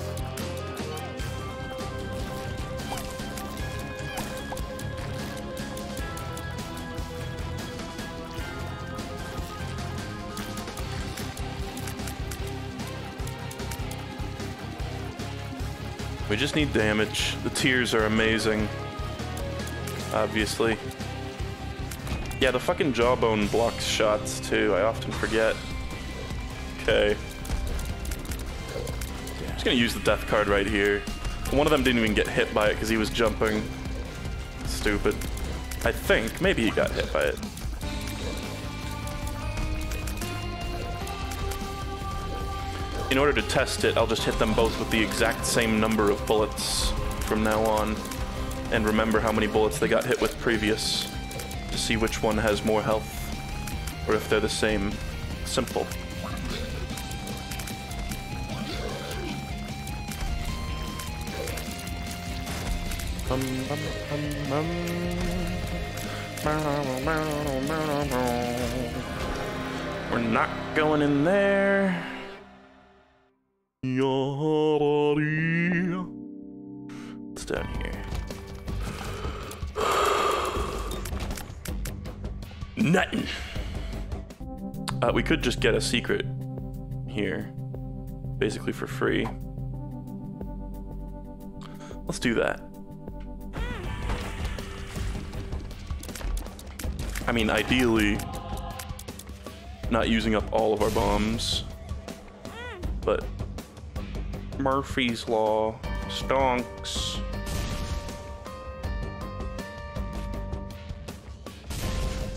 just need damage. The tears are amazing. Obviously. Yeah, the fucking jawbone blocks shots too. I often forget. Okay. I'm just gonna use the death card right here. One of them didn't even get hit by it because he was jumping. Stupid. I think. Maybe he got hit by it. In order to test it, I'll just hit them both with the exact same number of bullets from now on. And remember how many bullets they got hit with previous. To see which one has more health. Or if they're the same. Simple. We're not going in there. It's down here. Nothing. Uh, we could just get a secret here, basically for free. Let's do that. I mean, ideally, not using up all of our bombs, but Murphy's Law stonks.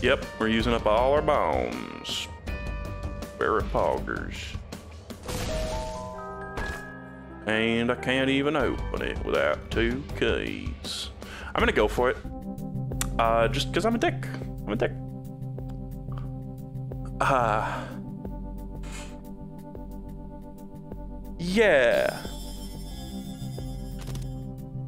Yep, we're using up all our bombs. Barrett poggers. And I can't even open it without two keys. I'm gonna go for it. Uh, just because I'm a dick. I'm a dick. Ah. Yeah.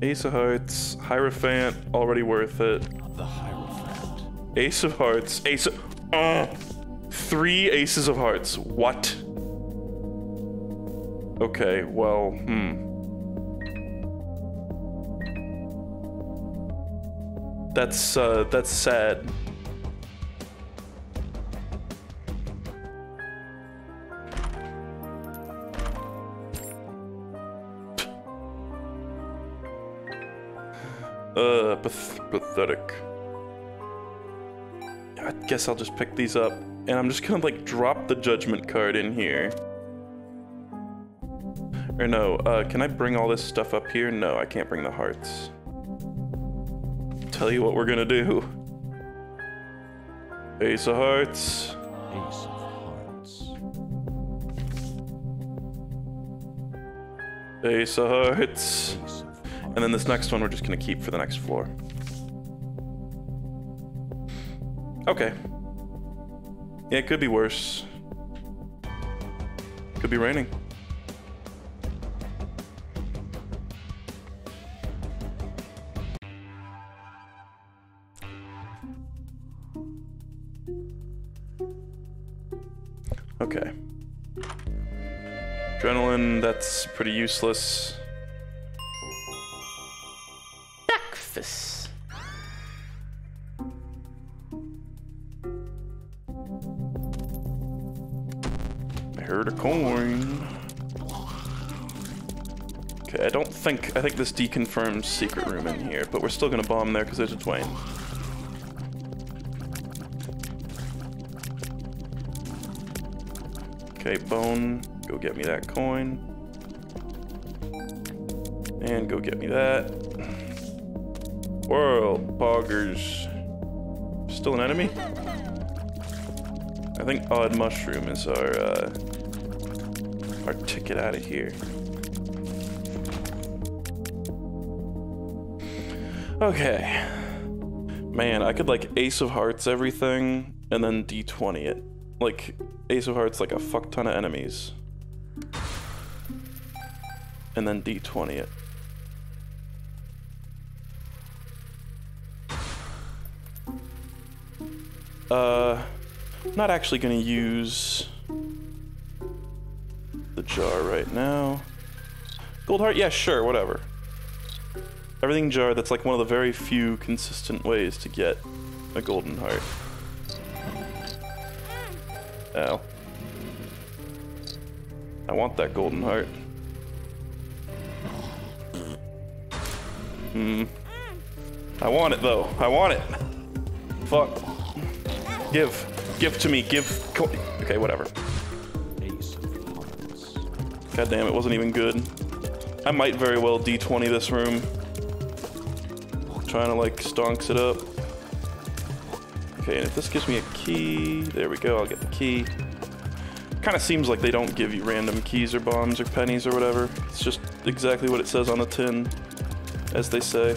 Ace of Hearts, Hierophant, already worth it. The Hierophant. Ace of Hearts, Ace of... Uh, three Aces of Hearts. What? Okay, well, hmm. That's uh, that's sad. Uh, path pathetic. I guess I'll just pick these up, and I'm just gonna like drop the judgment card in here. Or no, uh, can I bring all this stuff up here? No, I can't bring the hearts. Tell you what we're gonna do. Ace of hearts. Ace of Hearts. Ace of hearts. Ace of Hearts. And then this next one we're just gonna keep for the next floor. Okay. Yeah, it could be worse. Could be raining. Okay. Adrenaline, that's pretty useless. Breakfast. I heard a coin. Okay, I don't think I think this deconfirms secret room in here, but we're still gonna bomb there because there's a Dwayne. Okay, bone, go get me that coin. And go get me that. World poggers. Still an enemy? I think odd mushroom is our uh, our ticket out of here. Okay. Man, I could like ace of hearts everything and then d20 it. Like ace of hearts like a fuck ton of enemies. And then d20 it. Uh, not actually gonna use the jar right now. Gold heart, yeah, sure, whatever. Everything jar, that's like one of the very few consistent ways to get a golden heart. Ow. I want that golden heart. Hmm. I want it though. I want it. Fuck. Give. Give to me. Give. Okay, whatever. God damn, it wasn't even good. I might very well D20 this room. Trying to like stonks it up. Okay, and if this gives me a key, there we go, I'll get the key. Kind of seems like they don't give you random keys or bombs or pennies or whatever. It's just exactly what it says on the tin, as they say.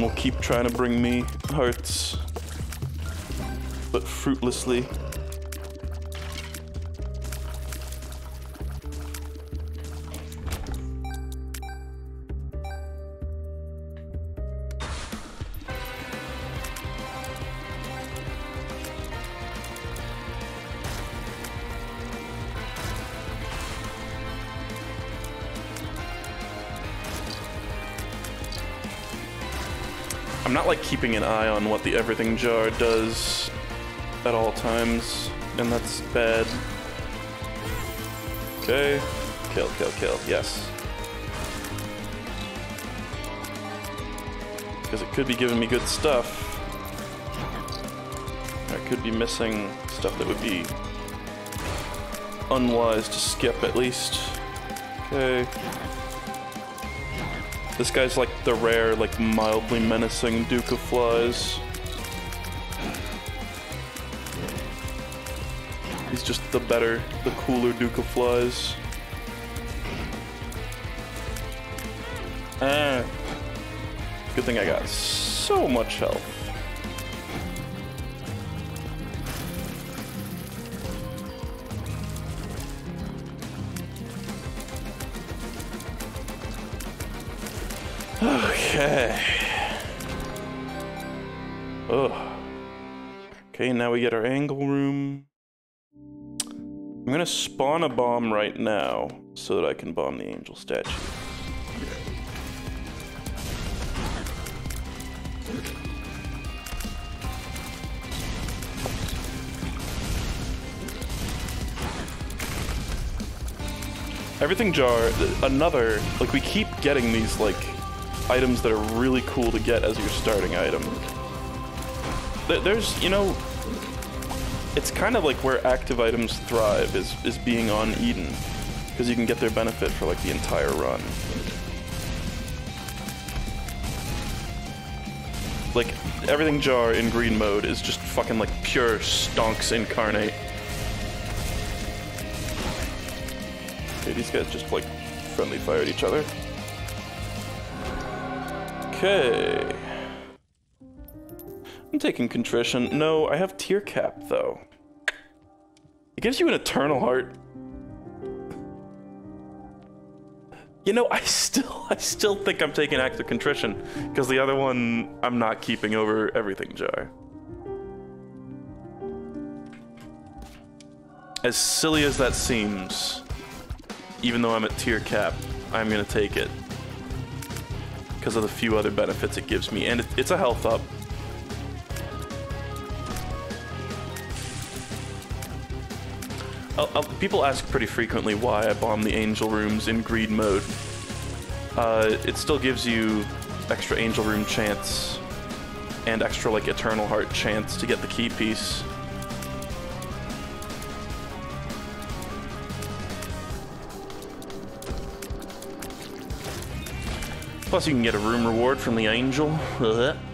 Will keep trying to bring me hearts, but fruitlessly. Keeping an eye on what the everything jar does at all times, and that's bad. Okay. Kill, kill, kill. Yes. Because it could be giving me good stuff. I could be missing stuff that would be unwise to skip at least. Okay. This guy's like the rare, like mildly menacing Duke of Flies. He's just the better, the cooler Duke of Flies. Ah. Good thing I got so much health. We get our angel room. I'm gonna spawn a bomb right now so that I can bomb the angel statue. Everything jar, another, like we keep getting these like items that are really cool to get as your starting item. There's, you know, it's kind of like where active items thrive is, is being on Eden. Because you can get their benefit for like the entire run. Like, everything jar in greed mode is just fucking like pure stonks incarnate. Okay, these guys just like friendly fire at each other. Okay. I'm taking contrition. No, I have tear cap though. It gives you an eternal heart. You know, I still <laughs> I still think I'm taking active contrition because the other one I'm not keeping over everything jar. As silly as that seems, even though I'm at tear cap, I'm gonna take it because of the few other benefits it gives me, and it, it's a health up. I'll, I'll- people ask pretty frequently why I bomb the angel rooms in greed mode. Uh, it still gives you extra angel room chance and extra like eternal heart chance to get the key piece. Plus, you can get a room reward from the angel. <laughs>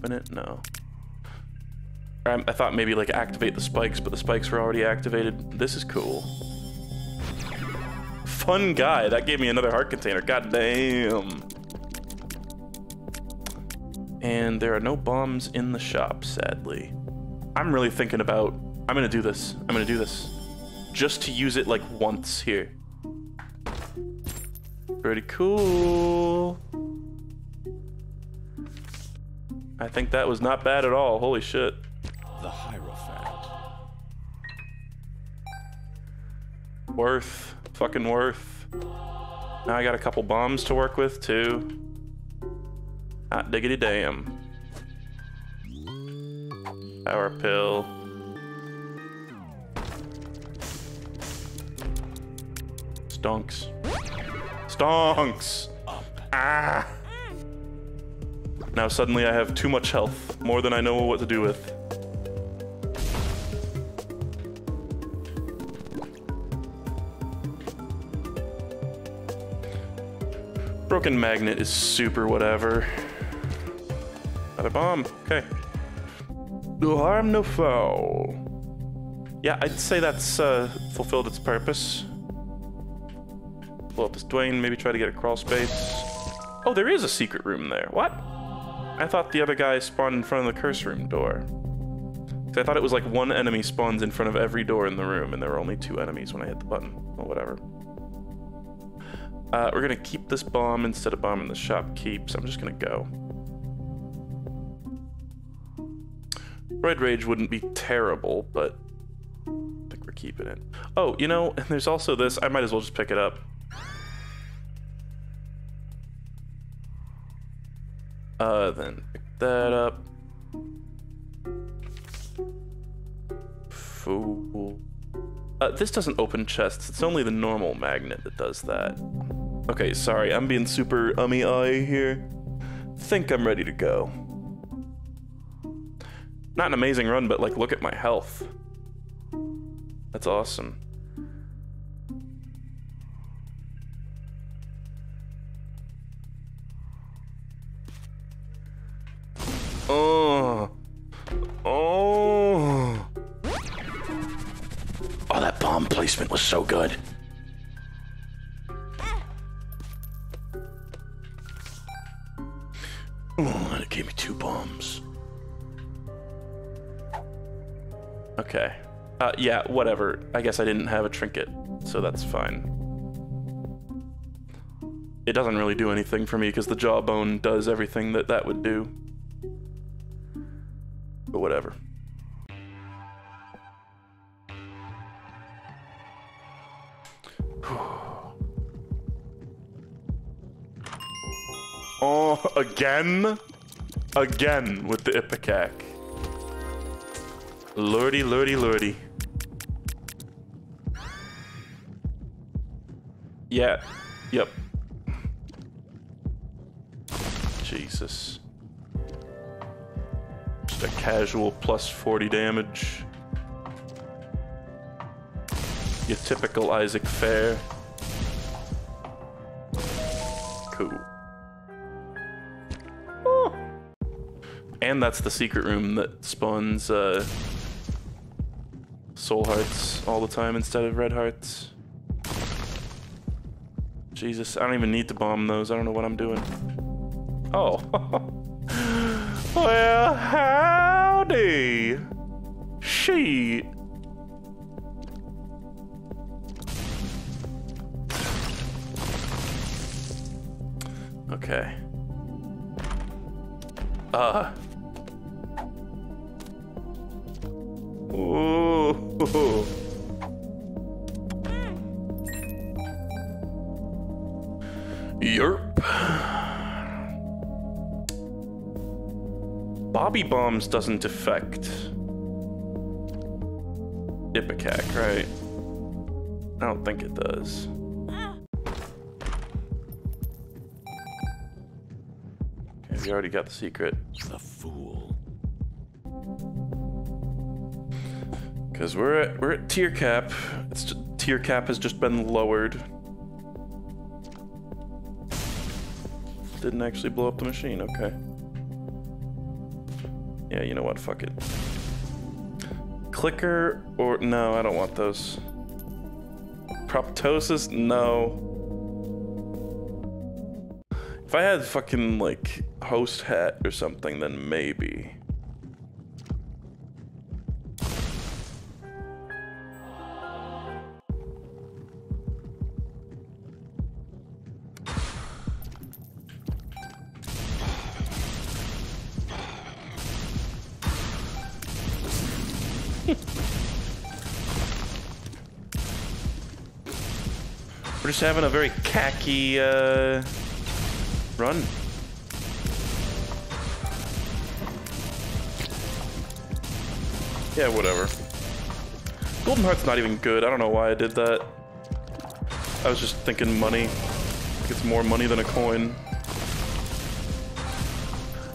Open it? No. Um, I thought maybe like activate the spikes, but the spikes were already activated. This is cool. Fun guy. That gave me another heart container. God damn. And there are no bombs in the shop, sadly. I'm really thinking about. I'm gonna do this. I'm gonna do this. Just to use it like once here. Pretty cool. I think that was not bad at all. Holy shit. The Hierophant. Worth. Fucking worth. Now I got a couple bombs to work with too. Hot diggity damn. Power pill. Stonks. Stonks! Ah! Now suddenly I have too much health, more than I know what to do with. Broken magnet is super whatever. Another bomb. Okay. No harm, no foul. Yeah, I'd say that's uh, fulfilled its purpose. Pull up this Dwayne, maybe try to get a crawl space. Oh, there is a secret room there. What? I thought the other guy spawned in front of the curse room door. I thought it was like one enemy spawns in front of every door in the room, and there were only two enemies when I hit the button. Well, whatever. Uh, we're gonna keep this bomb instead of bombing the shop keep, so I'm just gonna go. Red Rage wouldn't be terrible, but I think we're keeping it. Oh, you know, and there's also this. I might as well just pick it up. Uh, then pick that up. Fool. Uh, this doesn't open chests. It's only the normal magnet that does that. Okay, sorry, I'm being super ummy eye here. Think I'm ready to go. Not an amazing run, but like, look at my health. That's awesome. Oh. Oh. Oh, that bomb placement was so good. Oh, it gave me two bombs. Okay. Uh, yeah, whatever. I guess I didn't have a trinket, so that's fine. it doesn't really do anything for me because the jawbone does everything that that would do. But whatever. <sighs> oh, again? Again with the Ipecac. Lordy, lordy, lordy. Yeah. Yep. Jesus. Just a casual plus 40 damage. Your typical Isaac Fare. Cool. Oh. And that's the secret room that spawns uh, soul hearts all the time instead of red hearts. Jesus, I don't even need to bomb those. I don't know what I'm doing. Oh. <laughs> well, howdy. She. Okay. Uh. Ooh. Yerp. Bobby Bombs doesn't affect Ipecac, right? I don't think it does. Okay, we already got the secret. The fool. Because we're at we're at tear cap. It's just, tear cap has just been lowered. Didn't actually blow up the machine. Okay. Yeah, you know what? Fuck it. Clicker or no? I don't want those. Proptosis? No. If I had fucking like host hat or something, then maybe. Just having a very khaki uh, run. Yeah, whatever. Golden Heart's not even good. I don't know why I did that. I was just thinking money. Like it's more money than a coin.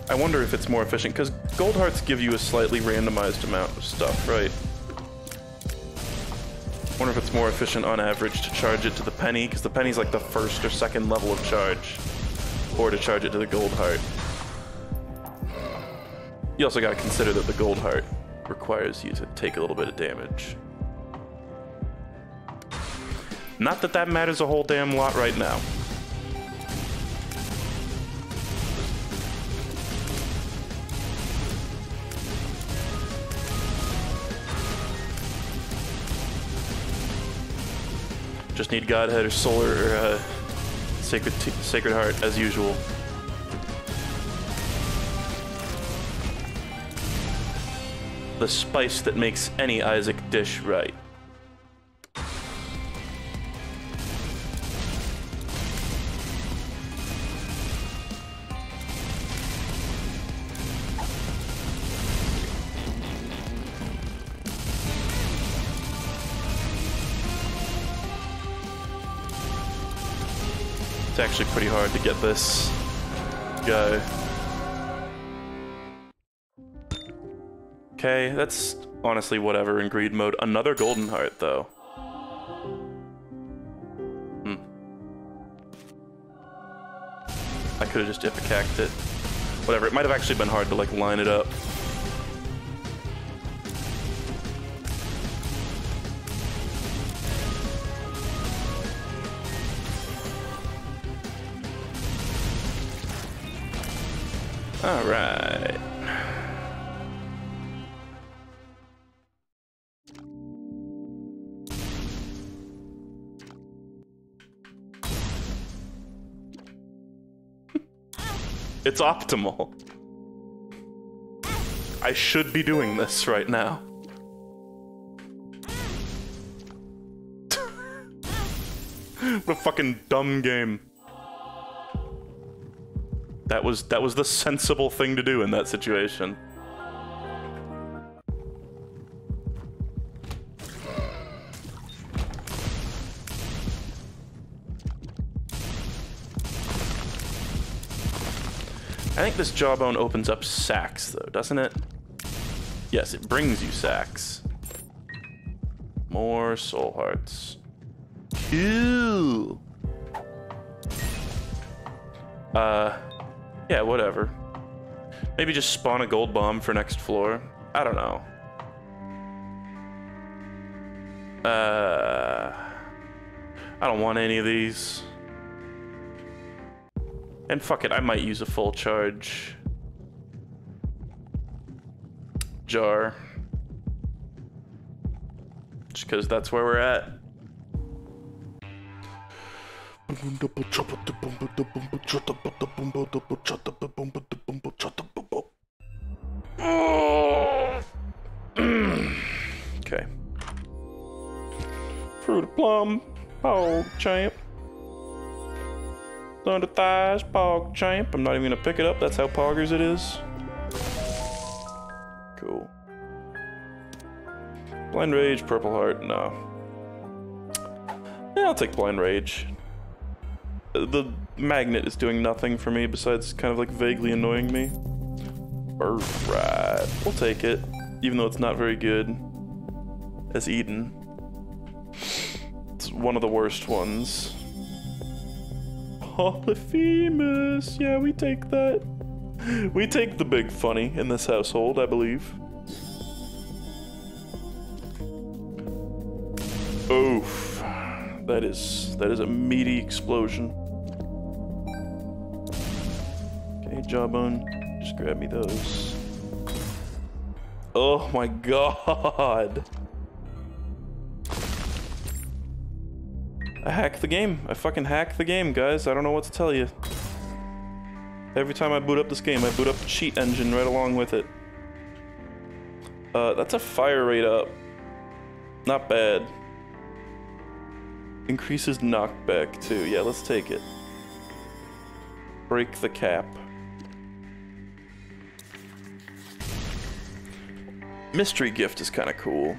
I wonder if it's more efficient, because Gold Hearts give you a slightly randomized amount of stuff, right? Wonder if it's more efficient on average to charge it to the penny, because the penny's like the first or second level of charge, or to charge it to the gold heart. You also gotta consider that the gold heart requires you to take a little bit of damage. Not that that matters a whole damn lot right now. Just need Godhead or Solar or uh, Sacred Sacred Heart as usual. The spice that makes any Isaac dish right. To get this Go. Okay, that's honestly whatever in greed mode. Another golden heart, though. Hmm. I could have just ipecacked it. Whatever, it might have actually been hard to like line it up. All right. <laughs> It's optimal. I should be doing this right now. <laughs> what a fucking dumb game. That was that was the sensible thing to do in that situation. I think this jawbone opens up sacks, though, doesn't it? Yes, it brings you sacks. More soul hearts. Cool. Uh, yeah, whatever. Maybe just spawn a gold bomb for next floor. I don't know. Uh, I don't want any of these. And fuck it, I might use a full charge. Jar. Just because that's where we're at. Okay. Fruit plum. Oh, champ. Thunder thighs, pog champ. I'm not even gonna pick it up. That's how poggers it is. Cool. Blind rage, purple heart. No. Yeah, I'll take blind rage. The magnet is doing nothing for me besides kind of like vaguely annoying me. Alright, we'll take it, even though it's not very good as Eden. It's one of the worst ones. Polyphemus, yeah, we take that. We take the big funny in this household, I believe. Oof. That is that is a meaty explosion. Jawbone. Just grab me those. Oh my god. I hack the game. I fucking hack the game, guys. I don't know what to tell you. Every time I boot up this game, I boot up the cheat engine right along with it. Uh, that's a fire rate up. Not bad. Increases knockback too. Yeah, let's take it. Break the cap. Mystery gift is kind of cool.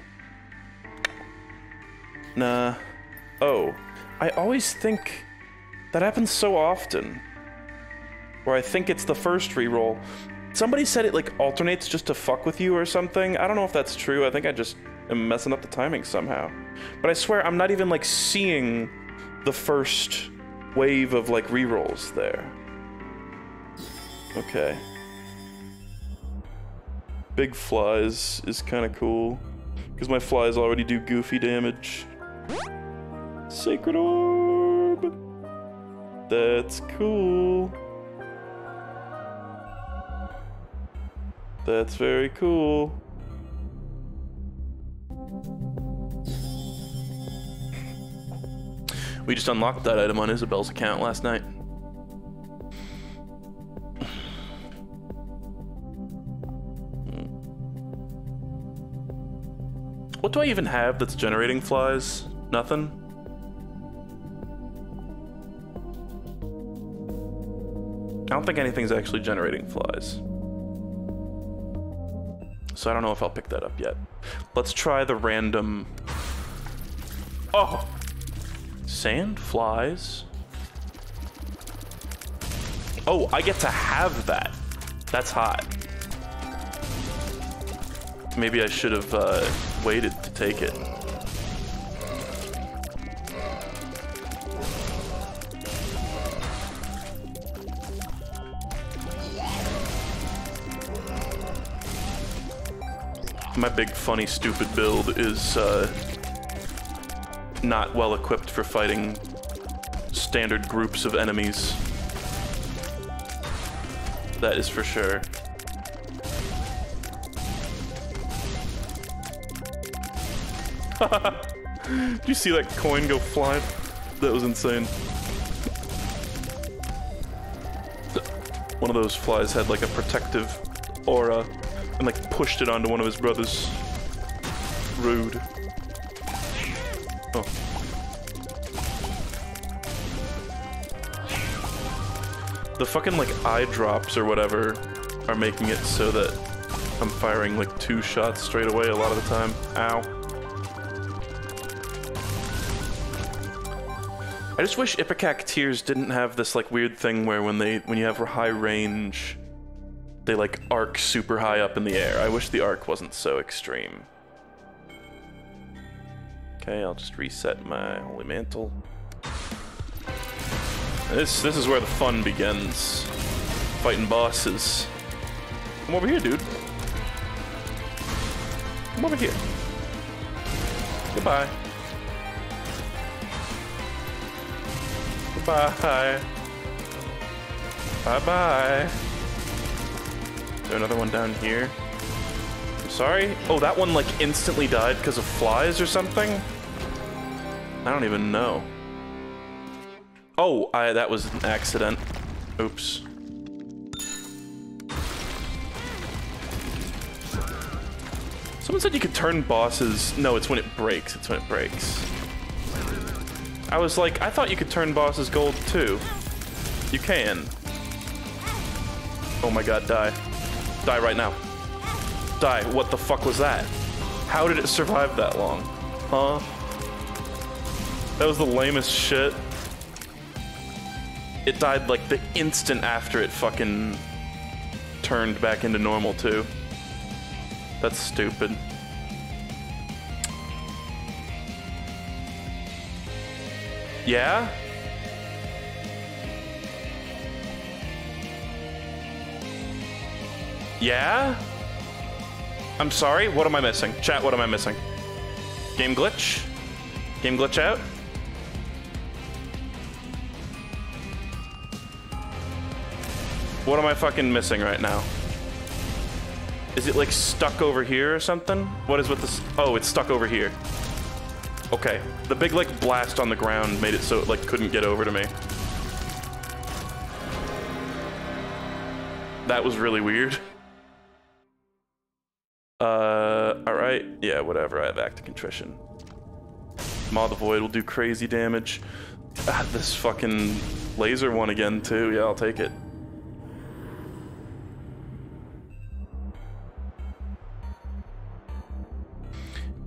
Nah. Oh. I always think that happens so often. Where I think it's the first reroll. Somebody said it like alternates just to fuck with you or something. I don't know if that's true. I think I just am messing up the timing somehow. But I swear I'm not even like seeing the first wave of like rerolls there. Okay. Big flies is kind of cool. Because my flies already do goofy damage. Sacred Orb! That's cool. That's very cool. We just unlocked that item on Isabel's account last night. What do I even have that's generating flies? Nothing? I don't think anything's actually generating flies. So I don't know if I'll pick that up yet. Let's try the random... Oh! Sand flies? Oh, I get to have that. That's hot. Maybe I should have uh, waited to take it. My big, funny, stupid build is uh, not well equipped for fighting standard groups of enemies. That is for sure. Did <laughs> you see that coin go flying? That was insane. one of those flies had like a protective aura and like pushed it onto one of his brothers. Rude. Oh. The fucking like eye drops or whatever are making it so that I'm firing like two shots straight away a lot of the time. Ow. I just wish Ipecac tears didn't have this like weird thing where when they when you have high range, they like arc super high up in the air. I wish the arc wasn't so extreme. Okay, I'll just reset my holy mantle. This this is where the fun begins. Fighting bosses. Come over here, dude. Come over here. Goodbye. Bye-bye. Is there another one down here? I'm sorry? Oh, that one, like, instantly died because of flies or something? I don't even know. Oh, I, that was an accident. Oops. Someone said you could turn bosses... No, it's when it breaks. It's when it breaks. I was like, I thought you could turn bosses gold too. You can. Oh my god, die. Die right now. Die. What the fuck was that? How did it survive that long? Huh? That was the lamest shit. It died like the instant after it fucking turned back into normal too. That's stupid. Yeah? Yeah? I'm sorry, what am I missing? Chat, what am I missing? Game glitch? Game glitch out? What am I fucking missing right now? Is it like stuck over here or something? What is with this? Oh, it's stuck over here. Okay. The big like blast on the ground made it so it like couldn't get over to me. That was really weird. <laughs> Uh, alright. Yeah, whatever. I have Act of Contrition. Maw the Void will do crazy damage. Ah, this fucking laser one again, too. Yeah, I'll take it.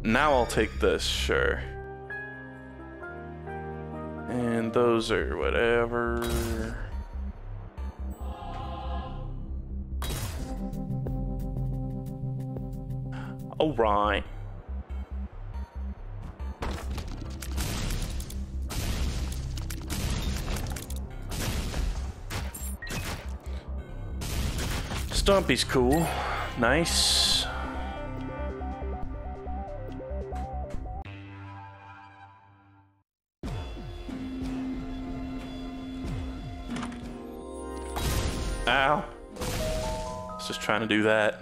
Now I'll take this, sure. And those are whatever. Alright. Stumpy's cool. Nice. Ow. Was just trying to do that.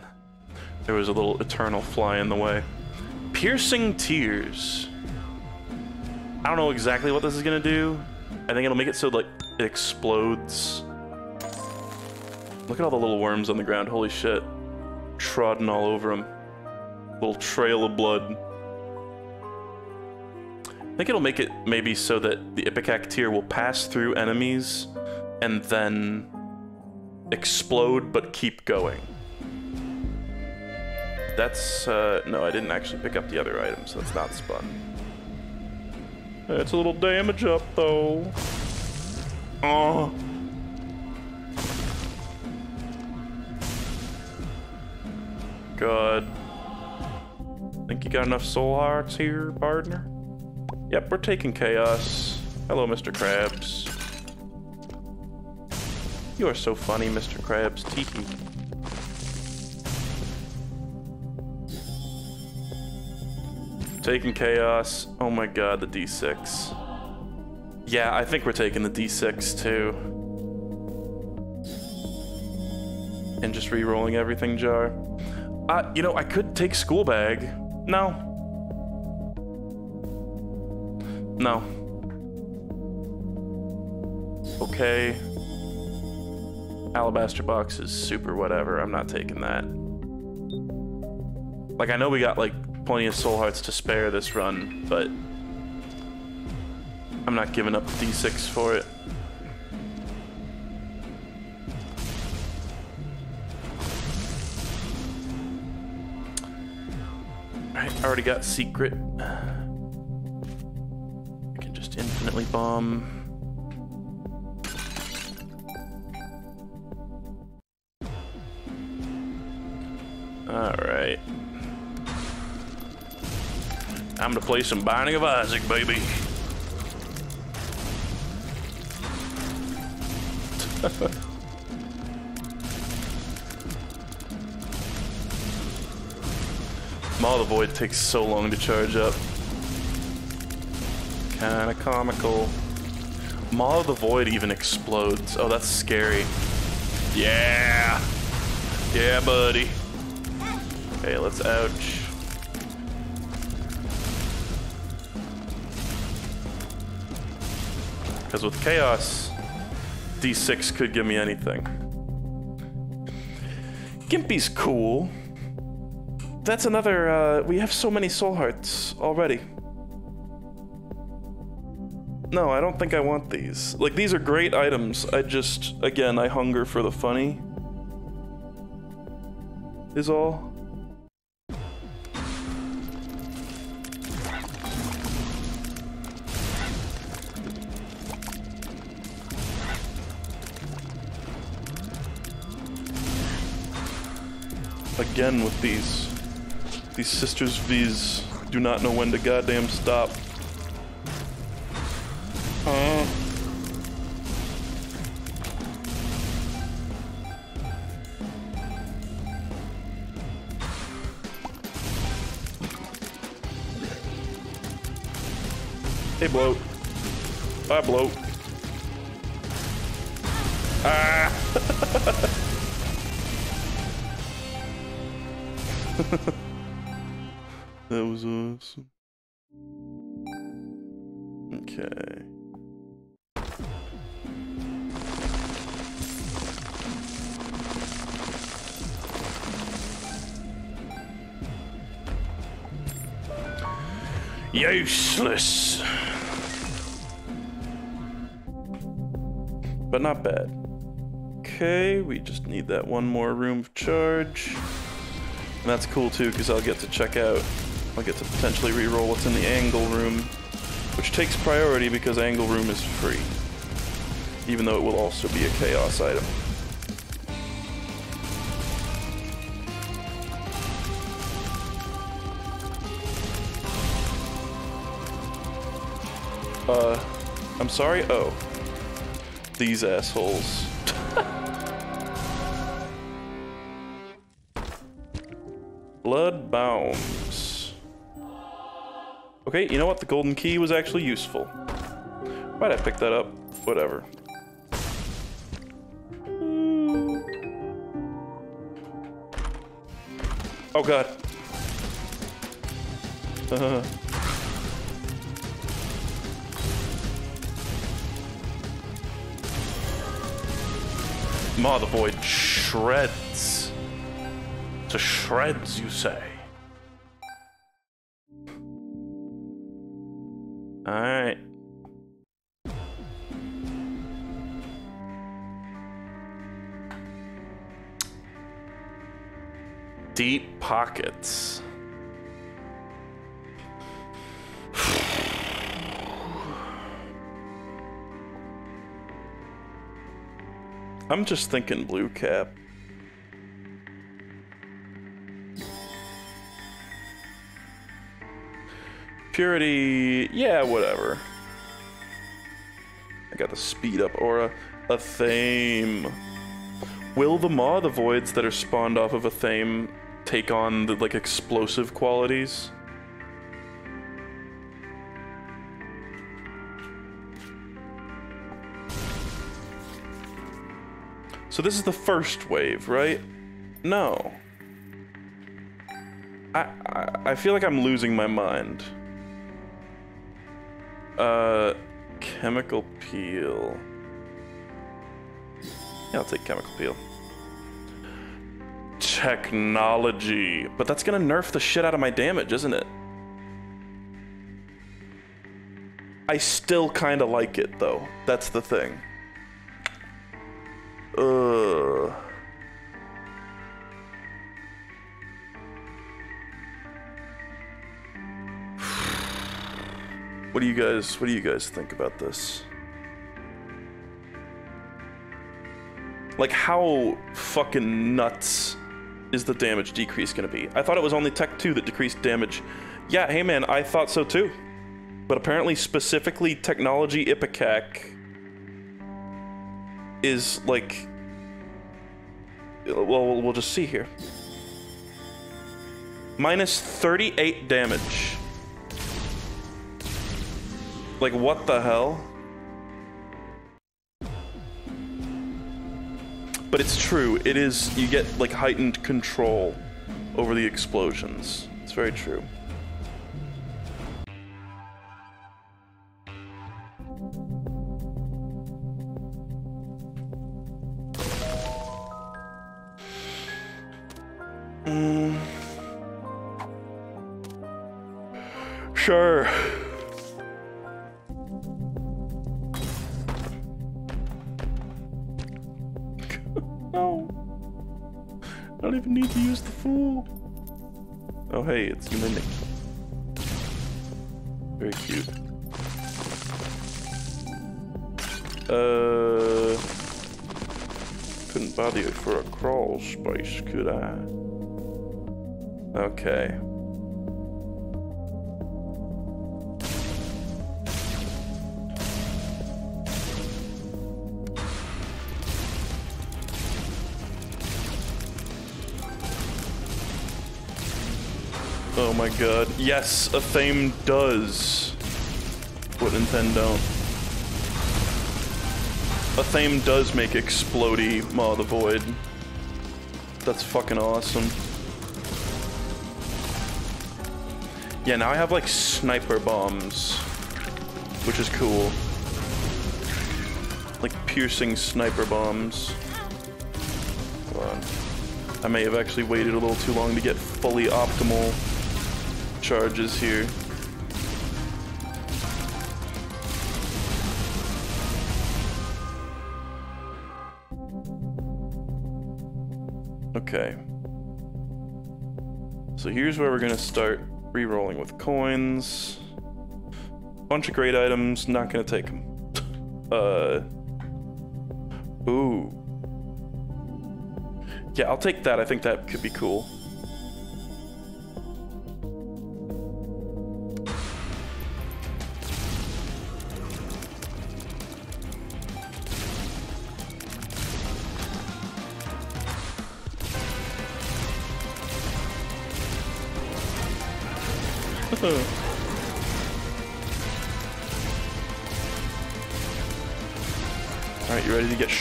There was a little eternal fly in the way. Piercing Tears. I don't know exactly what this is gonna do. I think it'll make it so like it explodes. Look at all the little worms on the ground. Holy shit. Trodden all over them. Little trail of blood. I think it'll make it maybe so that the Ipecac tear will pass through enemies and then explode but keep going. That's, uh, no, I didn't actually pick up the other item, so it's not spun. It's a little damage up, though. Oh. God. Think you got enough soul hearts here, partner? Yep, we're taking chaos. Hello, Mr. Krabs. You are so funny, Mr. Krabs. Tiki. Taking chaos. Oh my god, the D6. Yeah, I think we're taking the D6 too. And just re-rolling everything, Jar. Uh, you know, I could take school bag. No. No. Alabaster box is super whatever. I'm not taking that. Like I know we got like plenty of soul hearts to spare this run, but I'm not giving up D6 for it. Alright, I already got secret. I can just infinitely bomb. Alright. Time to play some Binding of Isaac, baby. <laughs> Maw the Void takes so long to charge up. Kinda comical. Of the Void even explodes. Oh, that's scary. Yeah! Yeah, buddy. Okay, let's ouch. Because with Chaos, D6 could give me anything. Gimpy's cool. That's another, uh, we have so many soul hearts already. No, I don't think I want these. Like, these are great items. I just, again, I hunger for the funny. Is all. Again with these. These sisters Vis do not know when to goddamn stop. Huh? Hey, bloat. Bye, bloat. Ah! <laughs> <laughs> that was awesome. Okay. Useless. But not bad. Okay, we just need that one more room of charge. And that's cool too, because I'll get to check out, I'll get to potentially re-roll what's in the angel room, which takes priority because angel room is free. Even though it will also be a chaos item. Uh, I'm sorry? Oh. These assholes. Blood bombs. Okay, you know what? The golden key was actually useful. Why'd I pick that up? Whatever. Oh god. <laughs> Uh. Maw the Void shreds. To shreds, you say? Alright. Deep pockets. <sighs> I'm just thinking blue cap. Purity, yeah, whatever. I got the speed up aura. Athame. Will the Maw the voids that are spawned off of Athame take on the like explosive qualities? So this is the first wave, right? No. I, I, I feel like I'm losing my mind. Uh, chemical peel. Yeah, I'll take chemical peel. Technology. But that's gonna nerf the shit out of my damage, isn't it? I still kinda like it, though. That's the thing. Ugh. What do you guys what do you guys think about this? Like how fucking nuts is the damage decrease gonna be? I thought it was only Tech 2 that decreased damage. Yeah, hey man, I thought so too. But apparently specifically technology Ipecac is like well we'll just see here. Minus 38 damage. Like, what the hell? But it's true. It is, you get, like, heightened control over the explosions. It's very true. Mm. Sure. Don't even need to use the fool. Oh, hey, it's Uminic. Very cute. Uh, couldn't bother you for a crawl space, could I? Okay. Oh my god. Yes, Athame does what Nintendo don't. Athame does make explodey Maw the Void. That's fucking awesome. Yeah, now I have like sniper bombs, which is cool. Like piercing sniper bombs. Hold on. I may have actually waited a little too long to get fully optimal charges here. Okay. So here's where we're gonna start re-rolling with coins. Bunch of great items, not gonna take them. <laughs> uh. Ooh. Yeah, I'll take that. I think that could be cool.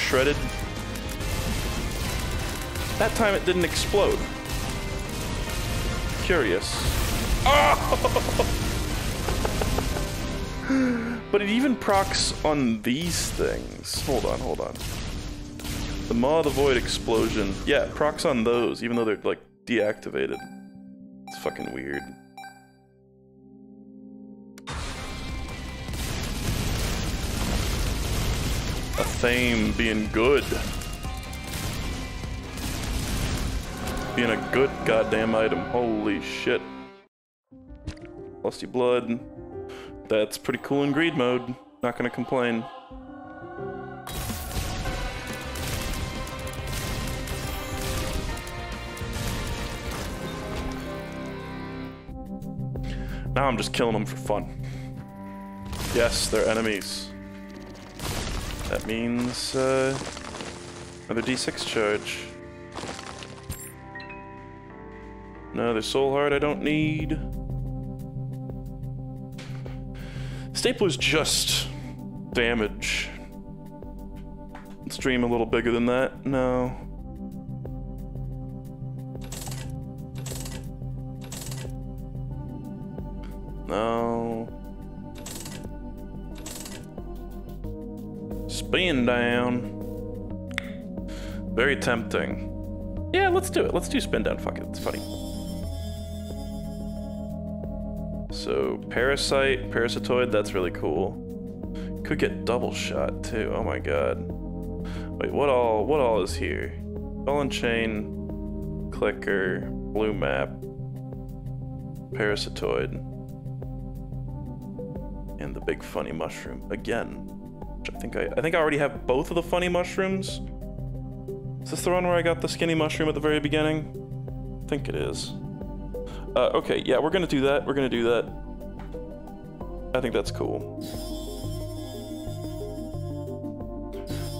Shredded? That time it didn't explode. Curious. Oh! <laughs> but it even procs on these things. Hold on, hold on. The Maw of the Void explosion. Yeah, procs on those, even though they're, like, deactivated. It's fucking weird. Athame being good. Being a good goddamn item. Holy shit. Lusty blood. That's pretty cool in greed mode. Not gonna complain. Now I'm just killing them for fun. Yes, they're enemies. That means, uh, another d6 charge. Another soul heart I don't need. Staple is just damage. Let's dream a little bigger than that. No. No. Spin down. Very tempting. Yeah, let's do it. Let's do spin down. Fuck it. It's funny. So, parasite, parasitoid, that's really cool. Could get double shot too. Oh my god. Wait, what all what all is here? Ball and chain, clicker, blue map, parasitoid, and the big funny mushroom again. Which I think I I think I already have both of the funny mushrooms. Is this the one where I got the skinny mushroom at the very beginning? I think it is. Uh, okay, yeah, we're gonna do that. We're gonna do that. I think that's cool.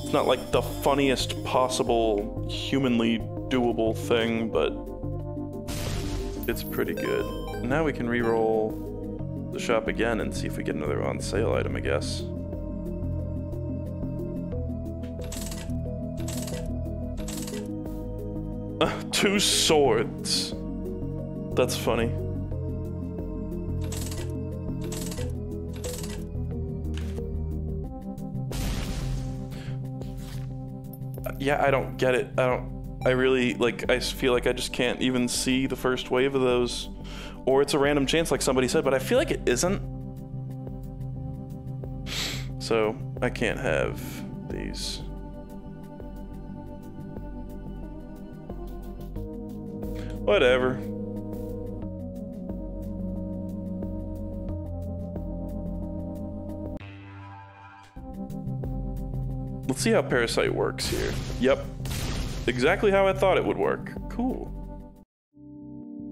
It's not like the funniest possible humanly doable thing, but it's pretty good. Now we can re-roll the shop again and see if we get another on sale item, I guess. Two swords. That's funny. Yeah, I don't get it. I don't. I really like. I feel like I just can't even see the first wave of those, or it's a random chance, like somebody said. But I feel like it isn't. So I can't have these. Whatever. Let's see how Parasite works here. Yep. Exactly how I thought it would work. Cool. <laughs>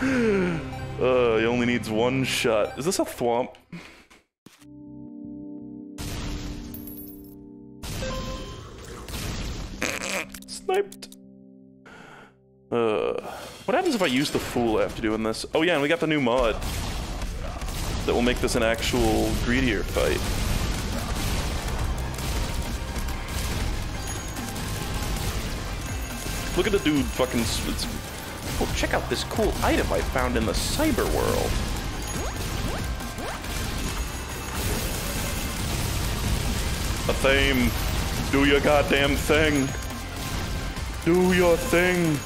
uh, he only needs one shot. Is this a thwomp? Sniped. Uh, what happens if I use the Fool after doing this? Oh yeah, and we got the new mod that will make this an actual greedier fight. Look at the dude fucking... Oh, check out this cool item I found in the cyber world. Athame. Do your goddamn thing. Do your thing.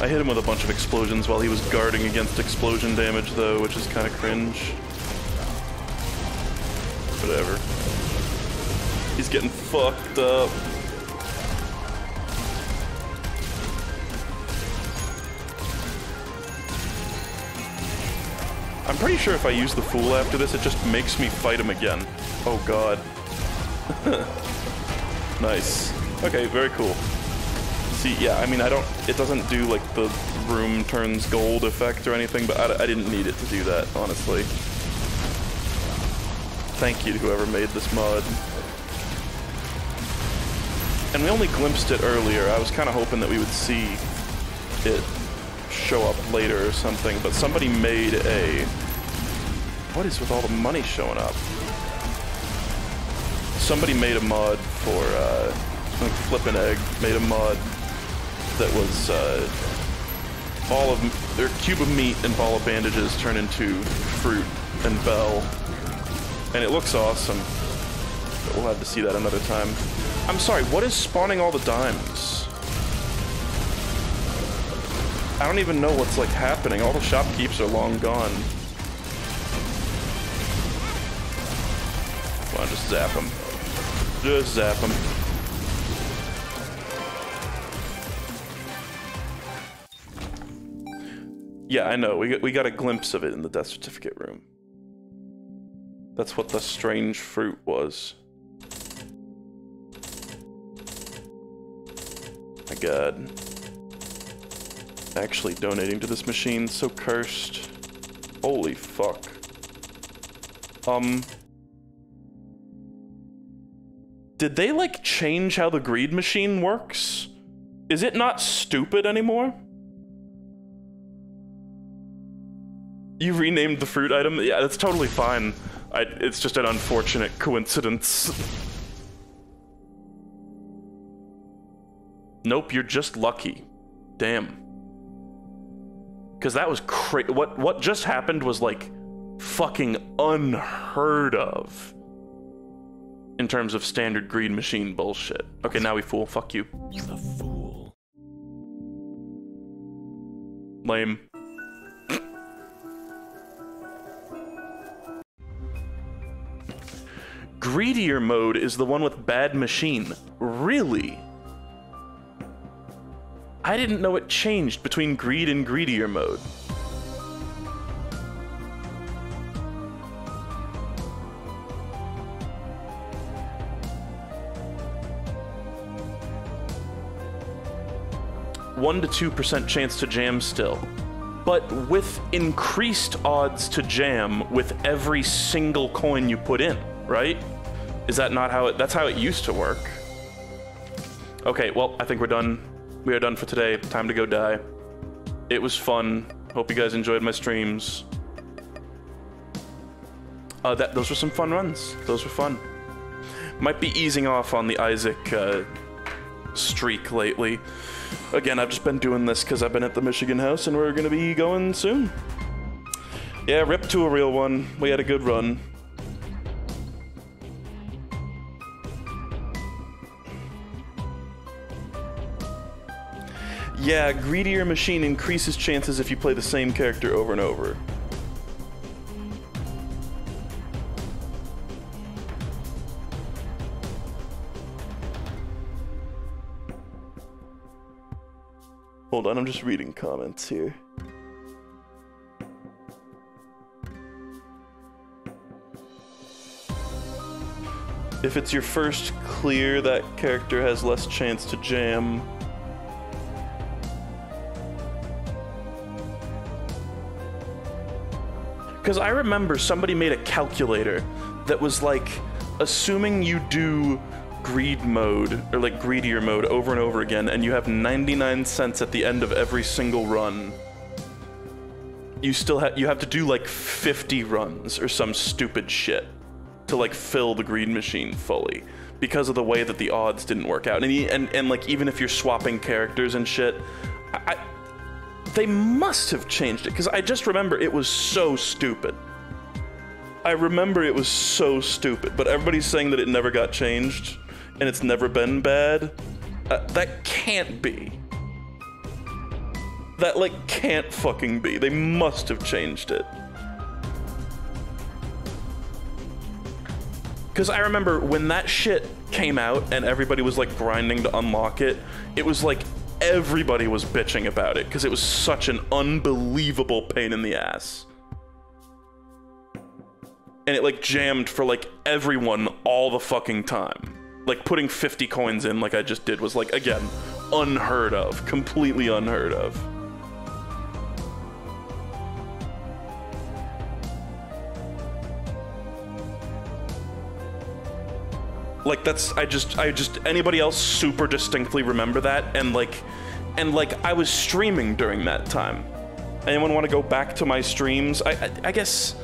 I hit him with a bunch of explosions while he was guarding against explosion damage, though, which is kind of cringe. Whatever. He's getting fucked up. I'm pretty sure if I use the Fool after this, it just makes me fight him again. Oh god. <laughs> nice. Okay, very cool see, yeah, I mean, I don't, it doesn't do like the room turns gold effect or anything, but I, I didn't need it to do that, honestly. Thank you to whoever made this mod. And we only glimpsed it earlier. I was kind of hoping that we would see it show up later or something, but somebody made a... What is with all the money showing up? Somebody made a mod for, uh, like Flippin' Egg made a mod that was uh, of their cube of meat and ball of bandages turn into fruit and bell, and it looks awesome. But we'll have to see that another time. I'm sorry, what is spawning all the dimes? I don't even know what's like happening. All the shopkeeps are long gone. Come on, just zap them. Just zap them. Yeah, I know. We got, we got a glimpse of it in the death certificate room. That's what the strange fruit was. My god actually donating to this machine. So cursed. Holy fuck. Um... Did they, like, change how the greed machine works? Is it not stupid anymore? You renamed the fruit item? Yeah, that's totally fine. I, it's just an unfortunate coincidence. nope, you're just lucky. Damn. Cause that was cra- what what just happened was like fucking unheard of in terms of standard greed machine bullshit. Okay, now we fool. Fuck you. The fool. Lame. Greedier mode is the one with bad machine. Really? I didn't know it changed between greed and greedier mode. One to two percent chance to jam still but with increased odds to jam with every single coin you put in, right? Is that not how it that's how it used to work? Okay, well, I think we're done. We are done for today. Time to go die. It was fun. Hope you guys enjoyed my streams. Uh, that those were some fun runs. Those were fun. Might be easing off on the Isaac uh, streak lately. Again, I've just been doing this because I've been at the Michigan house and we're going to be going soon. Yeah, rip to a real one. We had a good run. Yeah, greedier machine increases chances if you play the same character over and over. Hold on, I'm just reading comments here. If it's your first clear, that character has less chance to jam. Because I remember somebody made a calculator that was like, assuming you do greed mode, or like greedier mode over and over again, and you have 99 cents at the end of every single run, you still have, you have to do like 50 runs or some stupid shit to like fill the greed machine fully because of the way that the odds didn't work out. And, and, and like, even if you're swapping characters and shit, I, I they must have changed it because I just remember it was so stupid. I remember it was so stupid, but everybody's saying that it never got changed and it's never been bad. Uh, that can't be. That like can't fucking be. They must have changed it. Cuz I remember when that shit came out and everybody was like grinding to unlock it, it was like everybody was bitching about it because it was such an unbelievable pain in the ass. And it like jammed for like everyone all the fucking time. Like putting 50 coins in like I just did was like again unheard of, completely unheard of. Like that's i just i just anybody else super distinctly remember that? And like and like i was streaming during that time. Anyone want to go back to my streams? I, I i guess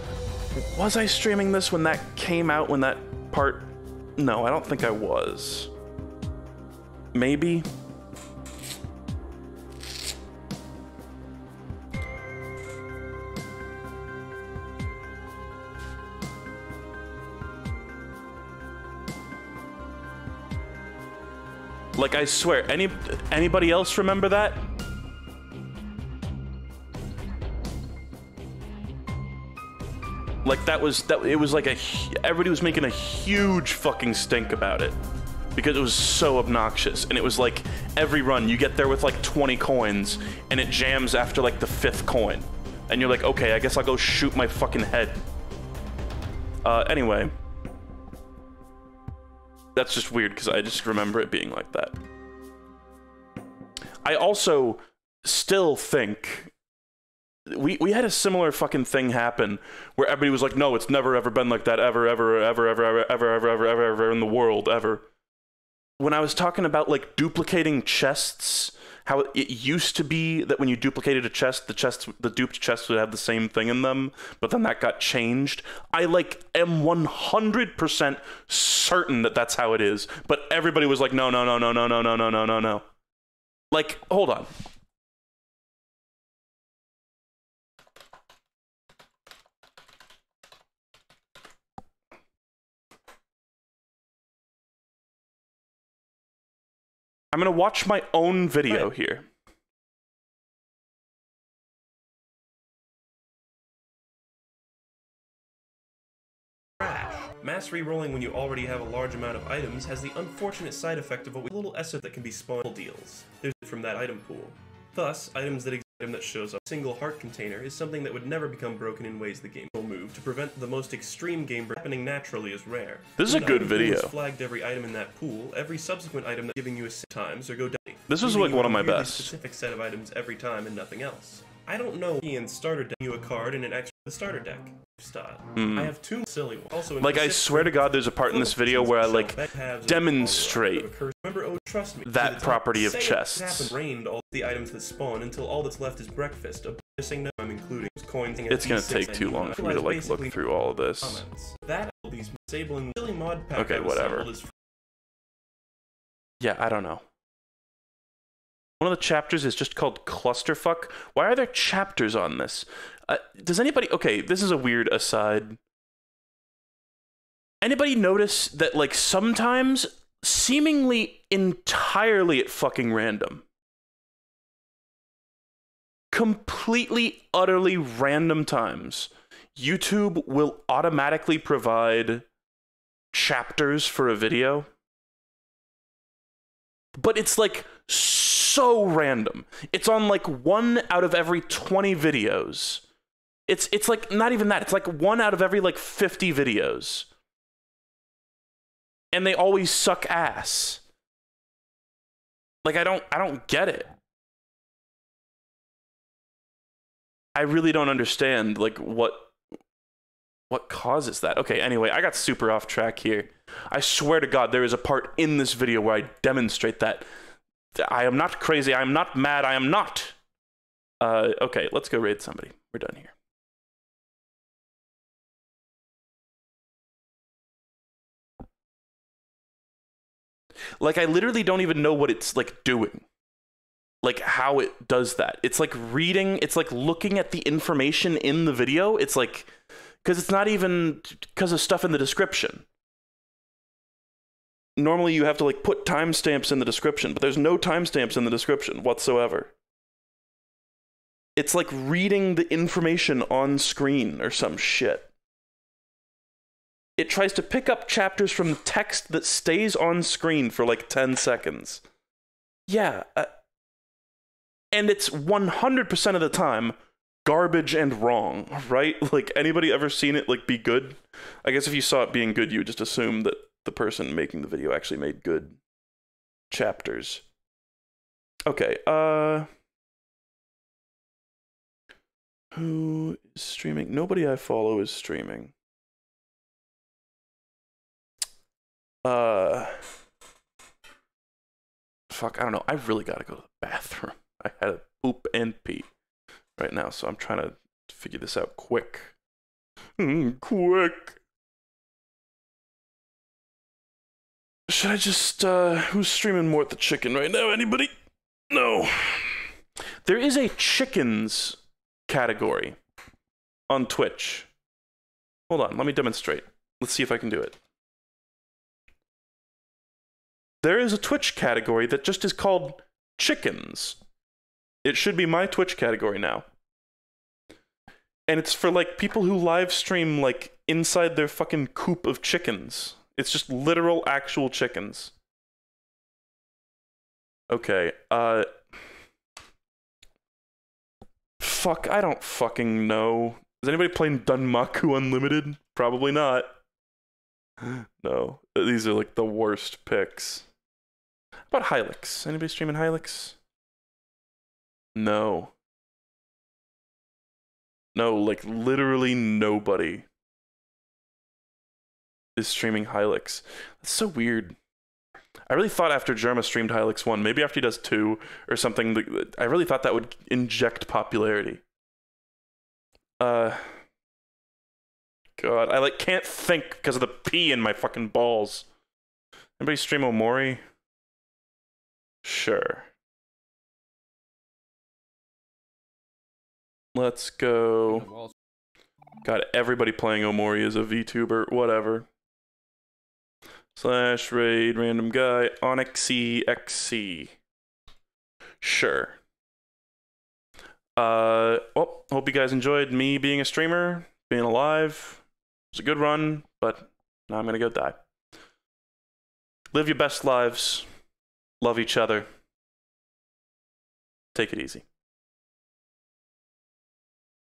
was i streaming this when that came out when that part? No i don't think i was. Maybe Like I swear, any anybody else remember that? Like that was that it was like a everybody was making a huge fucking stink about it because it was so obnoxious and it was like every run you get there with like 20 coins and it jams after like the fifth coin and you're like okay I guess I'll go shoot my fucking head. Uh, anyway that's just weird because I just remember it being like that. I also still think we we had a similar fucking thing happen where everybody was like, "No, it's never ever been like that ever, ever, ever, ever, ever, ever, ever, ever, ever, ever in the world ever." When I was talking about like duplicating chests, how it used to be that when you duplicated a chest, the chest, the duped chest would have the same thing in them, but then that got changed. I like am 100% certain that that's how it is, but everybody was like, no, no, no, no, no, no, no, no, no, no, no. Like, hold on. I'm gonna watch my own video Right. here. Trash. Mass re-rolling when you already have a large amount of items has the unfortunate side effect of a little essence that can be spawned deals. There's from that item pool. Thus, items that exist item that shows up single heart container is something that would never become broken in ways the game will move to prevent the most extreme game break happening naturally is rare. This is a good video. flagged every item in that pool, every subsequent item that's giving you a times or go down. This is, like, one of my best. Specific set of items every time and nothing else. I don't know in starter deck you a card and an extra the starter deck style. Hmm. I have two silly ones. Also. Like, I swear to God, there's a part in this oh, video where I, like, demonstrate Remember, oh, trust me, that to the top, property of chests. rained all the items that spawn until all that's left is breakfast. A missing no, I'm including coins. It's gonna take too long for me to like look through all of this. That these disabling silly mod pack Okay, whatever. Yeah, I don't know. One of the chapters is just called Clusterfuck. Why are there chapters on this? Uh, does anybody. Okay, this is a weird aside. Anybody notice that, like, sometimes, seemingly entirely at fucking random, completely, utterly random times, YouTube will automatically provide chapters for a video? but it's like so random. It's on like one out of every 20 videos. It's it's like not even that. It's like one out of every like 50 videos. And they always suck ass. Like I don't I don't get it. I really don't understand like what what causes that. Okay, anyway, I got super off track here. I swear to God, there is a part in this video where I demonstrate that I am not crazy. I am not mad. I am not. Uh, okay, let's go raid somebody. We're done here. Like, I literally don't even know what it's like doing. Like, how it does that. It's like reading, it's like looking at the information in the video. It's like, because it's not even because of stuff in the description normally you have to like put timestamps in the description, but there's no timestamps in the description whatsoever. It's like reading the information on screen or some shit. It tries to pick up chapters from the text that stays on screen for like 10 seconds. Yeah. Uh, and it's 100% of the time garbage and wrong, <laughs> right? Like anybody ever seen it like be good? I guess if you saw it being good, you would just assume that the person making the video actually made good chapters. Okay, uh who is streaming? Nobody I follow is streaming. Uh fuck, I don't know. I really got to go to the bathroom. <laughs> I had a poop and pee right now, so I'm trying to figure this out quick. Mm, <laughs> quick. Should I just uh who's streaming Mort the Chicken right now? Anybody? No. There is a chickens category on Twitch. Hold on, let me demonstrate. Let's see if I can do it. There is a Twitch category that just is called chickens. It should be my Twitch category now. And it's for like people who live stream like inside their fucking coop of chickens. It's just literal actual chickens. Okay, uh Fuck, I don't fucking know. Is anybody playing Danmaku <laughs> Unlimited? Probably not. <gasps> No, these are like the worst picks. How about Hylics? Anybody streaming Hylics? No. No, like literally nobody is streaming Hylics. That's so weird. I really thought after Jerma streamed Hylics 1, maybe after he does 2 or something, I really thought that would inject popularity. Uh. God, I like can't think because of the pee in my fucking balls. Anybody stream Omori? Sure. Let's go. Got everybody playing Omori as a VTuber, whatever. Slash raid random guy Onyxy XC. Sure. Uh, well, hope you guys enjoyed me being a streamer, being alive. It was a good run, but now I'm gonna go die. Live your best lives. Love each other. Take it easy.